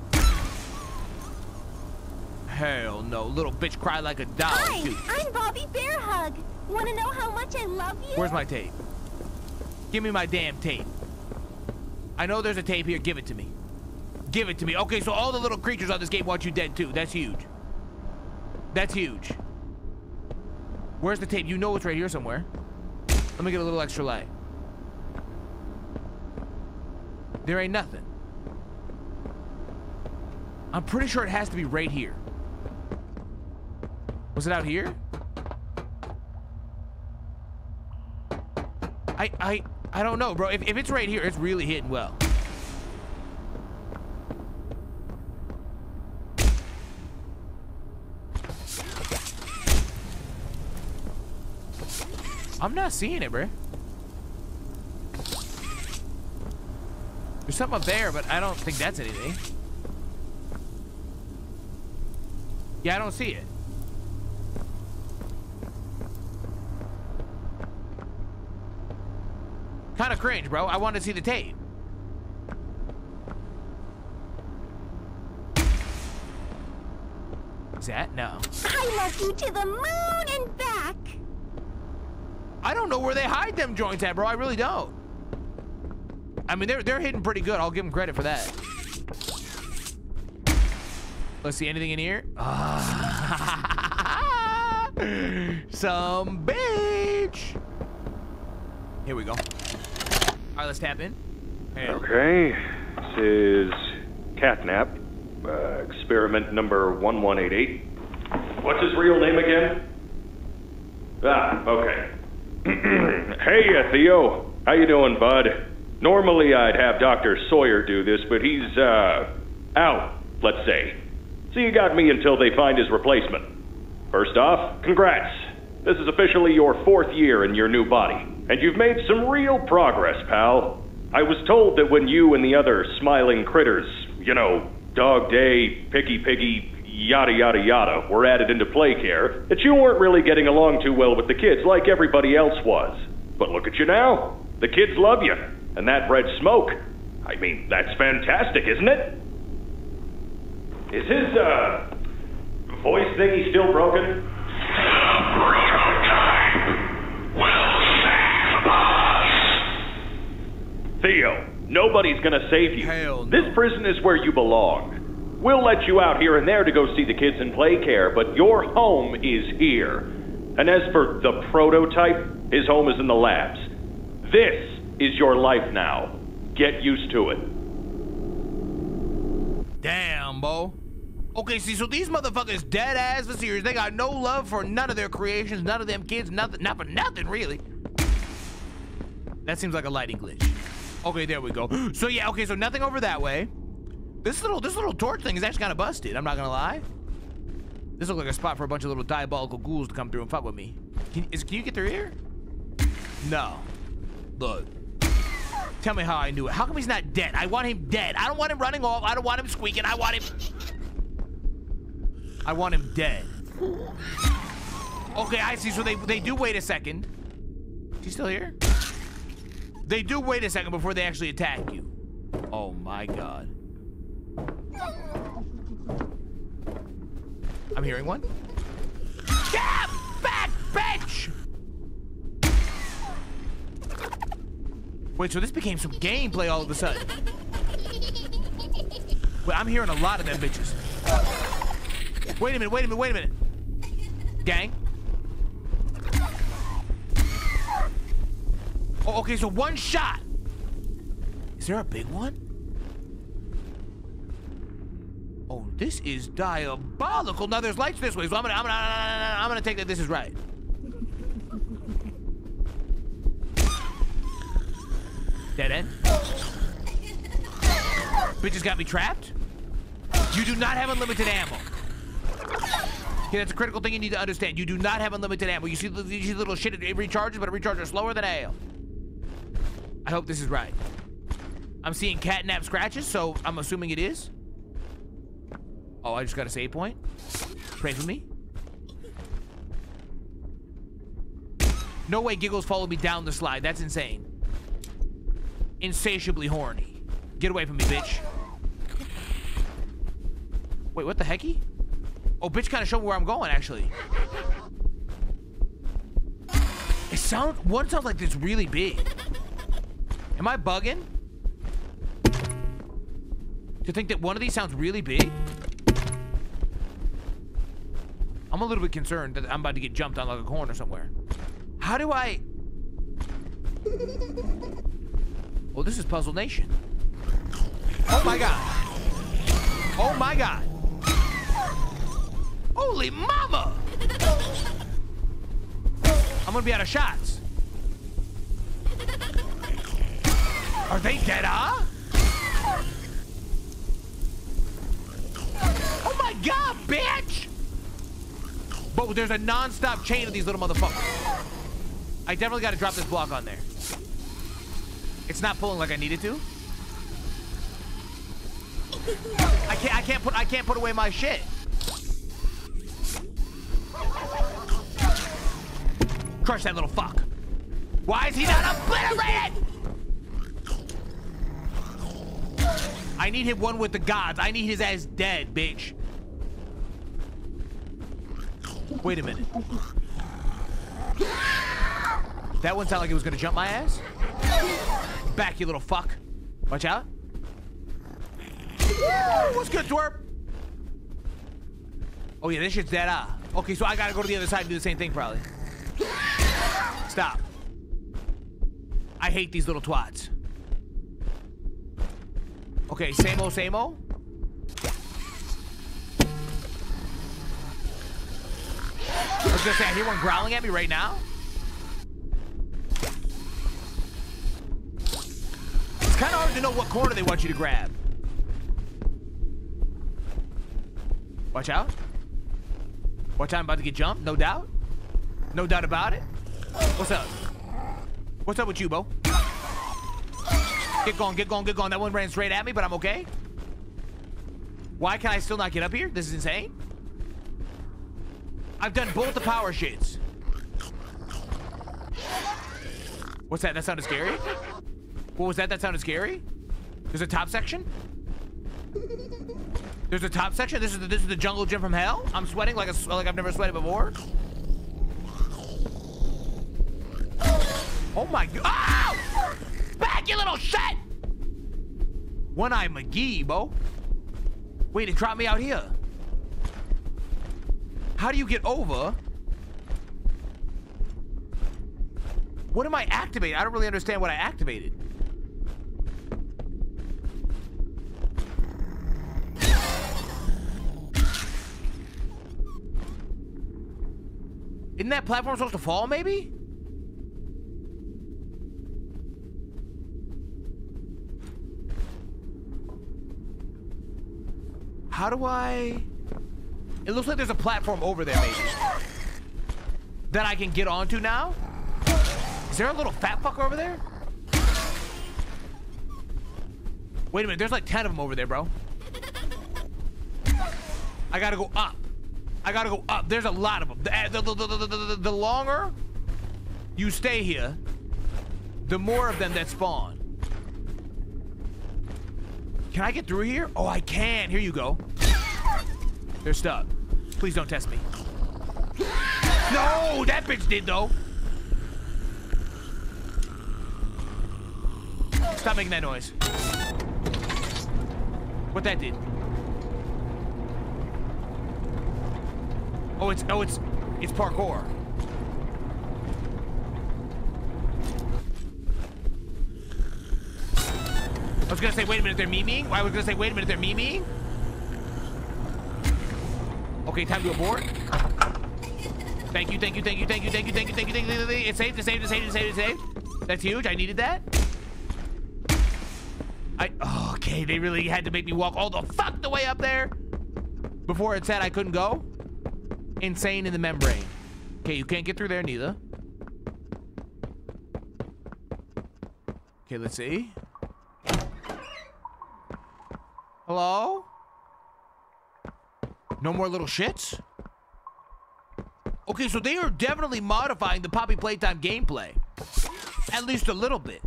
Hell no. Little bitch cry like a doll. Hi, Shoot. I'm Bobby Bearhug. Want to know how much I love you? Where's my tape? Give me my damn tape. I know there's a tape here. Give it to me. Give it to me. Okay, so all the little creatures on this game want you dead too. That's huge. That's huge. Where's the tape? You know it's right here somewhere. Let me get a little extra light. There ain't nothing. I'm pretty sure it has to be right here. Was it out here? I, I, I don't know, bro. If, if it's right here, it's really hitting well. I'm not seeing it, bro. There's something up there, but I don't think that's anything. Yeah, I don't see it. Kind of cringe, bro. I want to see the tape. Is that? No. I love you to the moon and back. I don't know where they hide them joints at, bro. I really don't. I mean, they're they're hidden pretty good. I'll give them credit for that. Let's see anything in here. *laughs* Some bitch. Here we go. All right, let's tap in. Hey. Okay, this is Catnap, uh, experiment number 1188. What's his real name again? Ah, okay. *clears throat* hey, uh, Theo. How you doing, bud? Normally I'd have Dr. Sawyer do this, but he's, uh, out, let's say. So you got me until they find his replacement. First off, congrats. This is officially your fourth year in your new body, and you've made some real progress, pal. I was told that when you and the other smiling critters, you know, Dog Day, Picky Piggy, yada yada yada, were added into play care, that you weren't really getting along too well with the kids like everybody else was. But look at you now. The kids love you. And that red smoke, I mean, that's fantastic, isn't it? Is his, uh, voice thingy still broken? Theo, nobody's gonna save you. This prison is where you belong. We'll let you out here and there to go see the kids in play care, but your home is here. And as for the prototype, his home is in the labs. This is your life now. Get used to it. Damn, Bo. Okay, see, so these motherfuckers dead ass for serious. They got no love for none of their creations, none of them kids, nothing, not for nothing, really. That seems like a lighting glitch. Okay, there we go. *gasps* So yeah, okay, so nothing over that way. This little this little torch thing is actually kind of busted. I'm not gonna lie. This looks like a spot for a bunch of little diabolical ghouls to come through and fuck with me. Can, is, can you get through here? No. Look. Tell me how I knew it. How come he's not dead? I want him dead. I don't want him running off. I don't want him squeaking. I want him... I want him dead. Okay, I see. So they, they do wait a second. Is he still here? They do wait a second before they actually attack you. Oh my god. I'm hearing one. Get back, bitch! Wait, so this became some gameplay all of a sudden. Wait, I'm hearing a lot of them bitches. Wait a minute, wait a minute, wait a minute. Gang. Oh, okay, so one shot. Is there a big one? Oh, this is diabolical. Now there's lights this way, so I'm gonna, I'm gonna, I'm gonna take that this is right. Dead end. Bitches got me trapped. You do not have unlimited ammo. Okay, that's a critical thing you need to understand. You do not have unlimited ammo. You see, the, you see little shit, it recharges, but it recharges slower than hell. I hope this is right. I'm seeing catnap scratches, so I'm assuming it is. Oh, I just got a save point. Pray for me. No way Giggles followed me down the slide. That's insane. Insatiably horny. Get away from me, bitch. Wait, what the hecky? Oh, bitch kind of showed me where I'm going, actually. It sounds, one sounds like it's really big. Am I bugging? To think that one of these sounds really big? I'm a little bit concerned that I'm about to get jumped on like a corner somewhere. How do I... Well, this is Puzzle Nation. Oh my god. Oh my god. Holy mama! I'm gonna be out of shots. Are they dead, huh? Oh my god, bitch! But there's a non-stop chain of these little motherfuckers. I definitely gotta drop this block on there. It's not pulling like I needed to. I can't I can't put I can't put away my shit. Crush that little fuck. Why is he not obliterated? I need him one with the gods. I need his ass dead, bitch. Wait a minute. That one sounded like it was gonna jump my ass. Back, you little fuck. Watch out. What's good, twerp? Oh yeah, this shit's dead, ah. Okay, so I gotta go to the other side and do the same thing, probably. Stop. I hate these little twats. Okay, same old, same old. I was gonna say, I hear one growling at me right now. It's kind of hard to know what corner they want you to grab. Watch out. Watch out, I'm about to get jumped, no doubt. No doubt about it. What's up? What's up with you, Bo? Get going, get going, get going. That one ran straight at me, but I'm okay. Why can I still not get up here? This is insane. I've done both the power shits. What's that? That sounded scary? What was that? That sounded scary? There's a top section? There's a top section? This is the, this is the jungle gym from hell? I'm sweating like a, like I've never sweated before? Oh my god. Oh! Back, you little shit! One Eye McGee, Bo. Wait, it dropped me out here. How do you get over? What am I activating? I don't really understand what I activated. Isn't that platform supposed to fall, maybe? How do I... It looks like there's a platform over there, maybe. That I can get onto now? Is there a little fat fucker over there? Wait a minute, there's like 10 of them over there, bro. I gotta go up. I gotta go up. There's a lot of them. The, the, the, the, the longer you stay here, the more of them that spawn. Can I get through here? Oh, I can. Here you go. They're stuck. Please don't test me. No, that bitch did though. Stop making that noise. What that did? Oh, it's oh, it's it's parkour. I was gonna say, wait a minute, they're memeing? I was gonna say, wait a minute, they're memeing? Okay, time to abort. Thank you, thank you, thank you, thank you, thank you, thank you, thank you, thank you, thank you. It's saved, it's saved, it's saved, it's saved, it's saved. That's huge. I needed that. I oh, okay, they really had to make me walk all the fuck the way up there before it said I couldn't go. Insane in the membrane. Okay, you can't get through there neither. Okay, let's see. Hello? No more little shits? Okay, so they are definitely modifying the Poppy Playtime gameplay. At least a little bit.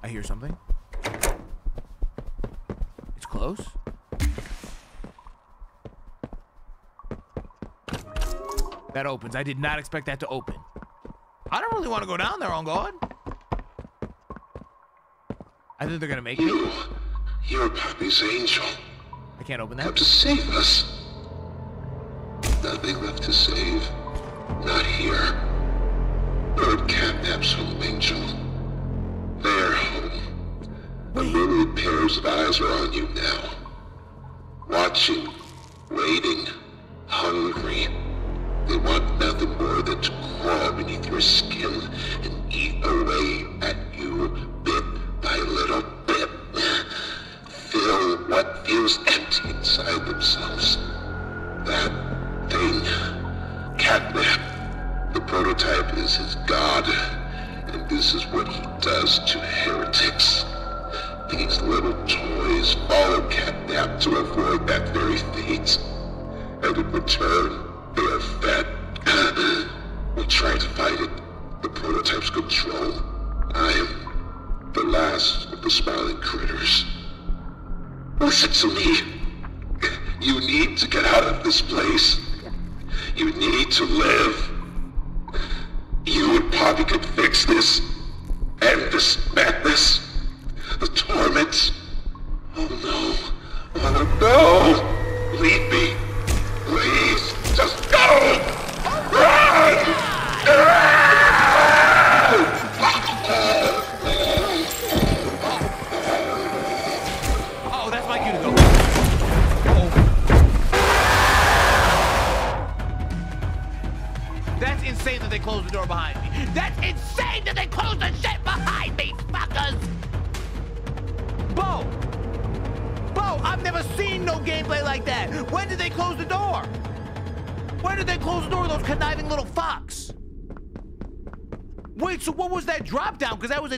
I hear something. It's close. That opens. I did not expect that to open. I don't really want to go down there on God. I think they're gonna make You, me. you're Pappy's angel. I can't open Come that. to save us. Nothing left to save. Not here. Bird catnaps home angel. They're home. A myriad pairs of eyes are on you now. Watching, waiting,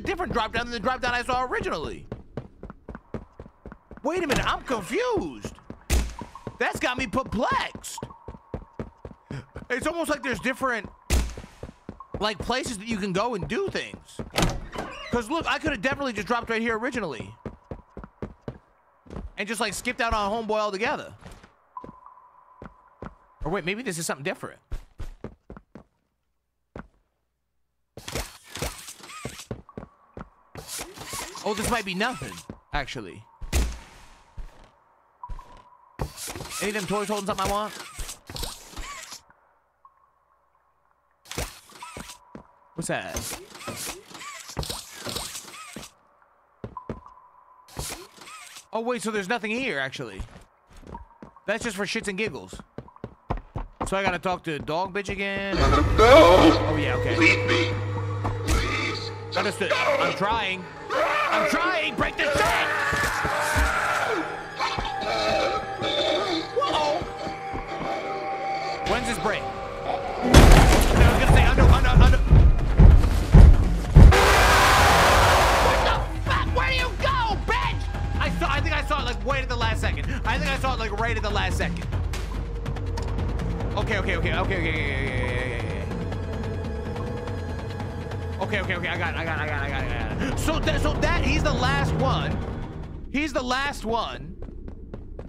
different drop down than the drop down I saw originally. Wait a minute, I'm confused. That's got me perplexed. It's almost like there's different, like, places that you can go and do things. Because look, I could have definitely just dropped right here originally. And just, like, skipped out on Homeboy altogether. Or wait, maybe this is something different. Oh, this might be nothing, actually. Any of them toys holding something I want? What's that? Oh, wait, so there's nothing here, actually. That's just for shits and giggles. So I gotta talk to a dog bitch again? No. Oh, yeah, okay. Leave me. Please. Understood. I'm trying. I'm trying. Break the shit. Whoa. When's this break? I was gonna say under, under, under. What the fuck? Where do you go, bitch? I saw. I think I saw it like right at the last second. I think I saw it like right at the last second. Okay, okay, okay, okay, okay, okay, okay, okay, okay. Okay, okay. I got it. I got it. I got it. I got it. I got it. So that, so that he's the last one. He's the last one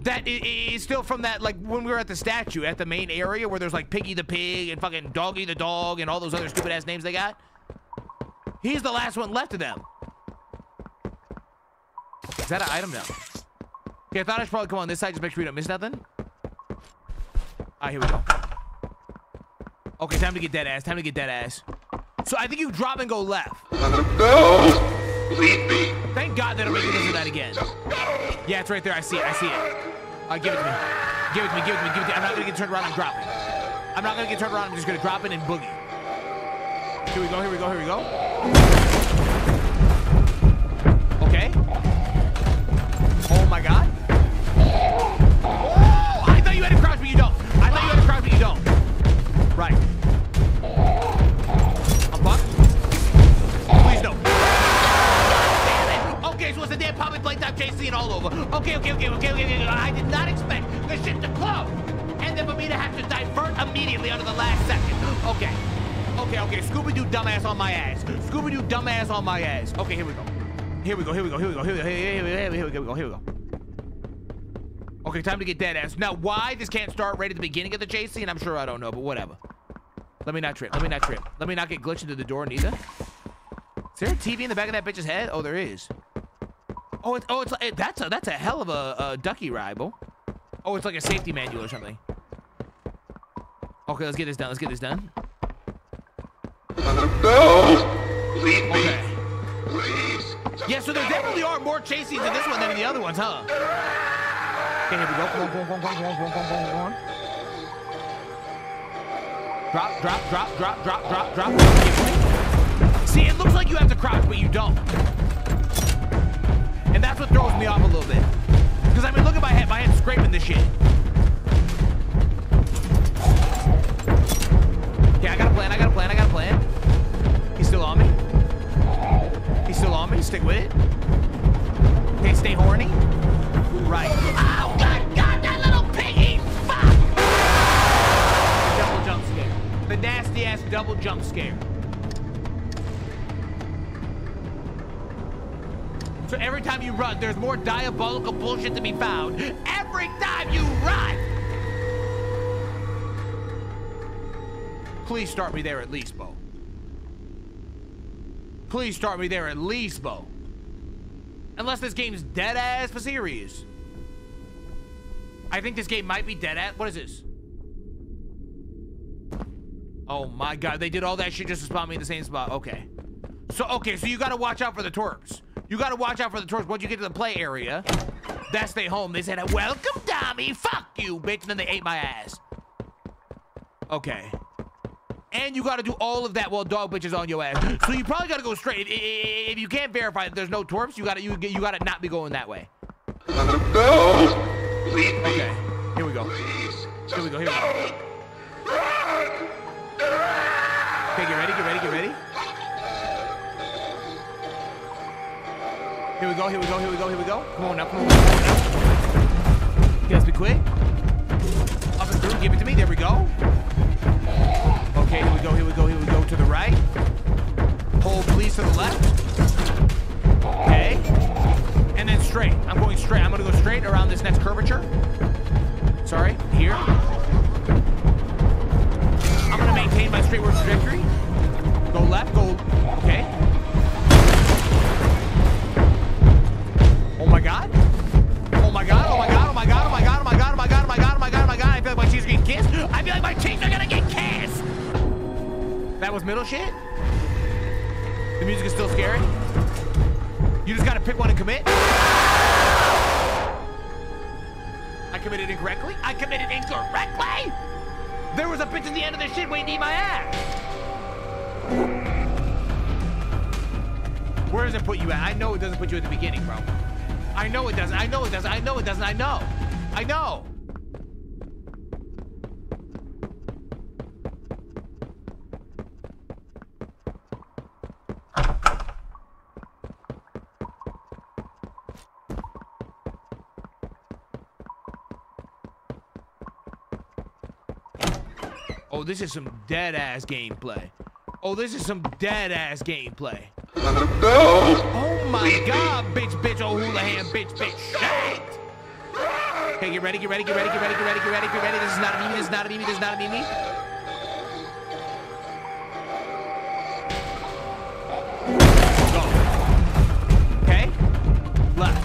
that is still from that like when we were at the statue at the main area where there's like Piggy the pig and fucking Doggy the dog and all those other stupid ass names they got. He's the last one left of them. Is that an item now? Okay, I thought I should probably come on this side just make sure we don't miss nothing. Alright, here we go. Okay, time to get dead ass. Time to get dead ass. So I think you drop and go left. No! Leave me! Thank God they don't make you listen to that again. Yeah, it's right there. I see it. I see it. Uh, give it to me. Give it to me. Give it to me. Give it to me. I'm not gonna get turned around. I'm dropping. I'm not gonna get turned around. I'm just gonna drop it and boogie. Here we go. Here we go. Here we go. Okay. Oh my God. Playtime scene all over. Okay, okay, okay, okay, okay, okay. I did not expect the shit to close. And then for me to have to divert immediately under the last second. Okay. Okay, okay. Scooby-Doo dumbass on my ass. Scooby-Doo dumbass on my ass. Okay, here we go. Here we go, here we go, here we go, here we go, here we go, here we go, here we go, here we go. Okay, time to get dead ass. Now, why this can't start right at the beginning of the chase scene, I'm sure I don't know, but whatever. Let me not trip. Let me not trip. Let me not get glitched into the door neither. Is there a TV in the back of that bitch's head? Oh, there is. Oh, it's oh, it's like that's a that's a hell of a, a ducky rival. Oh, it's like a safety manual or something. Okay, let's get this done. Let's get this done. No! Leave me! Okay. Please! Yeah, so there definitely are more chase scenes in this one than in the other ones, huh? Okay, here we go. Come on, come on, come on, come on, come on, come on, come on. Drop, drop, drop, drop, drop, drop, drop. See, it looks like you have to crouch, but you don't. And that's what throws me off a little bit. Because I mean, look at my head. My head's scraping this shit. Okay, I got a plan. I got a plan. I got a plan. He's still on me. He's still on me. Stick with it. Okay, stay horny. Right. Oh, God, God, that little piggy! Fuck! Double jump scare. The nasty ass double jump scare. So every time you run, there's more diabolical bullshit to be found. Every time you run! Please start me there at least, Bo. Please start me there at least, Bo. Unless this game's dead ass for serious. I think this game might be dead ass. What is this? Oh my god, they did all that shit just to spawn me in the same spot. Okay. So, okay, so you gotta watch out for the twerps. You gotta watch out for the twerps. Once you get to the play area, that stay home. They said, welcome, Tommy. Fuck you, bitch. And then they ate my ass. Okay. And you gotta do all of that while dog bitch is on your ass. So you probably gotta go straight. If you can't verify that there's no twerps, you gotta you you gotta not be going that way. No! Leave me! Okay. Here we go. Here we go. Here we go. Okay, get ready. Get ready. Get ready. Here we go. Here we go. Here we go. Here we go. Come on now. Come on. Come on now. Okay, let's be quick. Up and through. Give it to me. There we go. Okay, here we go, here we go, here we go. To the right. Hold, please, to the left. Okay. And then straight. I'm going straight. I'm going to go straight around this next curvature. Sorry. Here. I'm going to maintain my straightward trajectory. Go left, go... Okay. Oh my god. Oh my god, oh my god, oh my god, oh my god, oh my god, oh my god, oh my god, oh my god, oh my god. I feel like my cheeks are getting kissed. I feel like my cheeks are gonna get kissed. That was middle shit? The music is still scary? You just gotta pick one and commit? I committed incorrectly? I committed incorrectly? There was a bitch at the end of this shit waiting to eat my ass. Where does it put you at? I know it doesn't put you at the beginning, bro. I know it doesn't. I know it doesn't. I know it doesn't. I know. I know. Oh, this is some dead ass gameplay. Oh, this is some dead ass gameplay. Oh my god, bitch, bitch, oh Houlihan, bitch, bitch, shit! Okay, get ready, get ready, get ready, get ready, get ready, get ready, get ready. This is not a meme, this is not a meme, this is not a meme. Go. Okay? Left.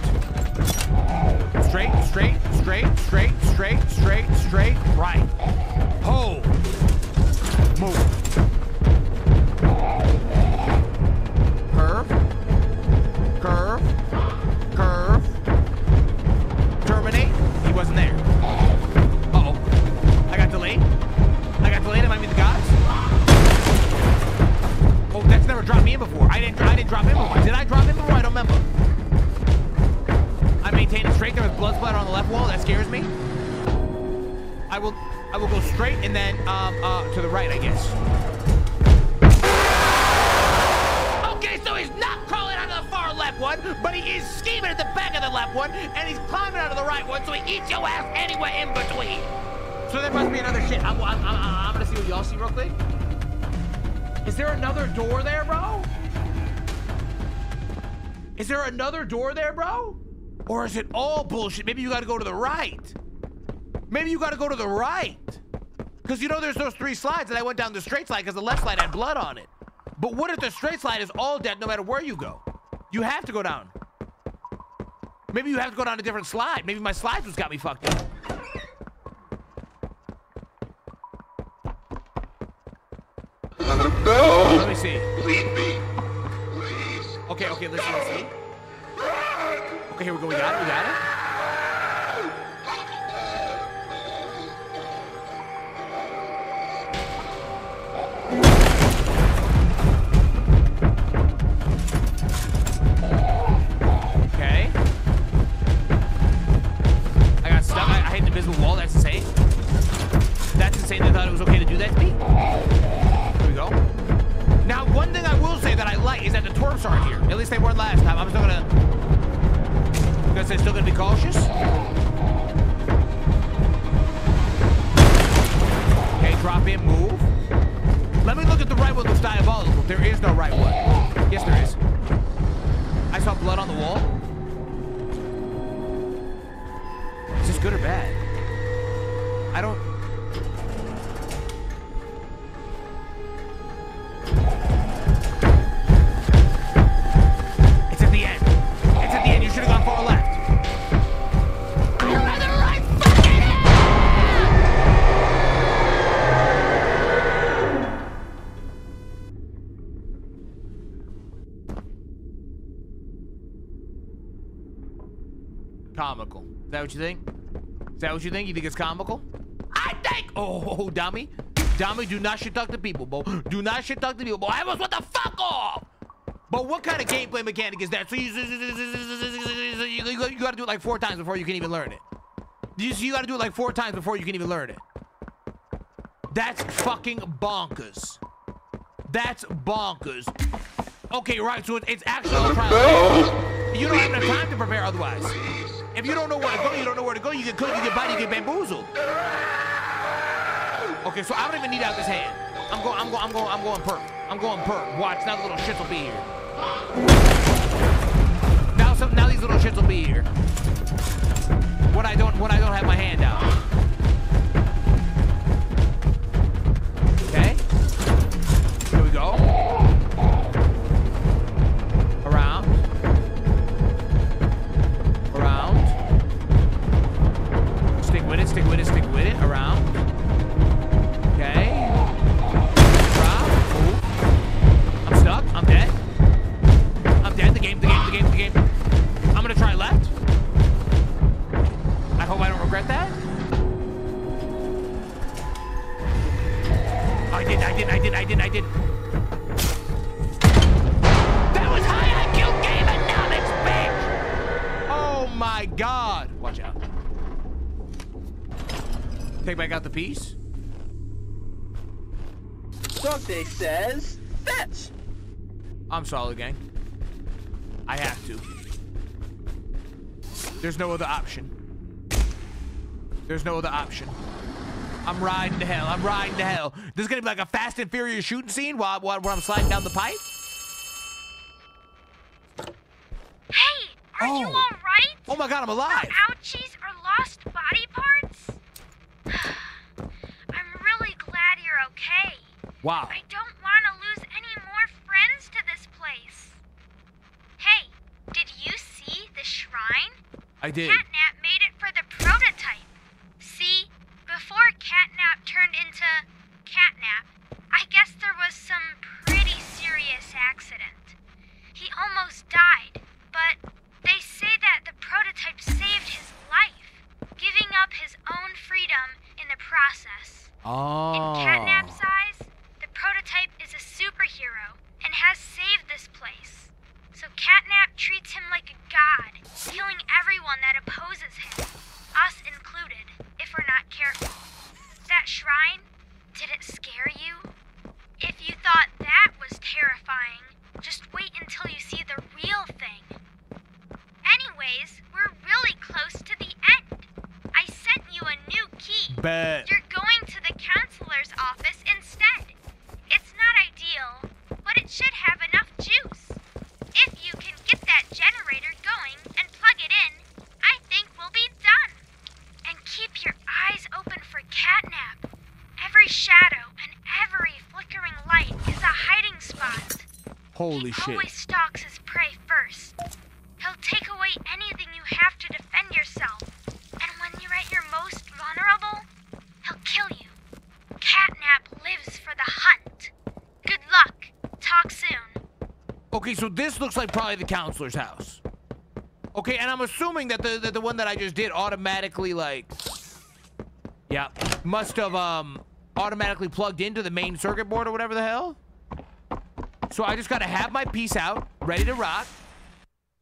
Straight, straight, straight, straight, straight, straight, straight, right. Hold. Move. Never dropped me in before. I didn't I didn't drop in before. Did I drop in before? I don't remember. I maintain it straight. There was blood splatter on the left wall. That scares me. I will I will go straight and then um uh to the right, I guess. Okay, so he's not crawling out of the far left one, but he is scheming at the back of the left one, and he's climbing out of the right one, so he eats your ass anywhere in between. So there must be another shit. I'm, I'm, I'm, I'm gonna see what y'all see real quick. Is there another door there, bro? Is there another door there, bro? Or is it all bullshit? Maybe you gotta go to the right. Maybe you gotta go to the right. Because you know there's those three slides and I went down the straight slide because the left slide had blood on it. But what if the straight slide is all dead no matter where you go? You have to go down. Maybe you have to go down a different slide. Maybe my slides was got me fucked up. Let me see. Okay, okay, let's see, let's see. Okay, here we go. We got it, we got it. Okay. I got stuck. I, I hit an invisible wall. That's insane. That's insane. They thought it was okay to do that to me. We go. Now, one thing I will say that I like is that the twerps aren't here. At least they weren't last time. I'm still gonna. Because they're still gonna be cautious. Okay, drop in, move. Let me look at the right one. Looks diabolical. There is no right one. Yes, there is. I saw blood on the wall. Is this good or bad? I don't. Comical. Is that what you think? Is that what you think? You think it's comical? I think. Oh, dummy. Dummy, do not shit talk to people, bro. Do not shit talk to people, bro. I almost what the fuck off. But what kind of gameplay mechanic is that? So you, you, you, gotta do it like four times before you can even learn it. You, you gotta do it like four times before you can even learn it. That's fucking bonkers. That's bonkers. Okay, right, so it- it's actually a trial. You don't have enough time to prepare otherwise. If you don't know where to go, you don't know where to go. You get cooked, you get bite, you get bamboozled. Okay, so I don't even need out this hand. I'm going, I'm going, I'm going, I'm going perp. I'm going perp. Watch, now the little shits will be here. Now some, now these little shits will be here. When I don't, when I don't have my hand out. around. Okay. Drop. Ooh. I'm stuck. I'm dead. I'm dead. The game, the game, the game, the game. I'm gonna try left. I hope I don't regret that. Oh, I did, I did, I did, I did, I did. That was high IQ game and bitch! Oh my god. Watch out. Take back out the piece. Dante says, fetch! I'm solid, gang. I have to. There's no other option. There's no other option. I'm riding to hell. I'm riding to hell. This is gonna be like a Fast and Furious shooting scene while, while, while I'm sliding down the pipe. Hey, are you Oh. alright? Oh my god, I'm alive. No ouchies or lost body parts? I'm really glad you're okay. Wow. I don't want to lose any more friends to this place. Hey, did you see the shrine? I did. Catnap made it for the prototype. See, before Catnap turned into Catnap, I guess there was some pretty serious accident. He almost died, but they say that the prototype saved his life, giving up his own freedom in the process. Oh. In Catnap's eyes, the prototype is a superhero and has saved this place. So Catnap treats him like a god, killing everyone that opposes him, us included, if we're not careful. That shrine, did it scare you? If you thought that was terrifying, just wait until you see the real thing. Anyways, we're really close to the end. I sent you a new key. Bet. You're going to the counselor's office instead. It's not ideal, but it should have enough juice. If you can get that generator going and plug it in, I think we'll be done. And keep your eyes open for catnap. Every shadow and every flickering light is a hiding spot. Holy he shit. always stalks his prey first. He'll take away anything you have to defend yourself. And when you're at your most vulnerable, he'll kill you. Catnap lives for the hunt. Good luck. Talk soon. Okay, so this looks like probably the counselor's house. Okay, and I'm assuming that the, that the one that I just did automatically like, yeah, must have um automatically plugged into the main circuit board or whatever the hell. So I just gotta have my piece out, ready to rock.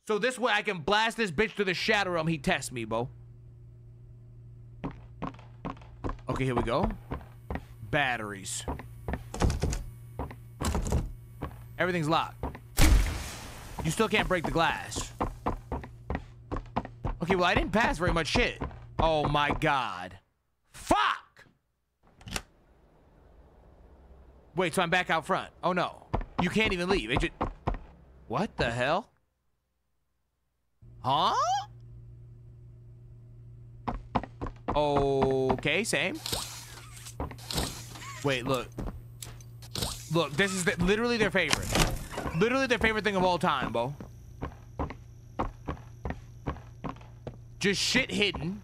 So this way I can blast this bitch to the shadow realm. He tests me, Bo. Okay, here we go. Batteries. Everything's locked. You still can't break the glass. Okay, well, I didn't pass very much shit. Oh my god. Fuck! Wait, so I'm back out front. Oh no. You can't even leave. Just... What the hell? Huh? Okay, same. Wait, look. Look, this is the, literally their favorite. Literally their favorite thing of all time, Bo. Just shit hidden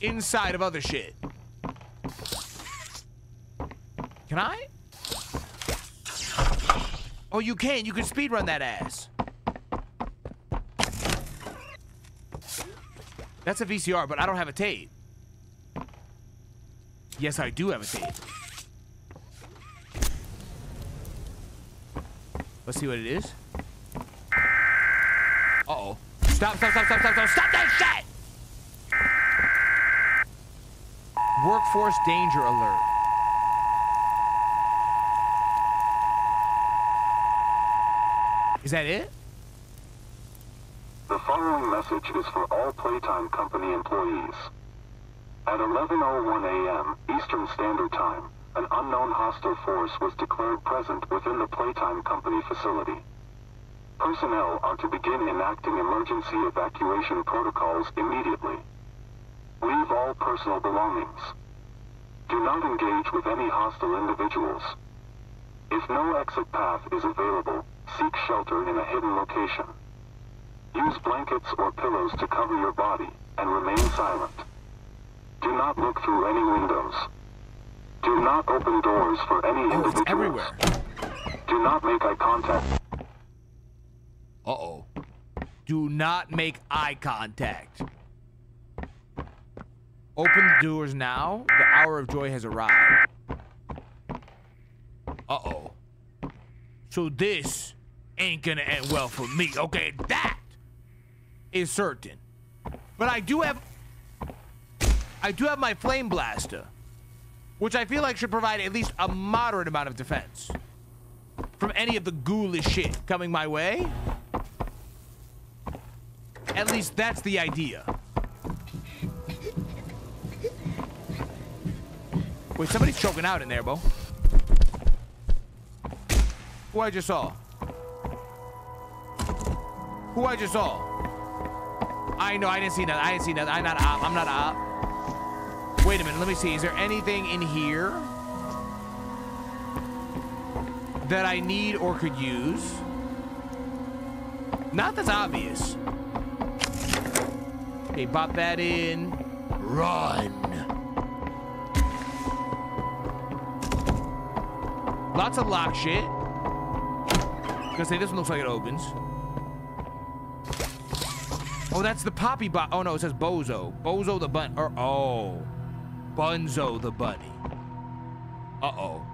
inside of other shit. Can I? Oh, you can. You can speedrun that ass. That's a VCR, but I don't have a tape. Yes, I do have a tape. Let's see what it is. Uh-oh. Stop, stop, stop, stop, stop, stop, stop that shit! Workforce danger alert. Is that it? The following message is for all Playtime Company employees. At 11.01 a.m. Eastern Standard Time, an unknown hostile force was declared present within the Playtime Company facility. Personnel are to begin enacting emergency evacuation protocols immediately. Leave all personal belongings. Do not engage with any hostile individuals. If no exit path is available, seek shelter in a hidden location. Use blankets or pillows to cover your body, and remain silent. Do not look through any windows. Do not open doors for any oh, individuals. everywhere. Do not make eye contact. Uh-oh. Do not make eye contact. Open the doors now. The hour of joy has arrived. Uh-oh. So this ain't gonna end well for me. Okay, that is certain. But I do have I do have my flame blaster, which I feel like should provide at least a moderate amount of defense from any of the ghoulish shit coming my way. At least that's the idea. Wait, somebody's choking out in there, Bo. Who I just saw? Who I just saw? I know, I didn't see nothing. I didn't see nothing. I'm not op. I'm not op. Wait a minute, let me see. Is there anything in here that I need or could use? Not that's obvious. Okay, bop that in. Run. Lots of lock shit. Gonna say this one looks like it opens. Oh, that's the poppy bot. Oh no, it says Bozo. Bozo the bun. Or oh, Bunzo the bunny. Uh oh.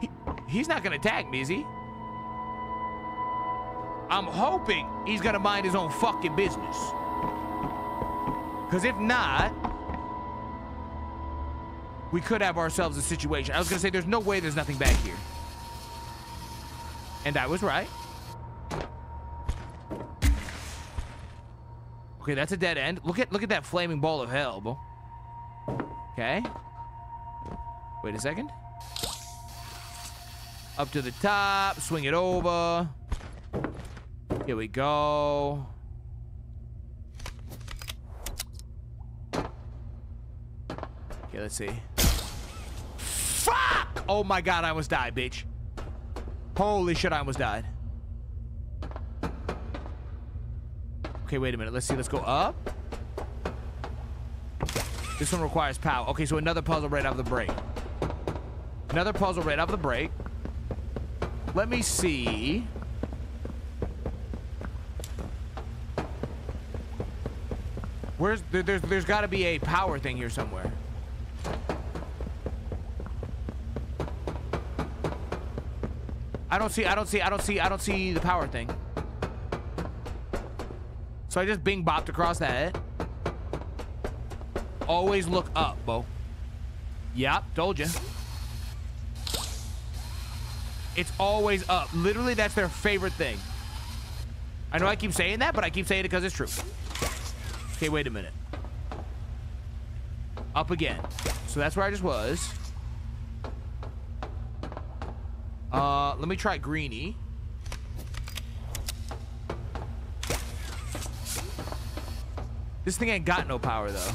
He, he's not gonna attack me, is he? I'm hoping he's gonna mind his own fucking business. Because if not, we could have ourselves a situation. I was gonna say there's no way there's nothing back here. And I was right. Okay, that's a dead end. Look at look at that flaming ball of hell, bro. Okay. Wait a second. Up to the top, swing it over. Here we go. Okay, let's see. Fuck! Oh my god, I almost died, bitch. Holy shit, I almost died. Okay, wait a minute. Let's see. Let's go up. This one requires power. Okay, so another puzzle right off the break. Another puzzle right off the break. Let me see. Where's there, there's there's got to be a power thing here somewhere. I don't see I don't see I don't see I don't see the power thing. So I just bing bopped across that. Always look up, Bo. Yep, told you. It's always up. Literally, that's their favorite thing. I know I keep saying that, but I keep saying it because it's true. Okay, wait a minute. Up again. So that's where I just was. Uh, let me try Greeny. This thing ain't got no power, though.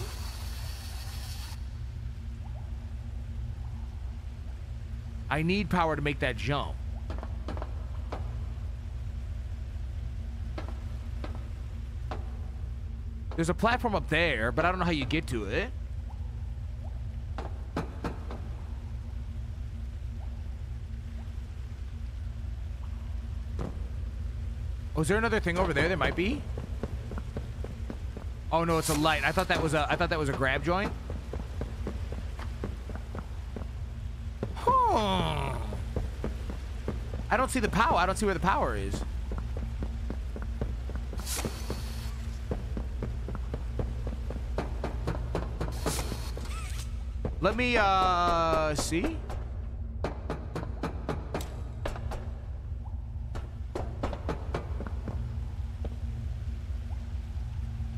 I need power to make that jump. There's a platform up there, but I don't know how you get to it. Oh, is there another thing over there? There might be. Oh no, it's a light. I thought that was a I thought that was a grab joint. Huh. I don't see the power. I don't see where the power is. Let me uh see.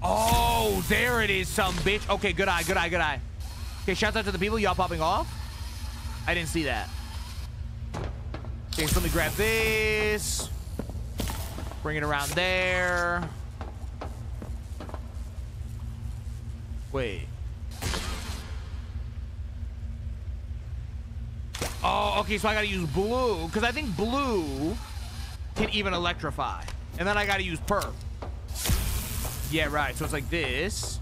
Oh, there it is, some bitch. Okay, good eye, good eye, good eye. Okay, shouts out to the people. Y'all popping off. I didn't see that. Okay, so let me grab this. Bring it around there. Wait. Oh, okay, so I gotta use blue, because I think blue can even electrify. And then I gotta use perp. Yeah, right. So it's like this.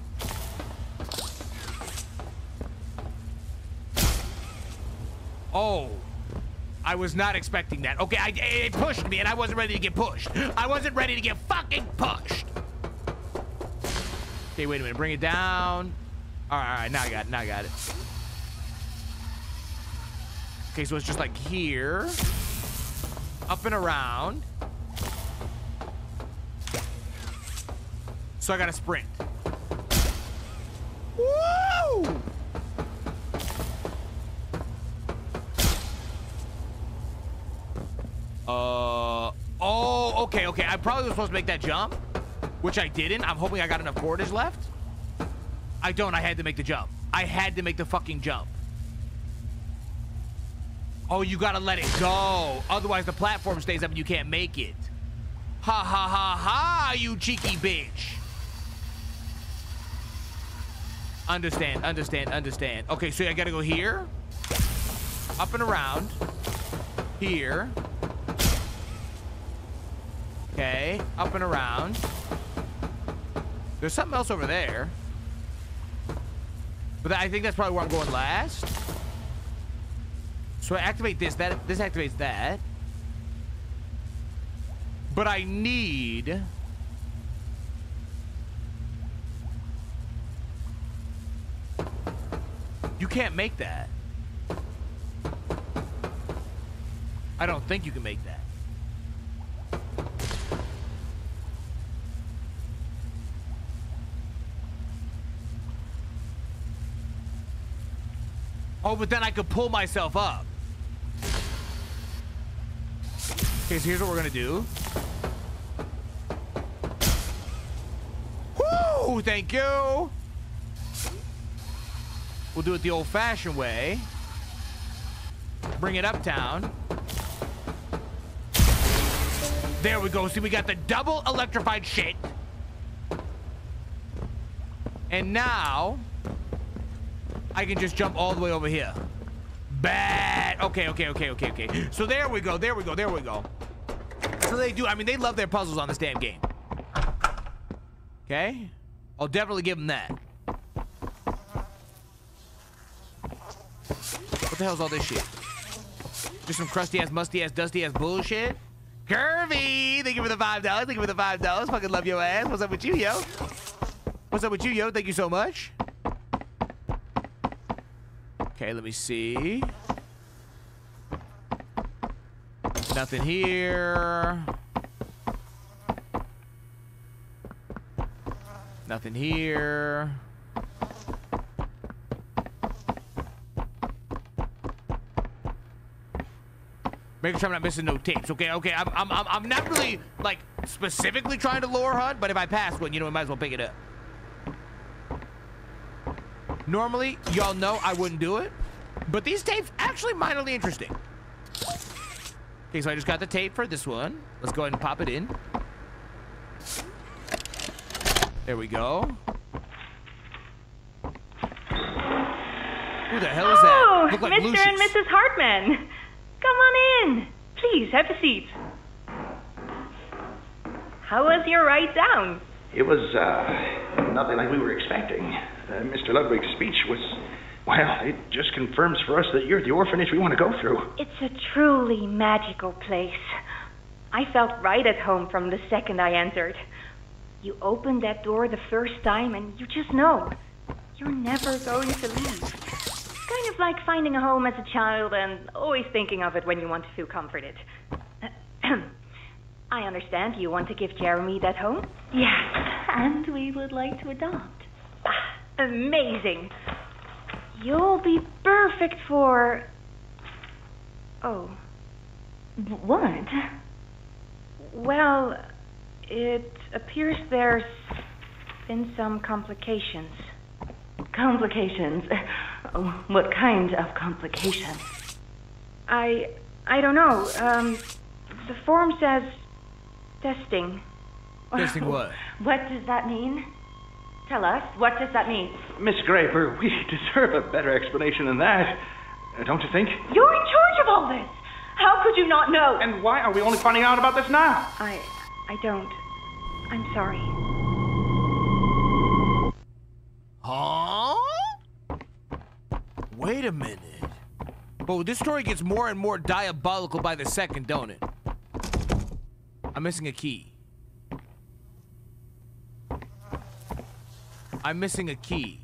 Oh. I was not expecting that. Okay, I, it pushed me and I wasn't ready to get pushed. I wasn't ready to get fucking pushed. Okay, wait a minute. Bring it down. All right, all right. Now I got it. Now I got it. Okay, so it's just like here. Up and around. So I gotta sprint. Woo! Uh, oh, okay, okay. I probably was supposed to make that jump, which I didn't. I'm hoping I got enough cordage left. I don't. I had to make the jump. I had to make the fucking jump. Oh, you gotta let it go. Otherwise, the platform stays up and you can't make it. Ha ha ha ha, you cheeky bitch. Understand, understand, understand. Okay, so I gotta go here. Up and around. Here. Okay, up and around. There's something else over there. But I think that's probably where I'm going last. So I activate this, that this activates that. But I need You can't make that. I don't think you can make that. Oh, but then I could pull myself up. Okay, so here's what we're gonna do. Woo! Thank you! We'll do it the old-fashioned way. Bring it uptown. There we go. See, we got the double electrified shit. And now, I can just jump all the way over here. Bad. Okay, okay, okay, okay, okay. So there we go, there we go, there we go. So they do, I mean, they love their puzzles on this damn game. Okay? I'll definitely give them that. What the hell's all this shit? Just some crusty ass, musty ass, dusty ass bullshit? Curvy! Thank you for the $5. Thank you for the $5. Fucking love your ass. What's up with you, yo? What's up with you, yo? Thank you so much. Okay, let me see. Nothing here. Nothing here. Making sure I'm not missing no tapes. Okay, okay. I'm, I'm, I'm, I'm not really like specifically trying to lure hunt, but if I pass one, you know, I might as well pick it up. Normally, y'all know I wouldn't do it, but these tapes actually minorly interesting. Okay, so I just got the tape for this one. Let's go ahead and pop it in. There we go. Who the hell is that? Oh, Look like Mr. Lucius. and Mrs. Hartman. Come on in. Please, have a seat. How was your ride down? It was uh, nothing like we were expecting. Uh, Mr. Ludwig's speech was, well, it just confirms for us that you're the orphanage we want to go through. It's a truly magical place. I felt right at home from the second I entered. You open that door the first time and you just know you're never going to leave. Kind of like finding a home as a child and always thinking of it when you want to feel comforted. *clears throat* I understand you want to give Jeremy that home? Yes, and we would like to adopt. Amazing. You'll be perfect for. Oh. What? Well, it appears there's been some complications. Complications? *laughs* What kind of complications? I. I don't know. Um, the form says testing. Testing *laughs* what? What does that mean? Tell us. What does that mean? Miss Graver, we *laughs* deserve a better explanation than that. Uh, don't you think? You're in charge of all this. How could you not know? And why are we only finding out about this now? I. I don't. I'm sorry. Huh? Wait a minute. But this story gets more and more diabolical by the second, don't it? I'm missing a key. I'm missing a key.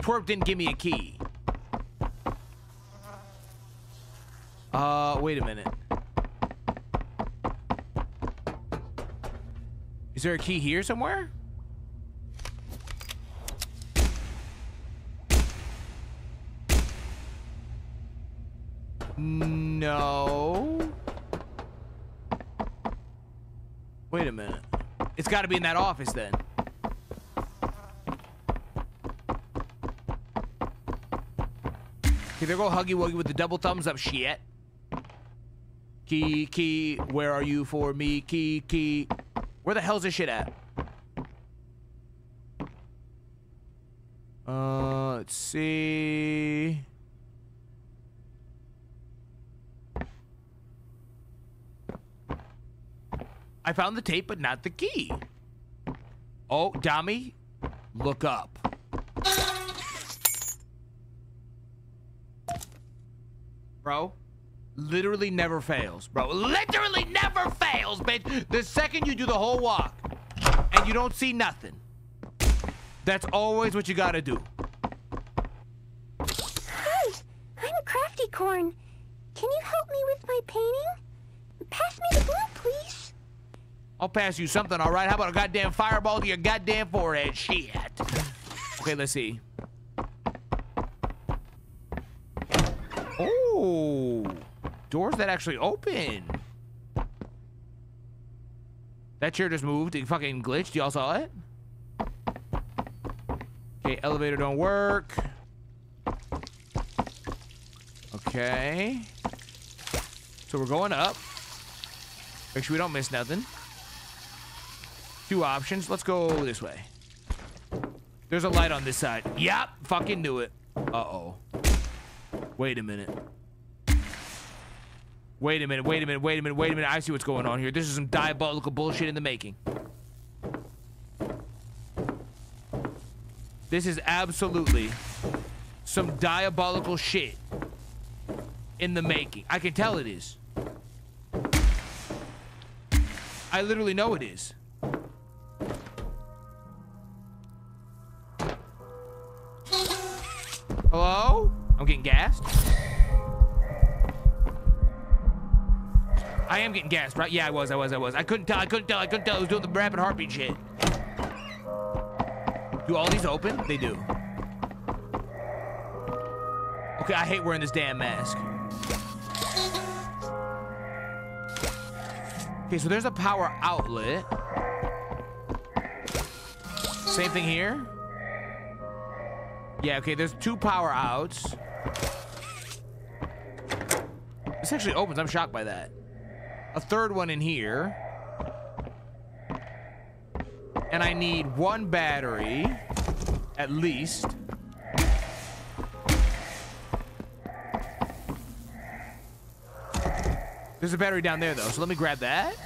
Twerp didn't give me a key. Uh, wait a minute. Is there a key here somewhere? No. Wait a minute. It's got to be in that office then. Okay, there go Huggy Wuggy with the double thumbs up shit. Key, key, where are you for me? Key, key. Where the hell's this shit at? Uh, let's see. I found the tape, but not the key. Oh, dummy, look up. Bro, literally never fails, bro. Literally never fails, bitch. The second you do the whole walk and you don't see nothing, that's always what you gotta do. Hey, I'm Crafty Corn. Can you help me with my painting? Pass me the glue, please. I'll pass you something, all right? How about a goddamn fireball to your goddamn forehead? Shit. Okay, let's see. Oh, doors that actually open. That chair just moved. It fucking glitched. Y'all saw it? Okay, elevator don't work. Okay. So we're going up. Make sure we don't miss nothing. Two options. Let's go this way. There's a light on this side. Yep, fucking knew it. Uh-oh. Wait a minute. Wait a minute, wait a minute, wait a minute, wait a minute. I see what's going on here. This is some diabolical bullshit in the making. This is absolutely some diabolical shit in the making. I can tell it is. I literally know it is. Right? Yeah, I was, I was, I was. I couldn't tell, I couldn't tell, I couldn't tell. I was doing the rapid heartbeat shit. Do all these open? They do. Okay, I hate wearing this damn mask. Okay, so there's a power outlet. Same thing here. Yeah, okay, there's two power outs. This actually opens. I'm shocked by that. A third one in here. And I need one battery, at least. There's a battery down there, though, so let me grab that.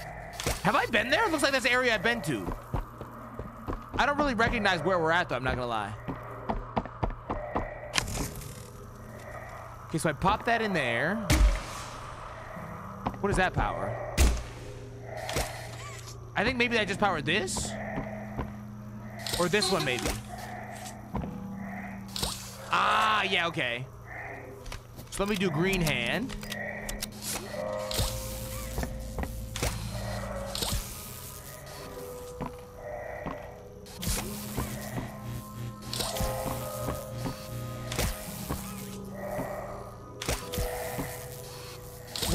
Have I been there? It looks like that's the area I've been to. I don't really recognize where we're at, though, I'm not gonna lie. Okay, so I pop that in there. What is that power? I think maybe that just powered this. Or this one, maybe. Ah, yeah, okay. So let me do green hand.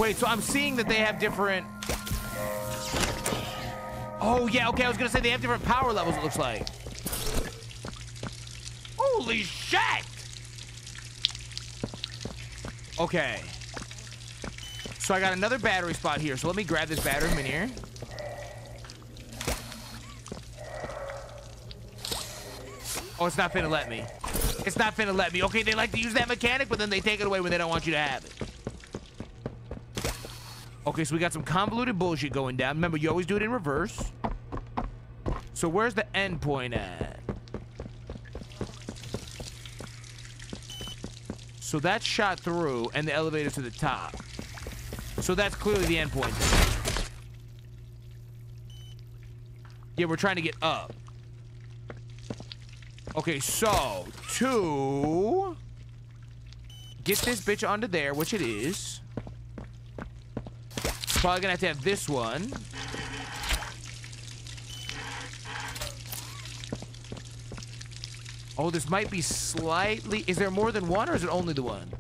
Wait, so I'm seeing that they have different... Oh, yeah, okay, I was gonna say they have different power levels, it looks like. Holy shit! Okay. So I got another battery spot here, so let me grab this battery in here. Oh, it's not finna let me. It's not finna let me. Okay, they like to use that mechanic, but then they take it away when they don't want you to have it. Okay, so we got some convoluted bullshit going down. Remember, you always do it in reverse. So where's the end point at? So that's shot through, and the elevator to the top. So that's clearly the end point. Yeah, we're trying to get up. Okay, so to get this bitch onto there, which it is. Probably gonna have to have this one. Oh, this might be slightly... Is there more than one, or is it only the one?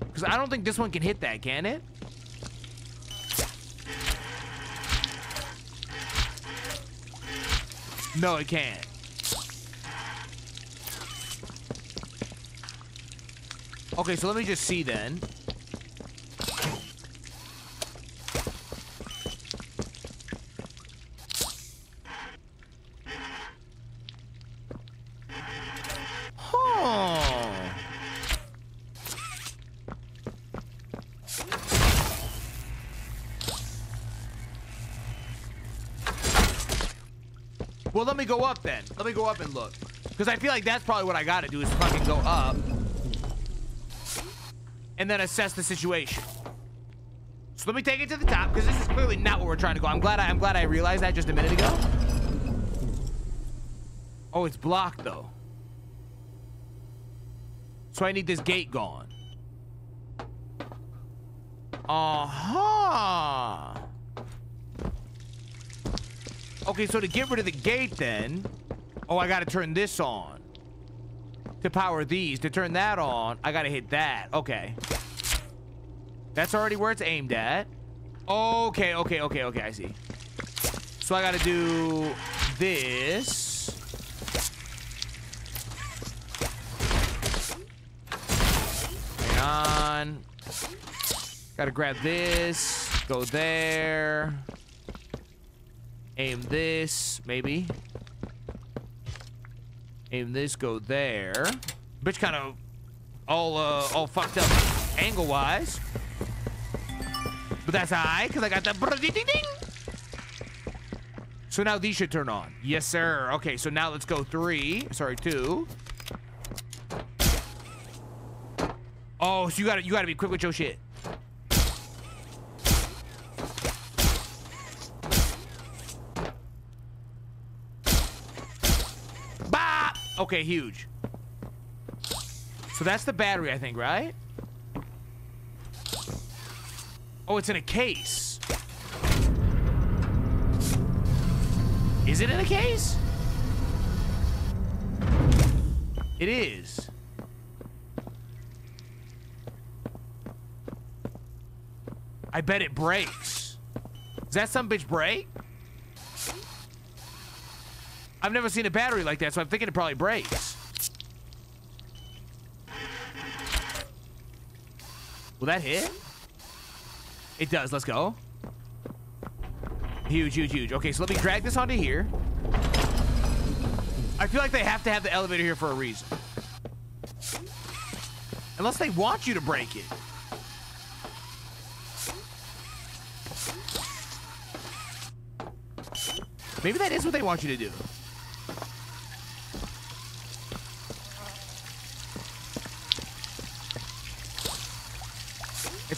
Because I don't think this one can hit that, can it? No, it can't. Okay, so let me just see then. Well, let me go up then. Let me go up and look. Because I feel like that's probably what I gotta do is fucking go up. And then assess the situation. So let me take it to the top, because this is clearly not where we're trying to go. I'm glad I, I'm glad I realized that just a minute ago. Oh, it's blocked though. So I need this gate gone. Uh-huh. Okay, so to get rid of the gate then, oh, I gotta turn this on. To power these. To turn that on, I gotta hit that. Okay. That's already where it's aimed at. Okay, okay, okay, okay, I see. So I gotta do this. Hang on. Gotta grab this. Go there. Aim this, maybe. Aim this, go there. Bitch kind of all uh all fucked up angle-wise. But that's alright, because I got that ding ding ding. So now these should turn on. Yes, sir. Okay, so now let's go three. Sorry, two. Oh, so you gotta you gotta be quick with your shit. Okay, huge. So that's the battery, I think, right? Oh, it's in a case. Is it in a case? It is. I bet it breaks. Does that some bitch break? I've never seen a battery like that, so I'm thinking it probably breaks. Will that hit? It does. Let's go. Huge, huge, huge. Okay, so let me drag this onto here. I feel like they have to have the elevator here for a reason. Unless they want you to break it. Maybe that is what they want you to do.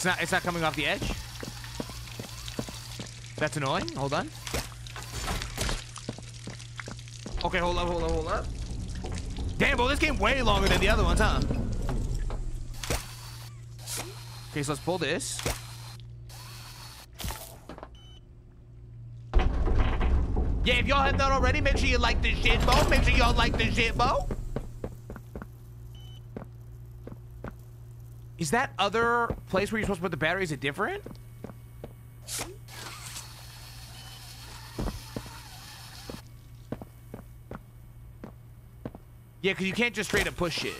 It's not it's not coming off the edge. That's annoying. Hold on. Okay, hold up, hold up, hold up. Damn, bro, this game way longer than the other ones, huh? Okay, so let's pull this. Yeah, if y'all have not already, make sure you like this shit, Bo. Make sure y'all like this shit, Bo. Is that other place where you're supposed to put the batteries it different? Yeah, because you can't just straight up push it.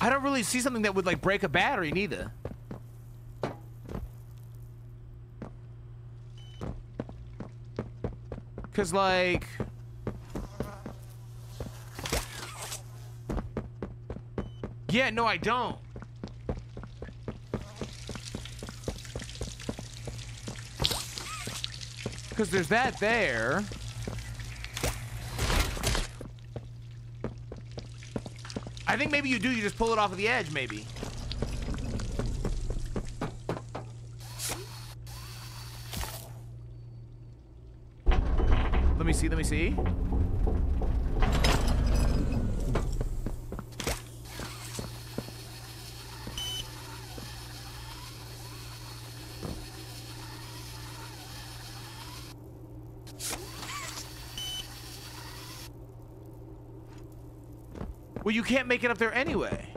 I don't really see something that would like break a battery neither. Cause like Yeah, no I don't. Cause there's that there. I think maybe you do, you just pull it off of the edge, maybe. see, let me see. Well, you can't make it up there anyway.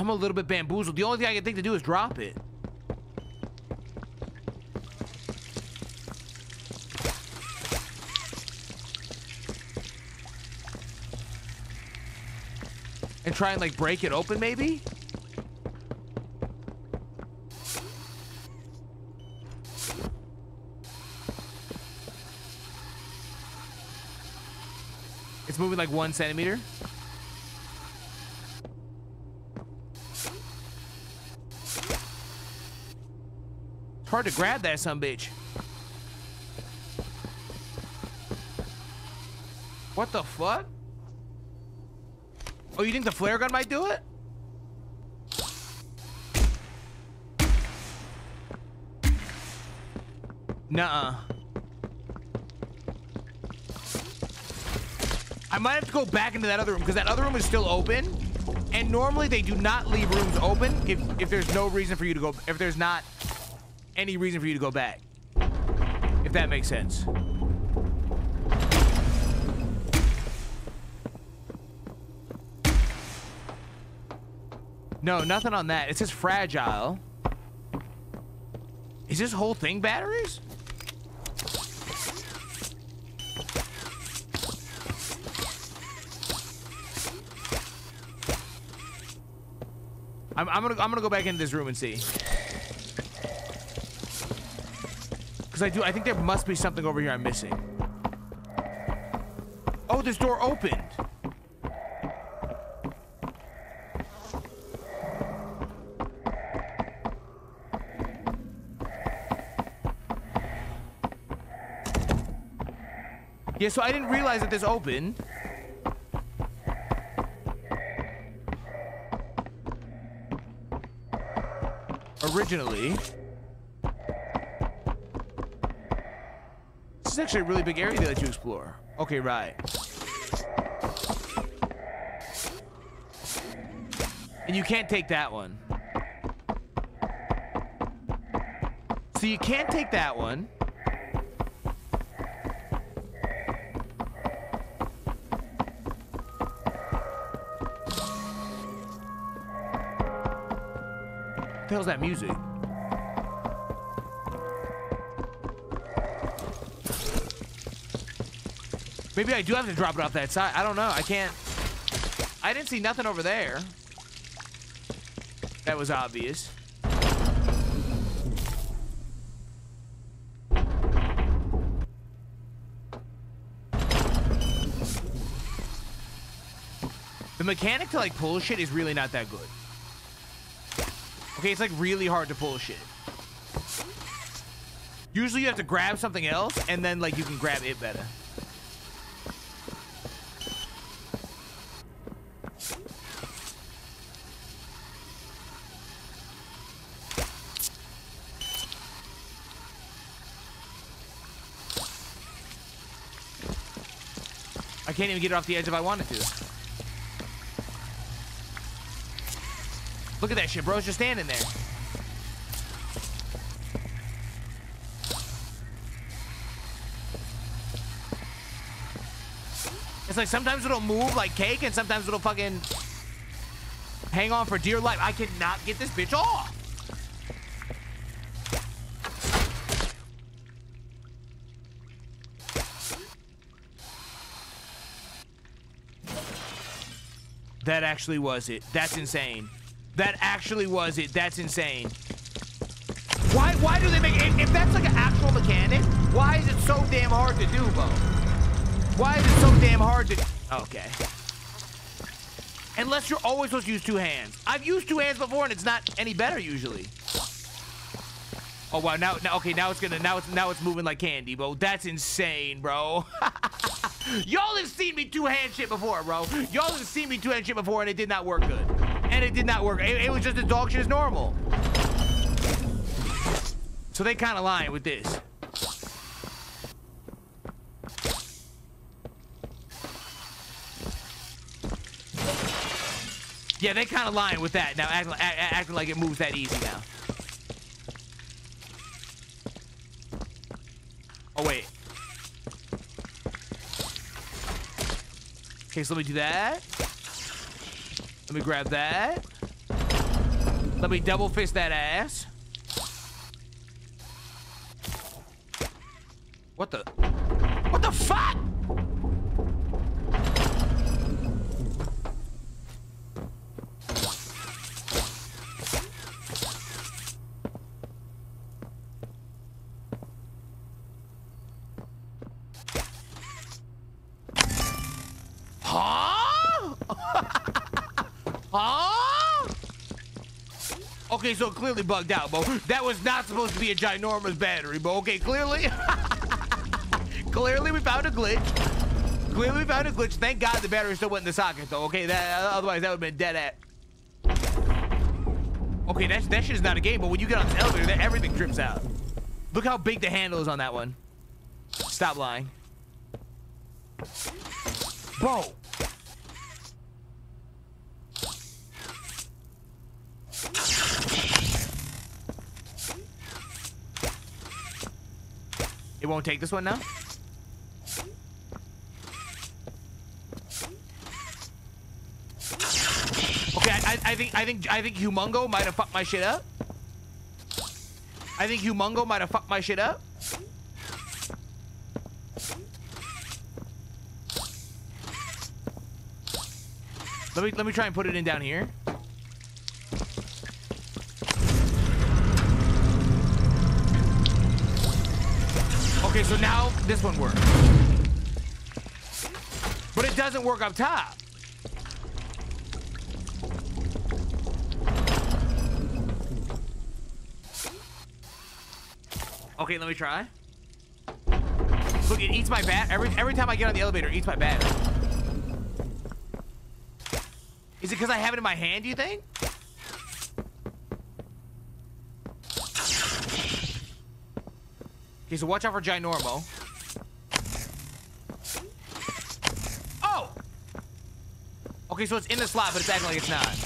I'm a little bit bamboozled. The only thing I can think to do is drop it. And try and like break it open maybe? It's moving like one centimeter. Hard to grab that some bitch. What the fuck? Oh, you think the flare gun might do it? Nuh-uh. I might have to go back into that other room because that other room is still open. And normally they do not leave rooms open if, if there's no reason for you to go, if there's not any reason for you to go back. If that makes sense. No, nothing on that. It says fragile. Is this whole thing batteries? I'm, I'm gonna I'm gonna go back into this room and see. Cause I do I think there must be something over here I'm missing. Oh, this door opened. Yeah, so I didn't realize that this opened. Originally. This is actually a really big area they let you explore. Okay, right. And you can't take that one. So you can't take that one. What the hell's that music? Maybe I do have to drop it off that side. I don't know. I can't. I didn't see nothing over there. That was obvious. The mechanic to like pull shit is really not that good. Okay, it's like really hard to pull shit. Usually you have to grab something else and then like you can grab it better. Can't even get it off the edge if I wanted to. Look at that shit, bro. It's just standing there. It's like sometimes it'll move like cake and sometimes it'll fucking hang on for dear life. I cannot get this bitch off. That actually was it. That's insane. That actually was it. That's insane. Why why do they make it? If that's like an actual mechanic, why is it so damn hard to do, Bo? Why is it so damn hard to... Okay. Unless you're always supposed to use two hands. I've used two hands before and it's not any better usually. Oh wow, now, now okay, now it's gonna now it's now it's moving like candy, bro. That's insane, bro. *laughs* Y'all have seen me two hand shit before, bro. Y'all have seen me two hand shit before and it did not work good. And it did not work. It, it was just as dog shit as normal. So they kind of lying with this. Yeah, they kind of lying with that now, acting, act, acting like it moves that easy now. Oh, wait. Okay, so let me do that. Let me grab that. Let me double fist that ass. What the? What the fuck? Huh? huh? Okay, so clearly bugged out, Bo. That was not supposed to be a ginormous battery, Bo. Okay, clearly. *laughs* clearly we found a glitch. Clearly we found a glitch. Thank God the battery still went in the socket, though. Okay, that otherwise that would have been dead at. Okay, that, that shit is not a game, but when you get on the elevator, that, everything drips out. Look how big the handle is on that one. Stop lying. Bo. It won't take this one now? Okay, I, I, I think I think I think Humongo might have fucked my shit up. I think Humongo might have fucked my shit up. Let me let me try and put it in down here. Okay, so now this one works. But it doesn't work up top. Okay, let me try. Look, it eats my bat. Every every time I get on the elevator, it eats my bat. Is it because I have it in my hand, do you think? Okay, so watch out for Ginormo. Oh! Okay, so it's in the slot, but it's acting like it's not.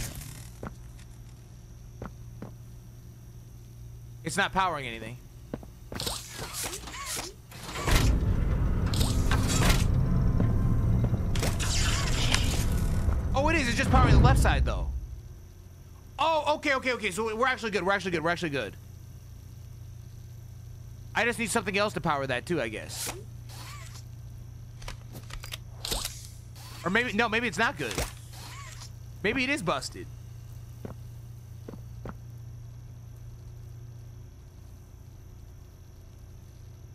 It's not powering anything. Oh, it is. It's just powering the left side, though. Oh, okay, okay, okay. So we're actually good. We're actually good. We're actually good. I just need something else to power that, too, I guess. Or maybe, no, maybe it's not good. Maybe it is busted.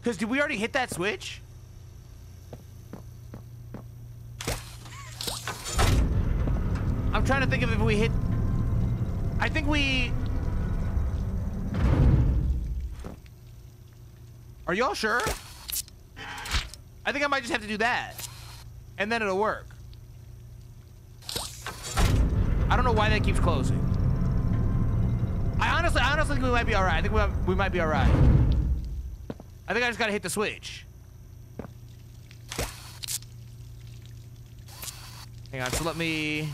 Because did we already hit that switch? I'm trying to think of if we hit... I think we... Are y'all sure? I think I might just have to do that. And then it'll work. I don't know why that keeps closing. I honestly, I honestly think we might be alright. I think we might, we might be alright. I think I just gotta hit the switch. Hang on, so let me...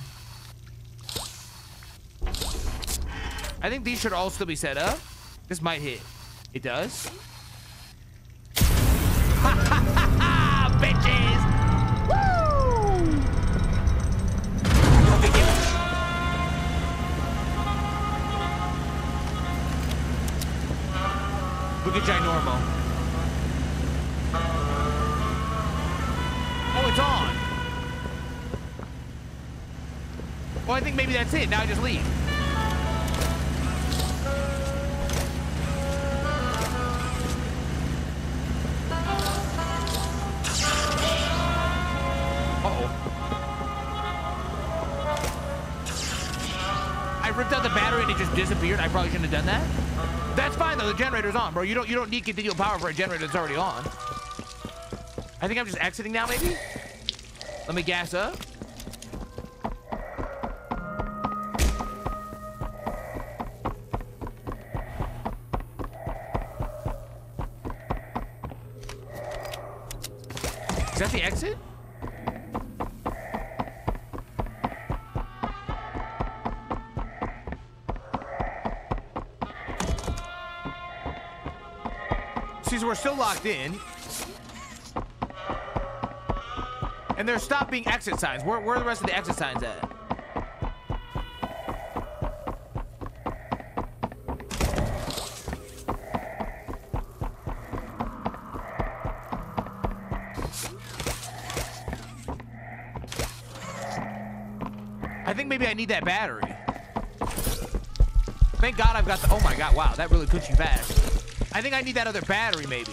I think these should all still be set up. This might hit. It does. Bitches! Woo! Look at Ginormo. Oh, it's on. Well, I think maybe that's it. Now I just leave. Disappeared. I probably shouldn't have done that. That's fine though. The generator's on, bro. You don't you don't need continual power for a generator that's already on. I think I'm just exiting now, maybe. Let me gas up. Is that the exit? We're still locked in. And there stopped being exit signs. Where, where are the rest of the exit signs at? I think maybe I need that battery. Thank God I've got the... Oh my God, wow, that really cooks you fast. I think I need that other battery, maybe.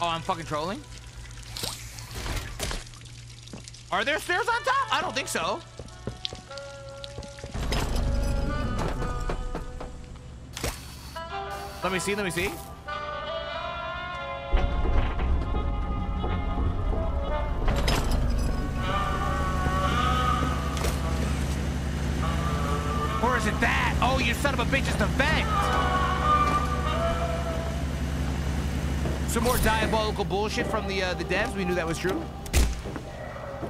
Oh, I'm fucking trolling? Are there stairs on top? I don't think so. Let me see, let me see. Some more diabolical bullshit from the uh, the devs. We knew that was true.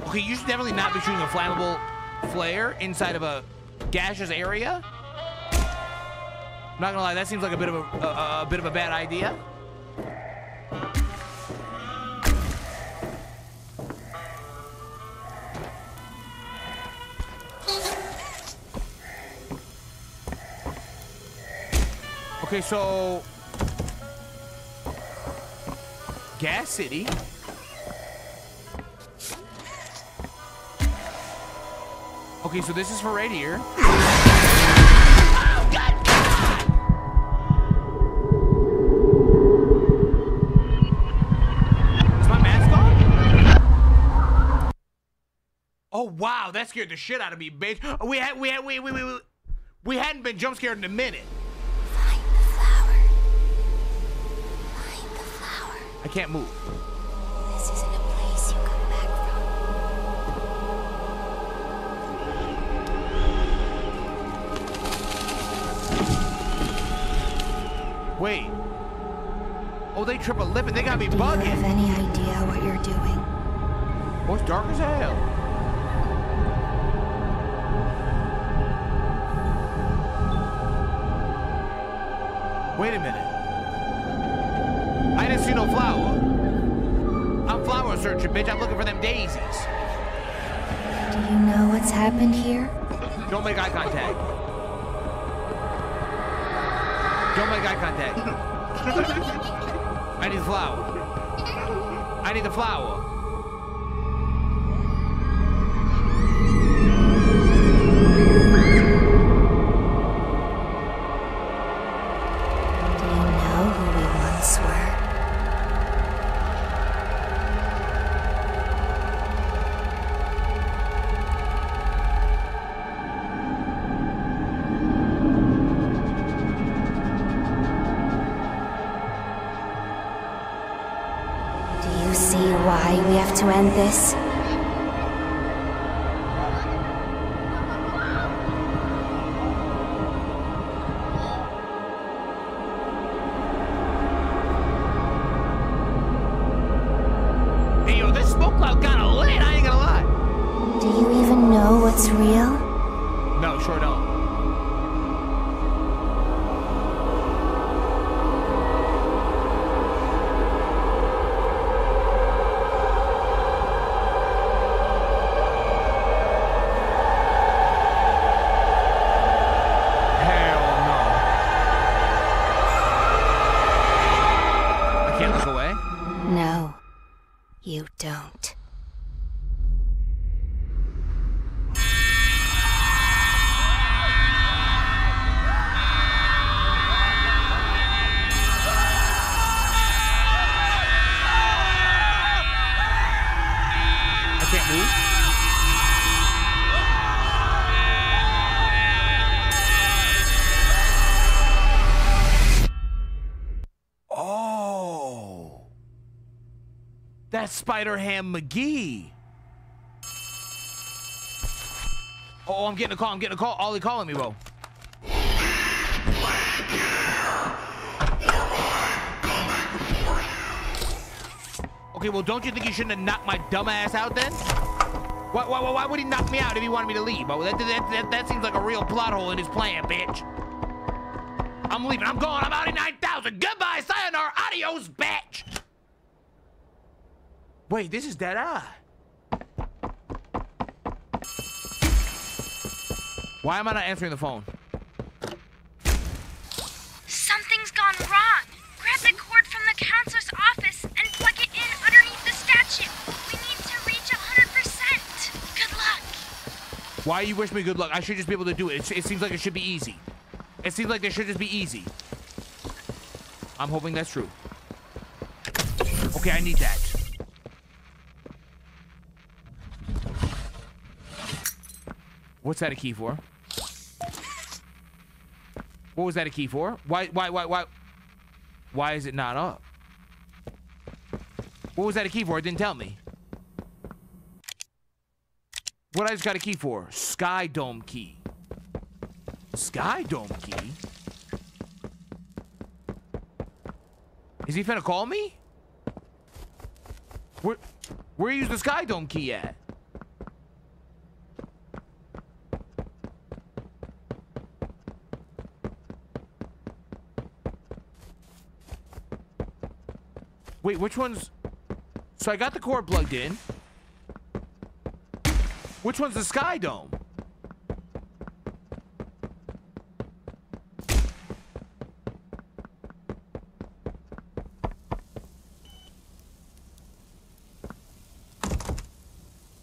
Okay, you should definitely not be shooting a flammable flare inside of a gaseous area. I'm not gonna lie, that seems like a bit of a, a, a bit of a bad idea. Okay, so Gas City. Okay, so this is for right here. Oh wow, that scared the shit out of me, bitch. We had we had we we we, we, we hadn't been jump scared in a minute. I can't move. This isn't a place you come back Wait. Oh, they triple lip and they got me from. Do you have any idea what you're doing? Oh, it's dark as hell. Wait a minute. I didn't see no flower. I'm flower searching, bitch. I'm looking for them daisies. Do you know what's happened here? Don't make eye contact. Don't make eye contact. *laughs* I need the flower. I need the flower. Have to Spider Ham McGee. Oh, oh, I'm getting a call. I'm getting a call. Ollie calling me, bro. Okay, Okay, well, don't you think you shouldn't have knocked my dumb ass out then? Why, why, why would he knock me out if he wanted me to leave? Oh, that, that, that, that seems like a real plot hole in his plan, bitch. I'm leaving. I'm going. I'm out in 9,000. Goodbye. Sayonara. Adios, bitch. Wait, this is Dead Eye. Why am I not answering the phone? Something's gone wrong. Grab the cord from the counselor's office and plug it in underneath the statue. We need to reach 100%. Good luck. Why you wish me good luck? I should just be able to do it. It, it seems like it should be easy. It seems like it should just be easy. I'm hoping that's true. Okay, I need that. What's that a key for? What was that a key for? Why, why, why, why? Why is it not up? What was that a key for? It didn't tell me. What I just got a key for? Sky Dome key. Sky Dome key? Is he finna call me? Where, where use the Sky Dome key at? Wait, which one's... So I got the cord plugged in. Which one's the Sky Dome?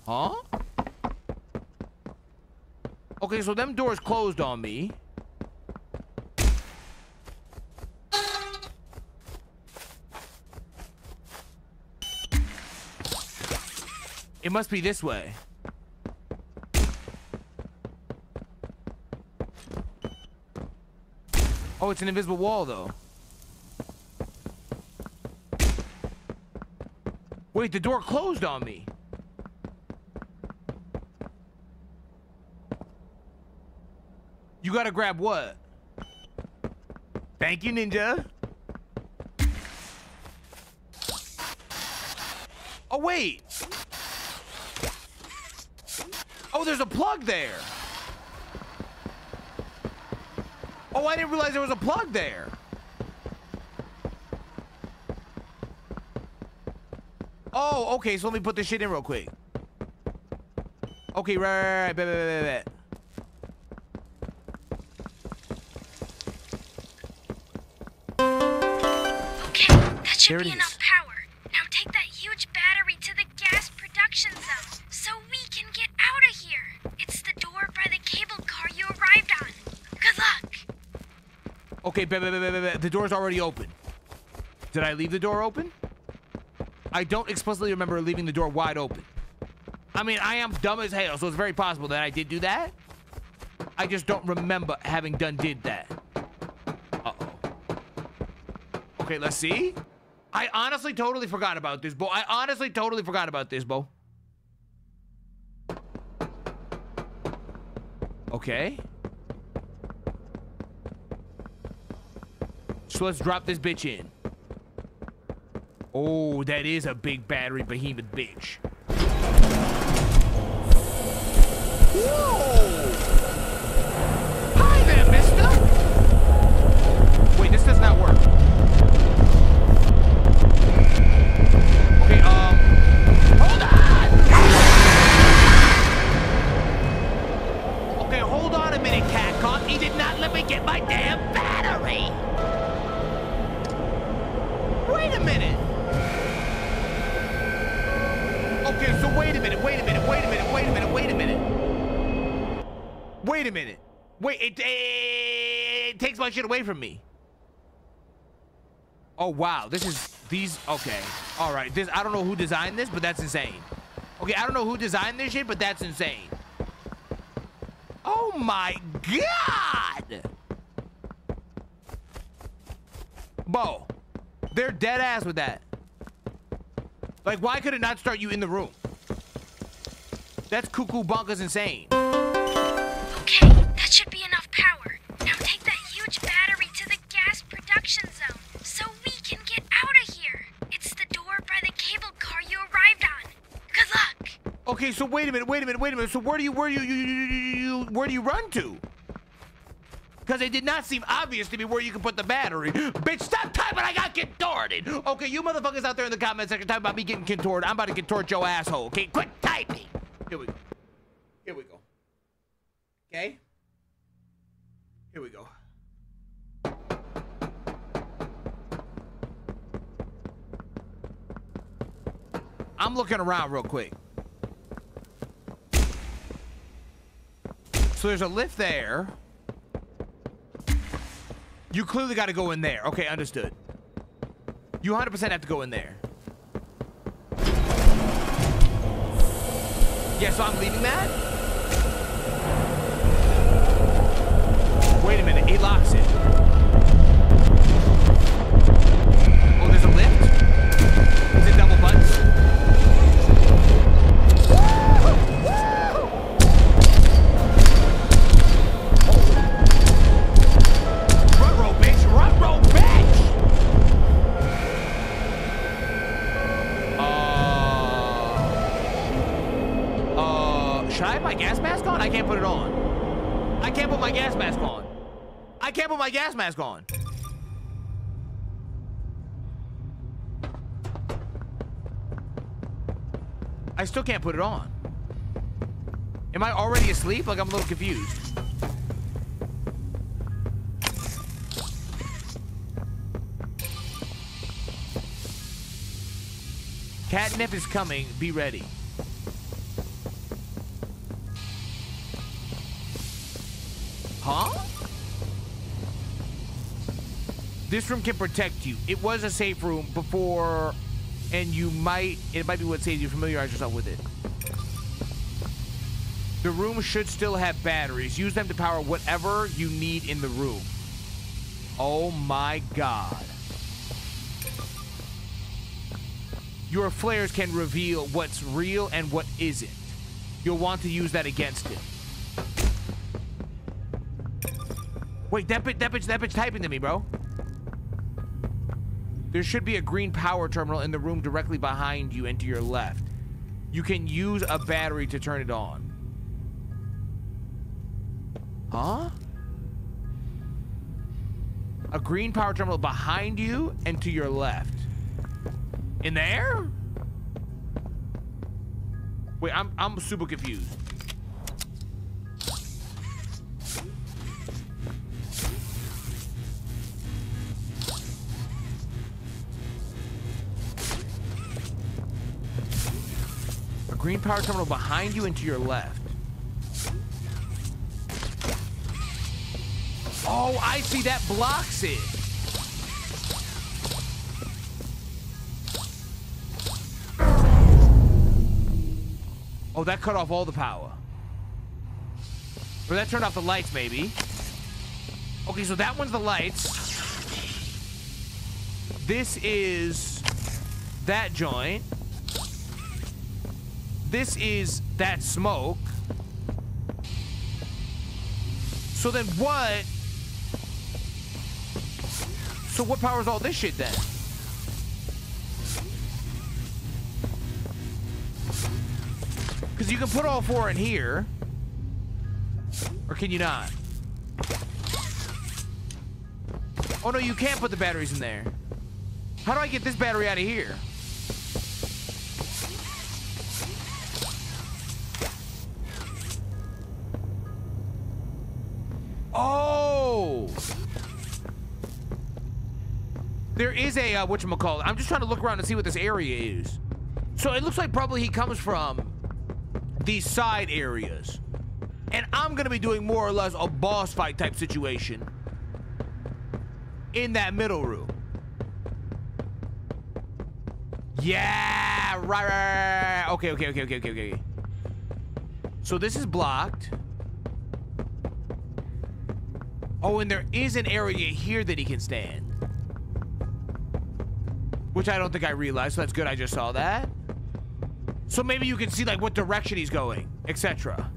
Huh? Okay, so them doors closed on me. It must be this way. Oh, it's an invisible wall, though. Wait, the door closed on me. You gotta grab what? Thank you, Ninja. Oh, wait. Oh, there's a plug there. Oh, I didn't realize there was a plug there. Oh, okay, so let me put this shit in real quick. Okay, right, right, right, bet, bet, bet, bet. Okay, that should There be enough power. Now take that huge battery to the gas production zone so we can get out of here. It's the door by the cable car you arrived on. Good luck. Okay, bet, bet, bet, the door's already open. Did I leave the door open? I don't explicitly remember leaving the door wide open. I mean, I am dumb as hell, so it's very possible that I did do that. I just don't remember having done did that. Uh-oh. Okay, let's see. I honestly totally forgot about this, Bo. I honestly totally forgot about this, Bo. Okay. So let's drop this bitch in. Oh, that is a big battery behemoth bitch. Away from me. Oh, wow. This is, these, okay. All right, this, I don't know who designed this, but that's insane. Okay, I don't know who designed this shit, but that's insane. Oh my God! Bo, they're dead ass with that. Like, why could it not start you in the room? That's cuckoo bonkers insane. Okay, that should be enough power. Now take that huge battery to the gas production zone so we can get out of here. It's the door by the cable car Okay, so wait a minute, wait a minute, wait a minute. So where do you, where do you, you, you, you, where do you run to? Because it did not seem obvious to me where you can put the battery. Bitch, stop typing, I got get contorted. Okay, you motherfuckers out there in the comment section talking about me getting contorted. I'm about to contort your asshole, okay? Quit typing. Here we go. Here we go. Okay? Here we go. I'm looking around real quick. So there's a lift there. You clearly got to go in there. Okay, understood. You 100% have to go in there. Yeah, so I'm leaving that? Wait a minute, he locks it. Oh, there's a lift? Is it double butts? I can't put it on. I can't put my gas mask on. I can't put my gas mask on. I still can't put it on. Am I already asleep? Like, I'm a little confused. CatNap is coming. Be ready. Huh? This room can protect you. It was a safe room before, and you might, it might be what saves you. Familiarize yourself with it. The room should still have batteries. Use them to power whatever you need in the room. Oh my god. Your flares can reveal what's real and what isn't. You'll want to use that against him. Wait, that bitch, that bitch, that bitch typing to me, bro. There should be a green power terminal in the room directly behind you and to your left. You can use a battery to turn it on. Huh? A green power terminal behind you and to your left. In there? Wait, I'm I'm super confused. Green power terminal behind you and to your left. Oh, I see. That blocks it. Oh, that cut off all the power. Or that turned off the lights, maybe. Okay, so that one's the lights. This is that joint. This is that smoke. So then what? So what powers all this shit then? Because you can put all four in here. Or can you not? Oh no, you can't put the batteries in there. How do I get this battery out of here? Oh! There is a, uh, whatchamacallit. I'm just trying to look around and see what this area is. So it looks like probably he comes from these side areas. And I'm gonna be doing more or less a boss fight type situation in that middle room. Yeah, right, right, right, right. Okay, okay, okay, okay, okay, okay. So this is blocked. Oh, and there is an area here that he can stand. Which I don't think I realized, so that's good I just saw that. So maybe you can see like what direction he's going, etc.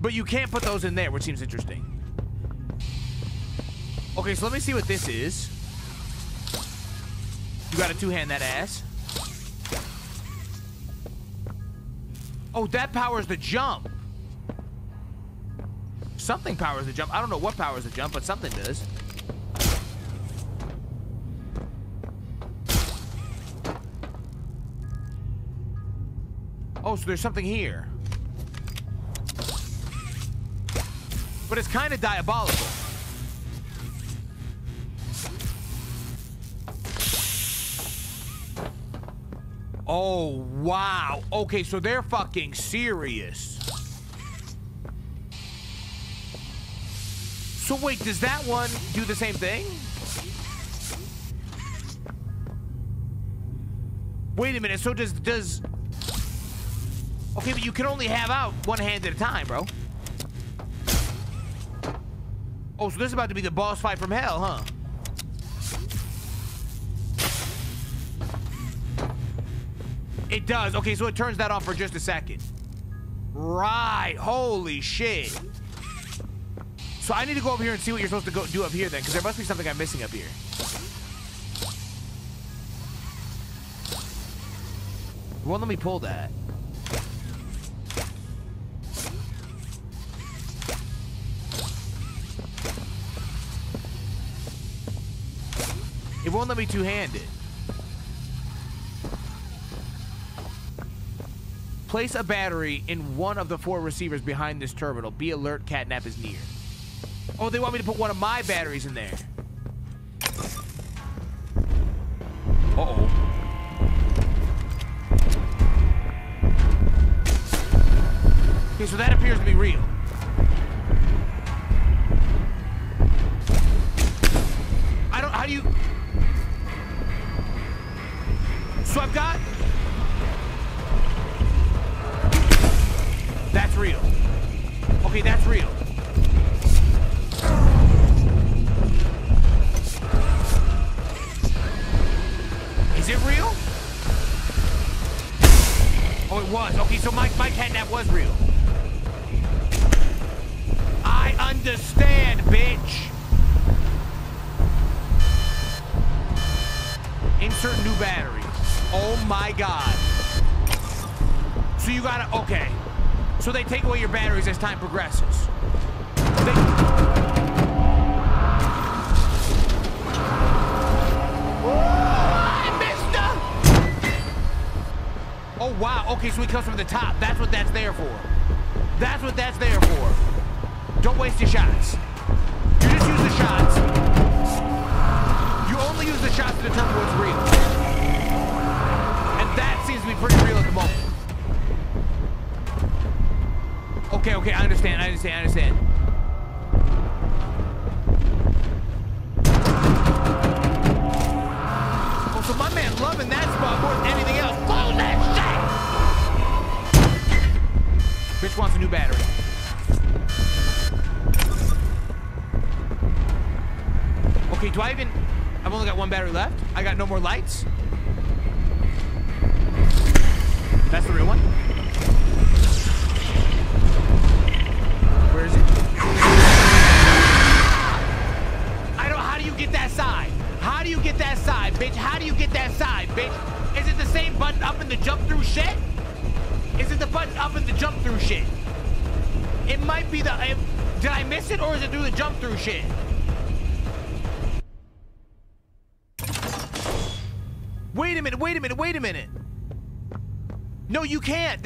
But you can't put those in there, which seems interesting. Okay, so let me see what this is. You gotta two-hand that ass. Oh, that powers the jump. Something powers the jump. I don't know what powers the jump, but something does. Oh, so there's something here. But it's kind of diabolical. Oh, wow. Okay, so they're fucking serious. So wait, does that one do the same thing? Wait a minute, so does, does... Okay, but you can only have out one hand at a time, bro. Oh, so this is about to be the boss fight from hell, huh? It does. Okay, so it turns that off for just a second. Right. Holy shit. So I need to go over here and see what you're supposed to go do up here then, because there must be something I'm missing up here. Well, let me pull that. It won't let me two-handed. Place a battery in one of the four receivers behind this terminal. Be alert, CatNap is near. Oh, they want me to put one of my batteries in there. Uh-oh. Okay, so that appears to be real.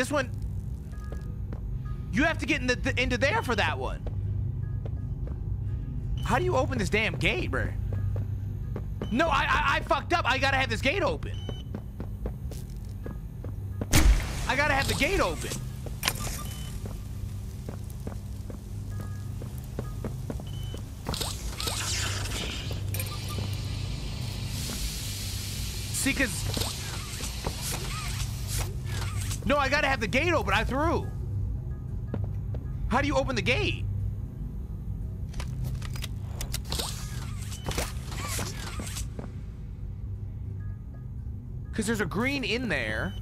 This one. You have to get in the, the, into there for that one. How do you open this damn gate, bro? No, I, I, I fucked up. I gotta have this gate open. I gotta have the gate open. Have the gate open. I threw. How do you open the gate? Because there's a green in there.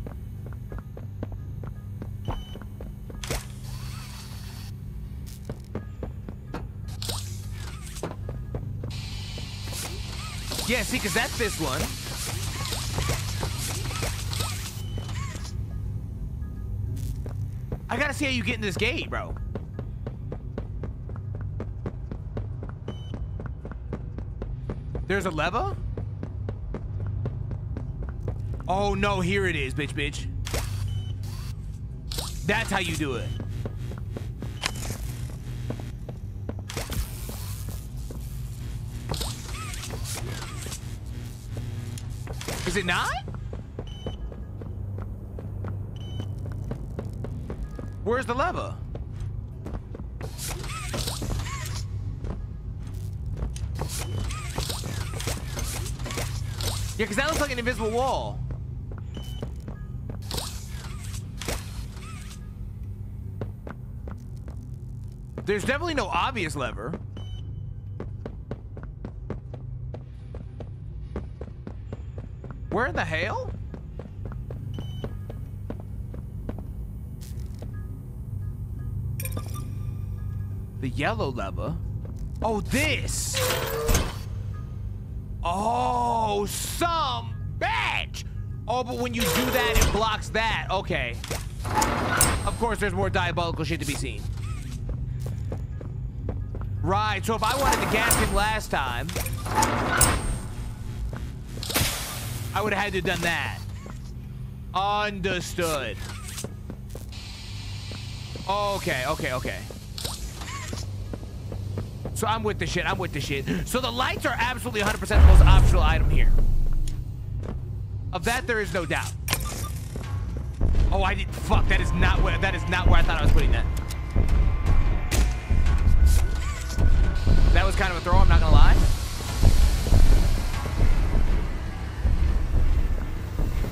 Yeah, see, because that's this one. See how you get in this gate, bro. There's a lever? Oh no, here it is, bitch, bitch. That's how you do it. Is it not? Where's the lever? Yeah, because that looks like an invisible wall. There's definitely no obvious lever. Where in the hell? Yellow lever? Oh, this! Oh, some bitch! Oh, but when you do that, it blocks that. Okay. Of course, there's more diabolical shit to be seen. Right, so if I wanted to gas him last time, I would have had to have done that. Understood. Okay, okay, okay. So I'm with the shit. I'm with the shit. So the lights are absolutely 100% the most optional item here. Of that, there is no doubt. Oh, I did. Fuck. That is not where. That is not where I thought I was putting that. That was kind of a throw. I'm not gonna lie.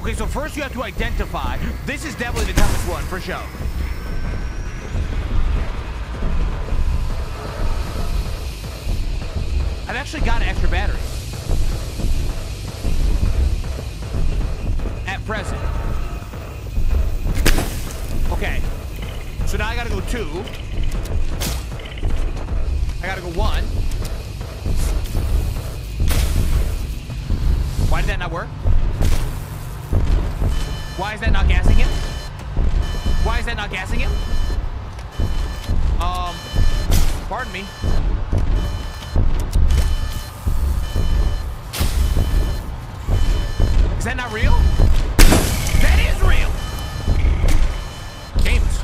Okay, so first you have to identify. This is definitely the toughest one for sure. I've actually got an extra battery. At present. Okay. So now I gotta go two. I gotta go one. Why did that not work? Why is that not gassing him? Why is that not gassing him? Um, pardon me. Is that not real? That is real! James.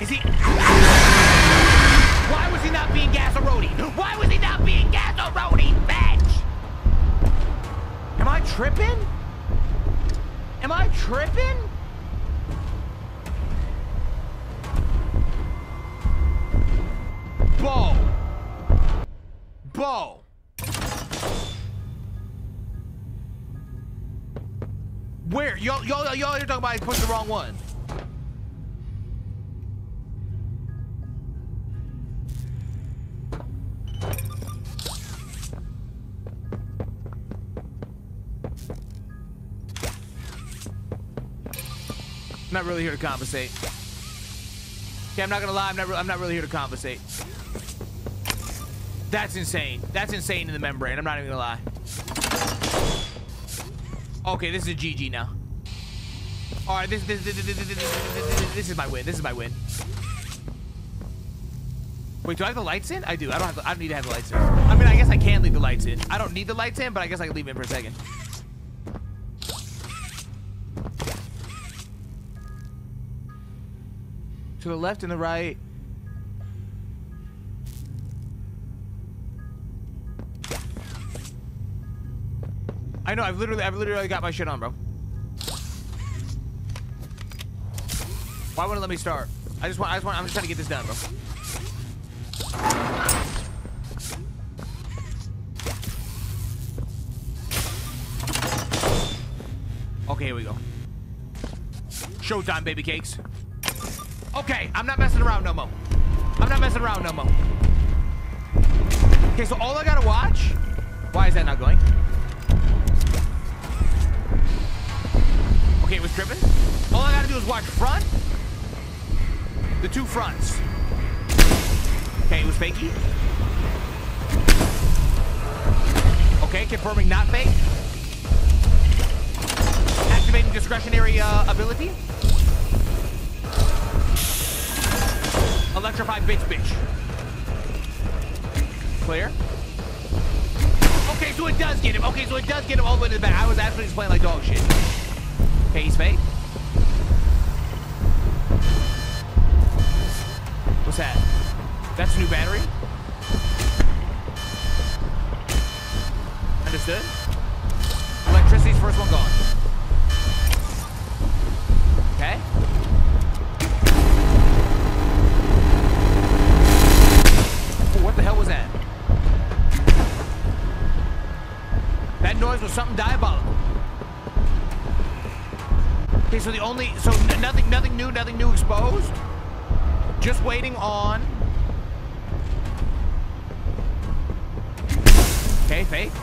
Is he... Why was he not being gas Why was he not being gas bitch? Am I tripping? Am I tripping? Bo. Bo. Are talking about I pushed the wrong one. I'm not really here to compensate. Okay, I'm not gonna lie. I'm not. I'm not really here to compensate. That's insane. That's insane in the membrane. I'm not even gonna lie. Okay, this is a GG now. All right, this this this, this, this, this, is my win. This is my win. Wait, do I have the lights in? I do. I don't have. The, I don't need to have the lights in. I mean, I guess I can leave the lights in. I don't need the lights in, but I guess I can leave them in for a second. To the left and the right. I know, I've literally, I've literally got my shit on, bro. Why wouldn't it let me start? I just want, I just want, I'm just trying to get this done, bro. Okay, here we go. Showtime, baby cakes. Okay, I'm not messing around no more. I'm not messing around no more. Okay, so all I gotta watch... Why is that not going? Okay, it was tripping. All I gotta do is watch front. The two fronts. Okay, it was fakey. Okay, confirming not fake. Activating discretionary uh, ability. Electrify bitch bitch. Clear. Okay, so it does get him. Okay, so it does get him all the way to the back. I was actually just playing like dog shit. Okay, he's fake. What's that? That's a new battery? Understood. Electricity's first one gone. Okay. Oh, what the hell was that? That noise was something diabolical. Okay, so the only so nothing nothing new, nothing new exposed. Just waiting on. Fake.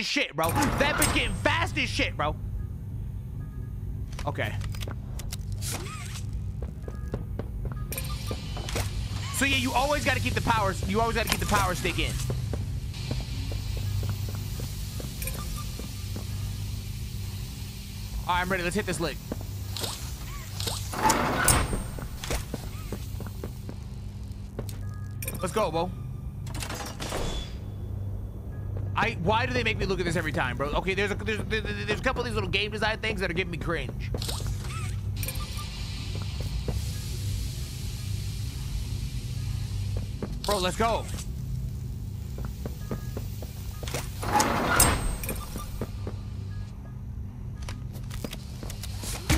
As shit, bro. That bitch getting fast as shit, bro. Okay. So yeah, you always gotta keep the powers. you always gotta keep the power stick in. All right, I'm ready. Let's hit this lick. Let's go, Bo. Why do they make me look at this every time, bro? Okay, there's a there's, there's, a couple of these little game design things that are giving me cringe. Bro, let's go.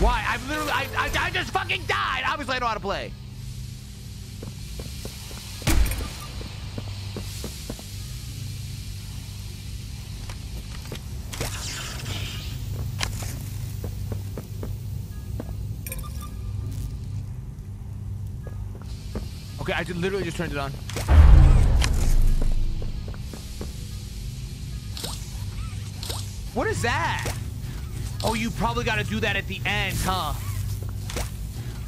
Why? I've literally I, I I just fucking died. Obviously I know how to play. Literally just turned it on. What is that? Oh, you probably got to do that at the end, huh?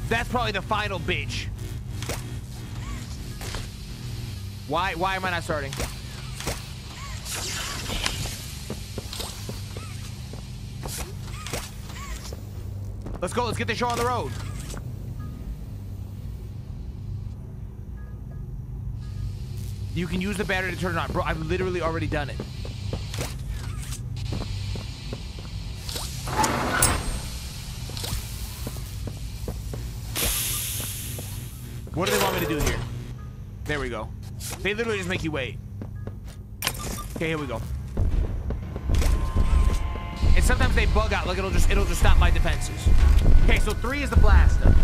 That's probably the final bitch. Why? Why am I not starting? Let's go. Let's get the show on the road. You can use the battery to turn it on. Bro, I've literally already done it. What do they want me to do here? There we go. They literally just make you wait. Okay, here we go. And sometimes they bug out, like it'll just it'll just stop my defenses. Okay, so three is the blaster.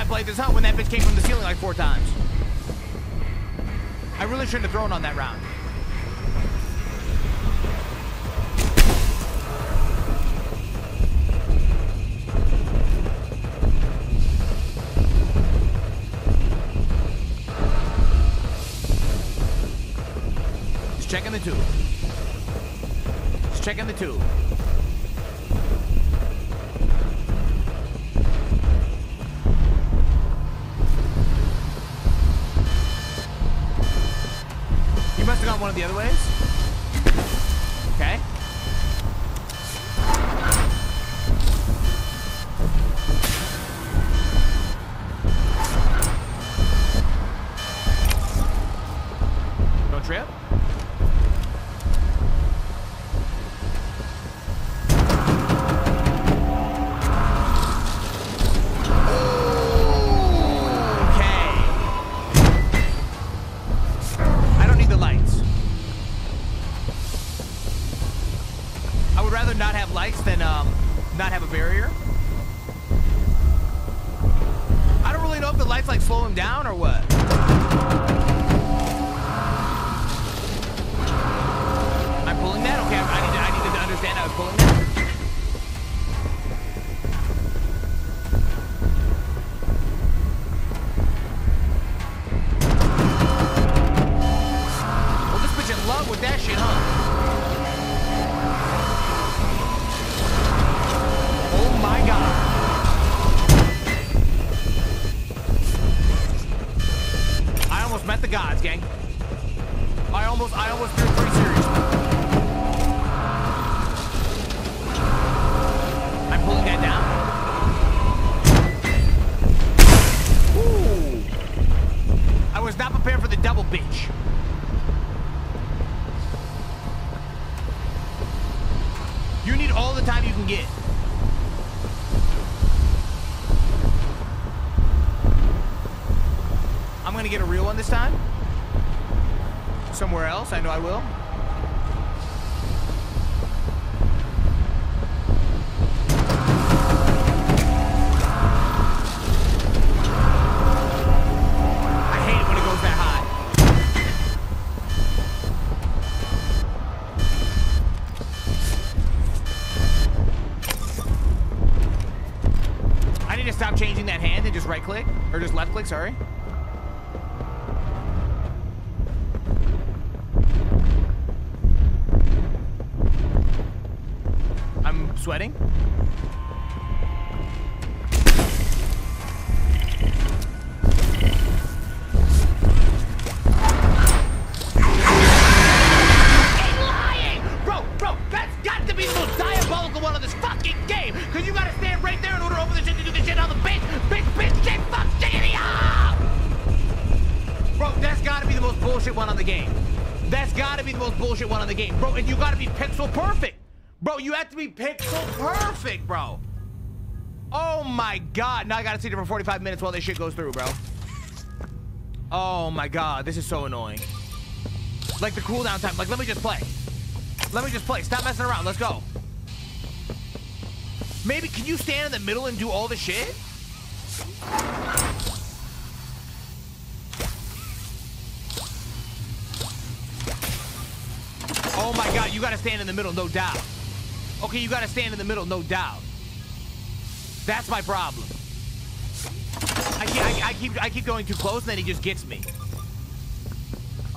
I played this hut when that bitch came from the ceiling like four times. I really shouldn't have thrown on that round. checking the tube. Just checking the tube. Trip. I know I will. I hate when it goes that high. I need to stop changing that hand and just right click, or just left click, sorry. Now I gotta sit here for 45 minutes while this shit goes through, bro. Oh my god, this is so annoying. Like the cooldown time. Like, let me just play. Let me just play. Stop messing around. Let's go. Maybe, can you stand in the middle and do all the shit? Oh my god, you gotta stand in the middle, no doubt. Okay, you gotta stand in the middle, no doubt. That's my problem. I, keep- I, I keep I keep going too close, and then he just gets me.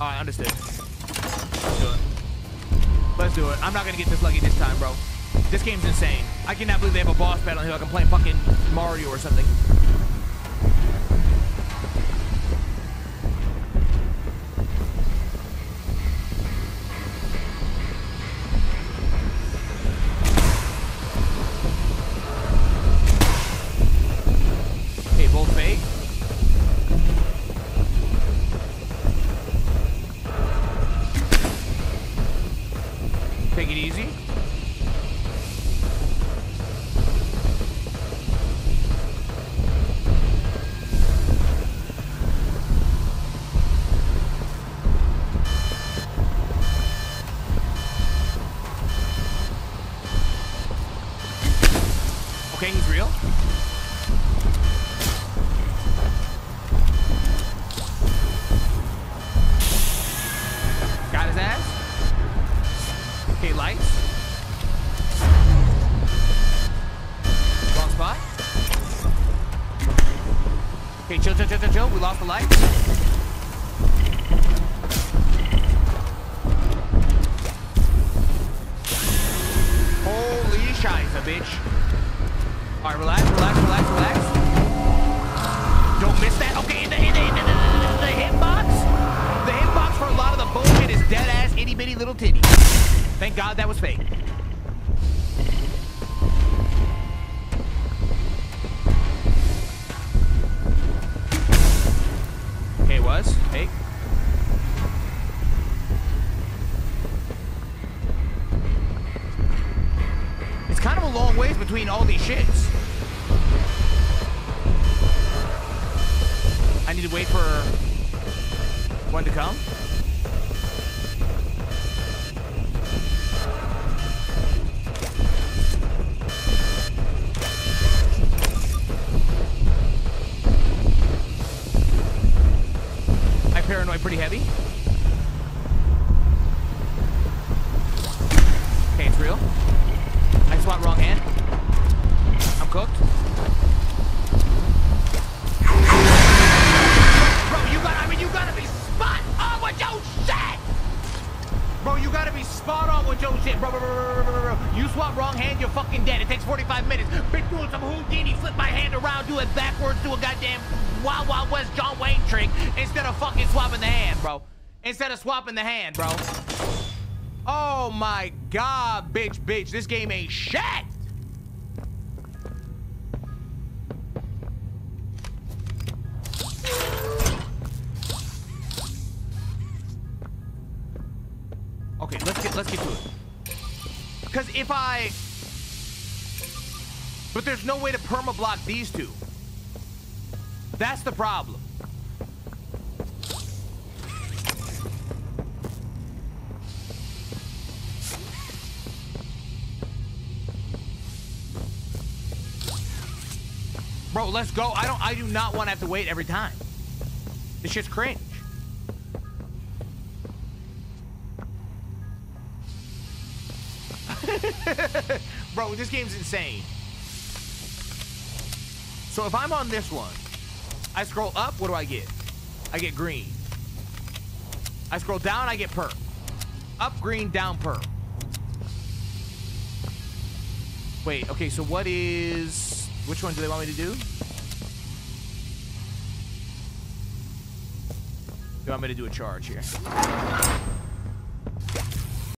All right, understood. Let's do it. Let's do it. I'm not gonna get this lucky this time, bro. This game's insane. I cannot believe they have a boss battle here like I'm playing fucking Mario or something. Chill, chill, chill, chill, chill. We lost the lights. Swapping the hand, bro. Oh my god, bitch, bitch. This game ain't shit! Okay, let's get let's get to it. Cause if I But there's no way to perma block these two. That's the problem. Let's go. I don't I do not want to have to wait every time. This shit's cringe. *laughs* Bro, this game's insane. So if I'm on this one, I scroll up, what do I get? I get green. I scroll down, I get perp. Up green, down perp. Wait, okay, so what is... Which one do they want me to do? Do you want me to do a charge here?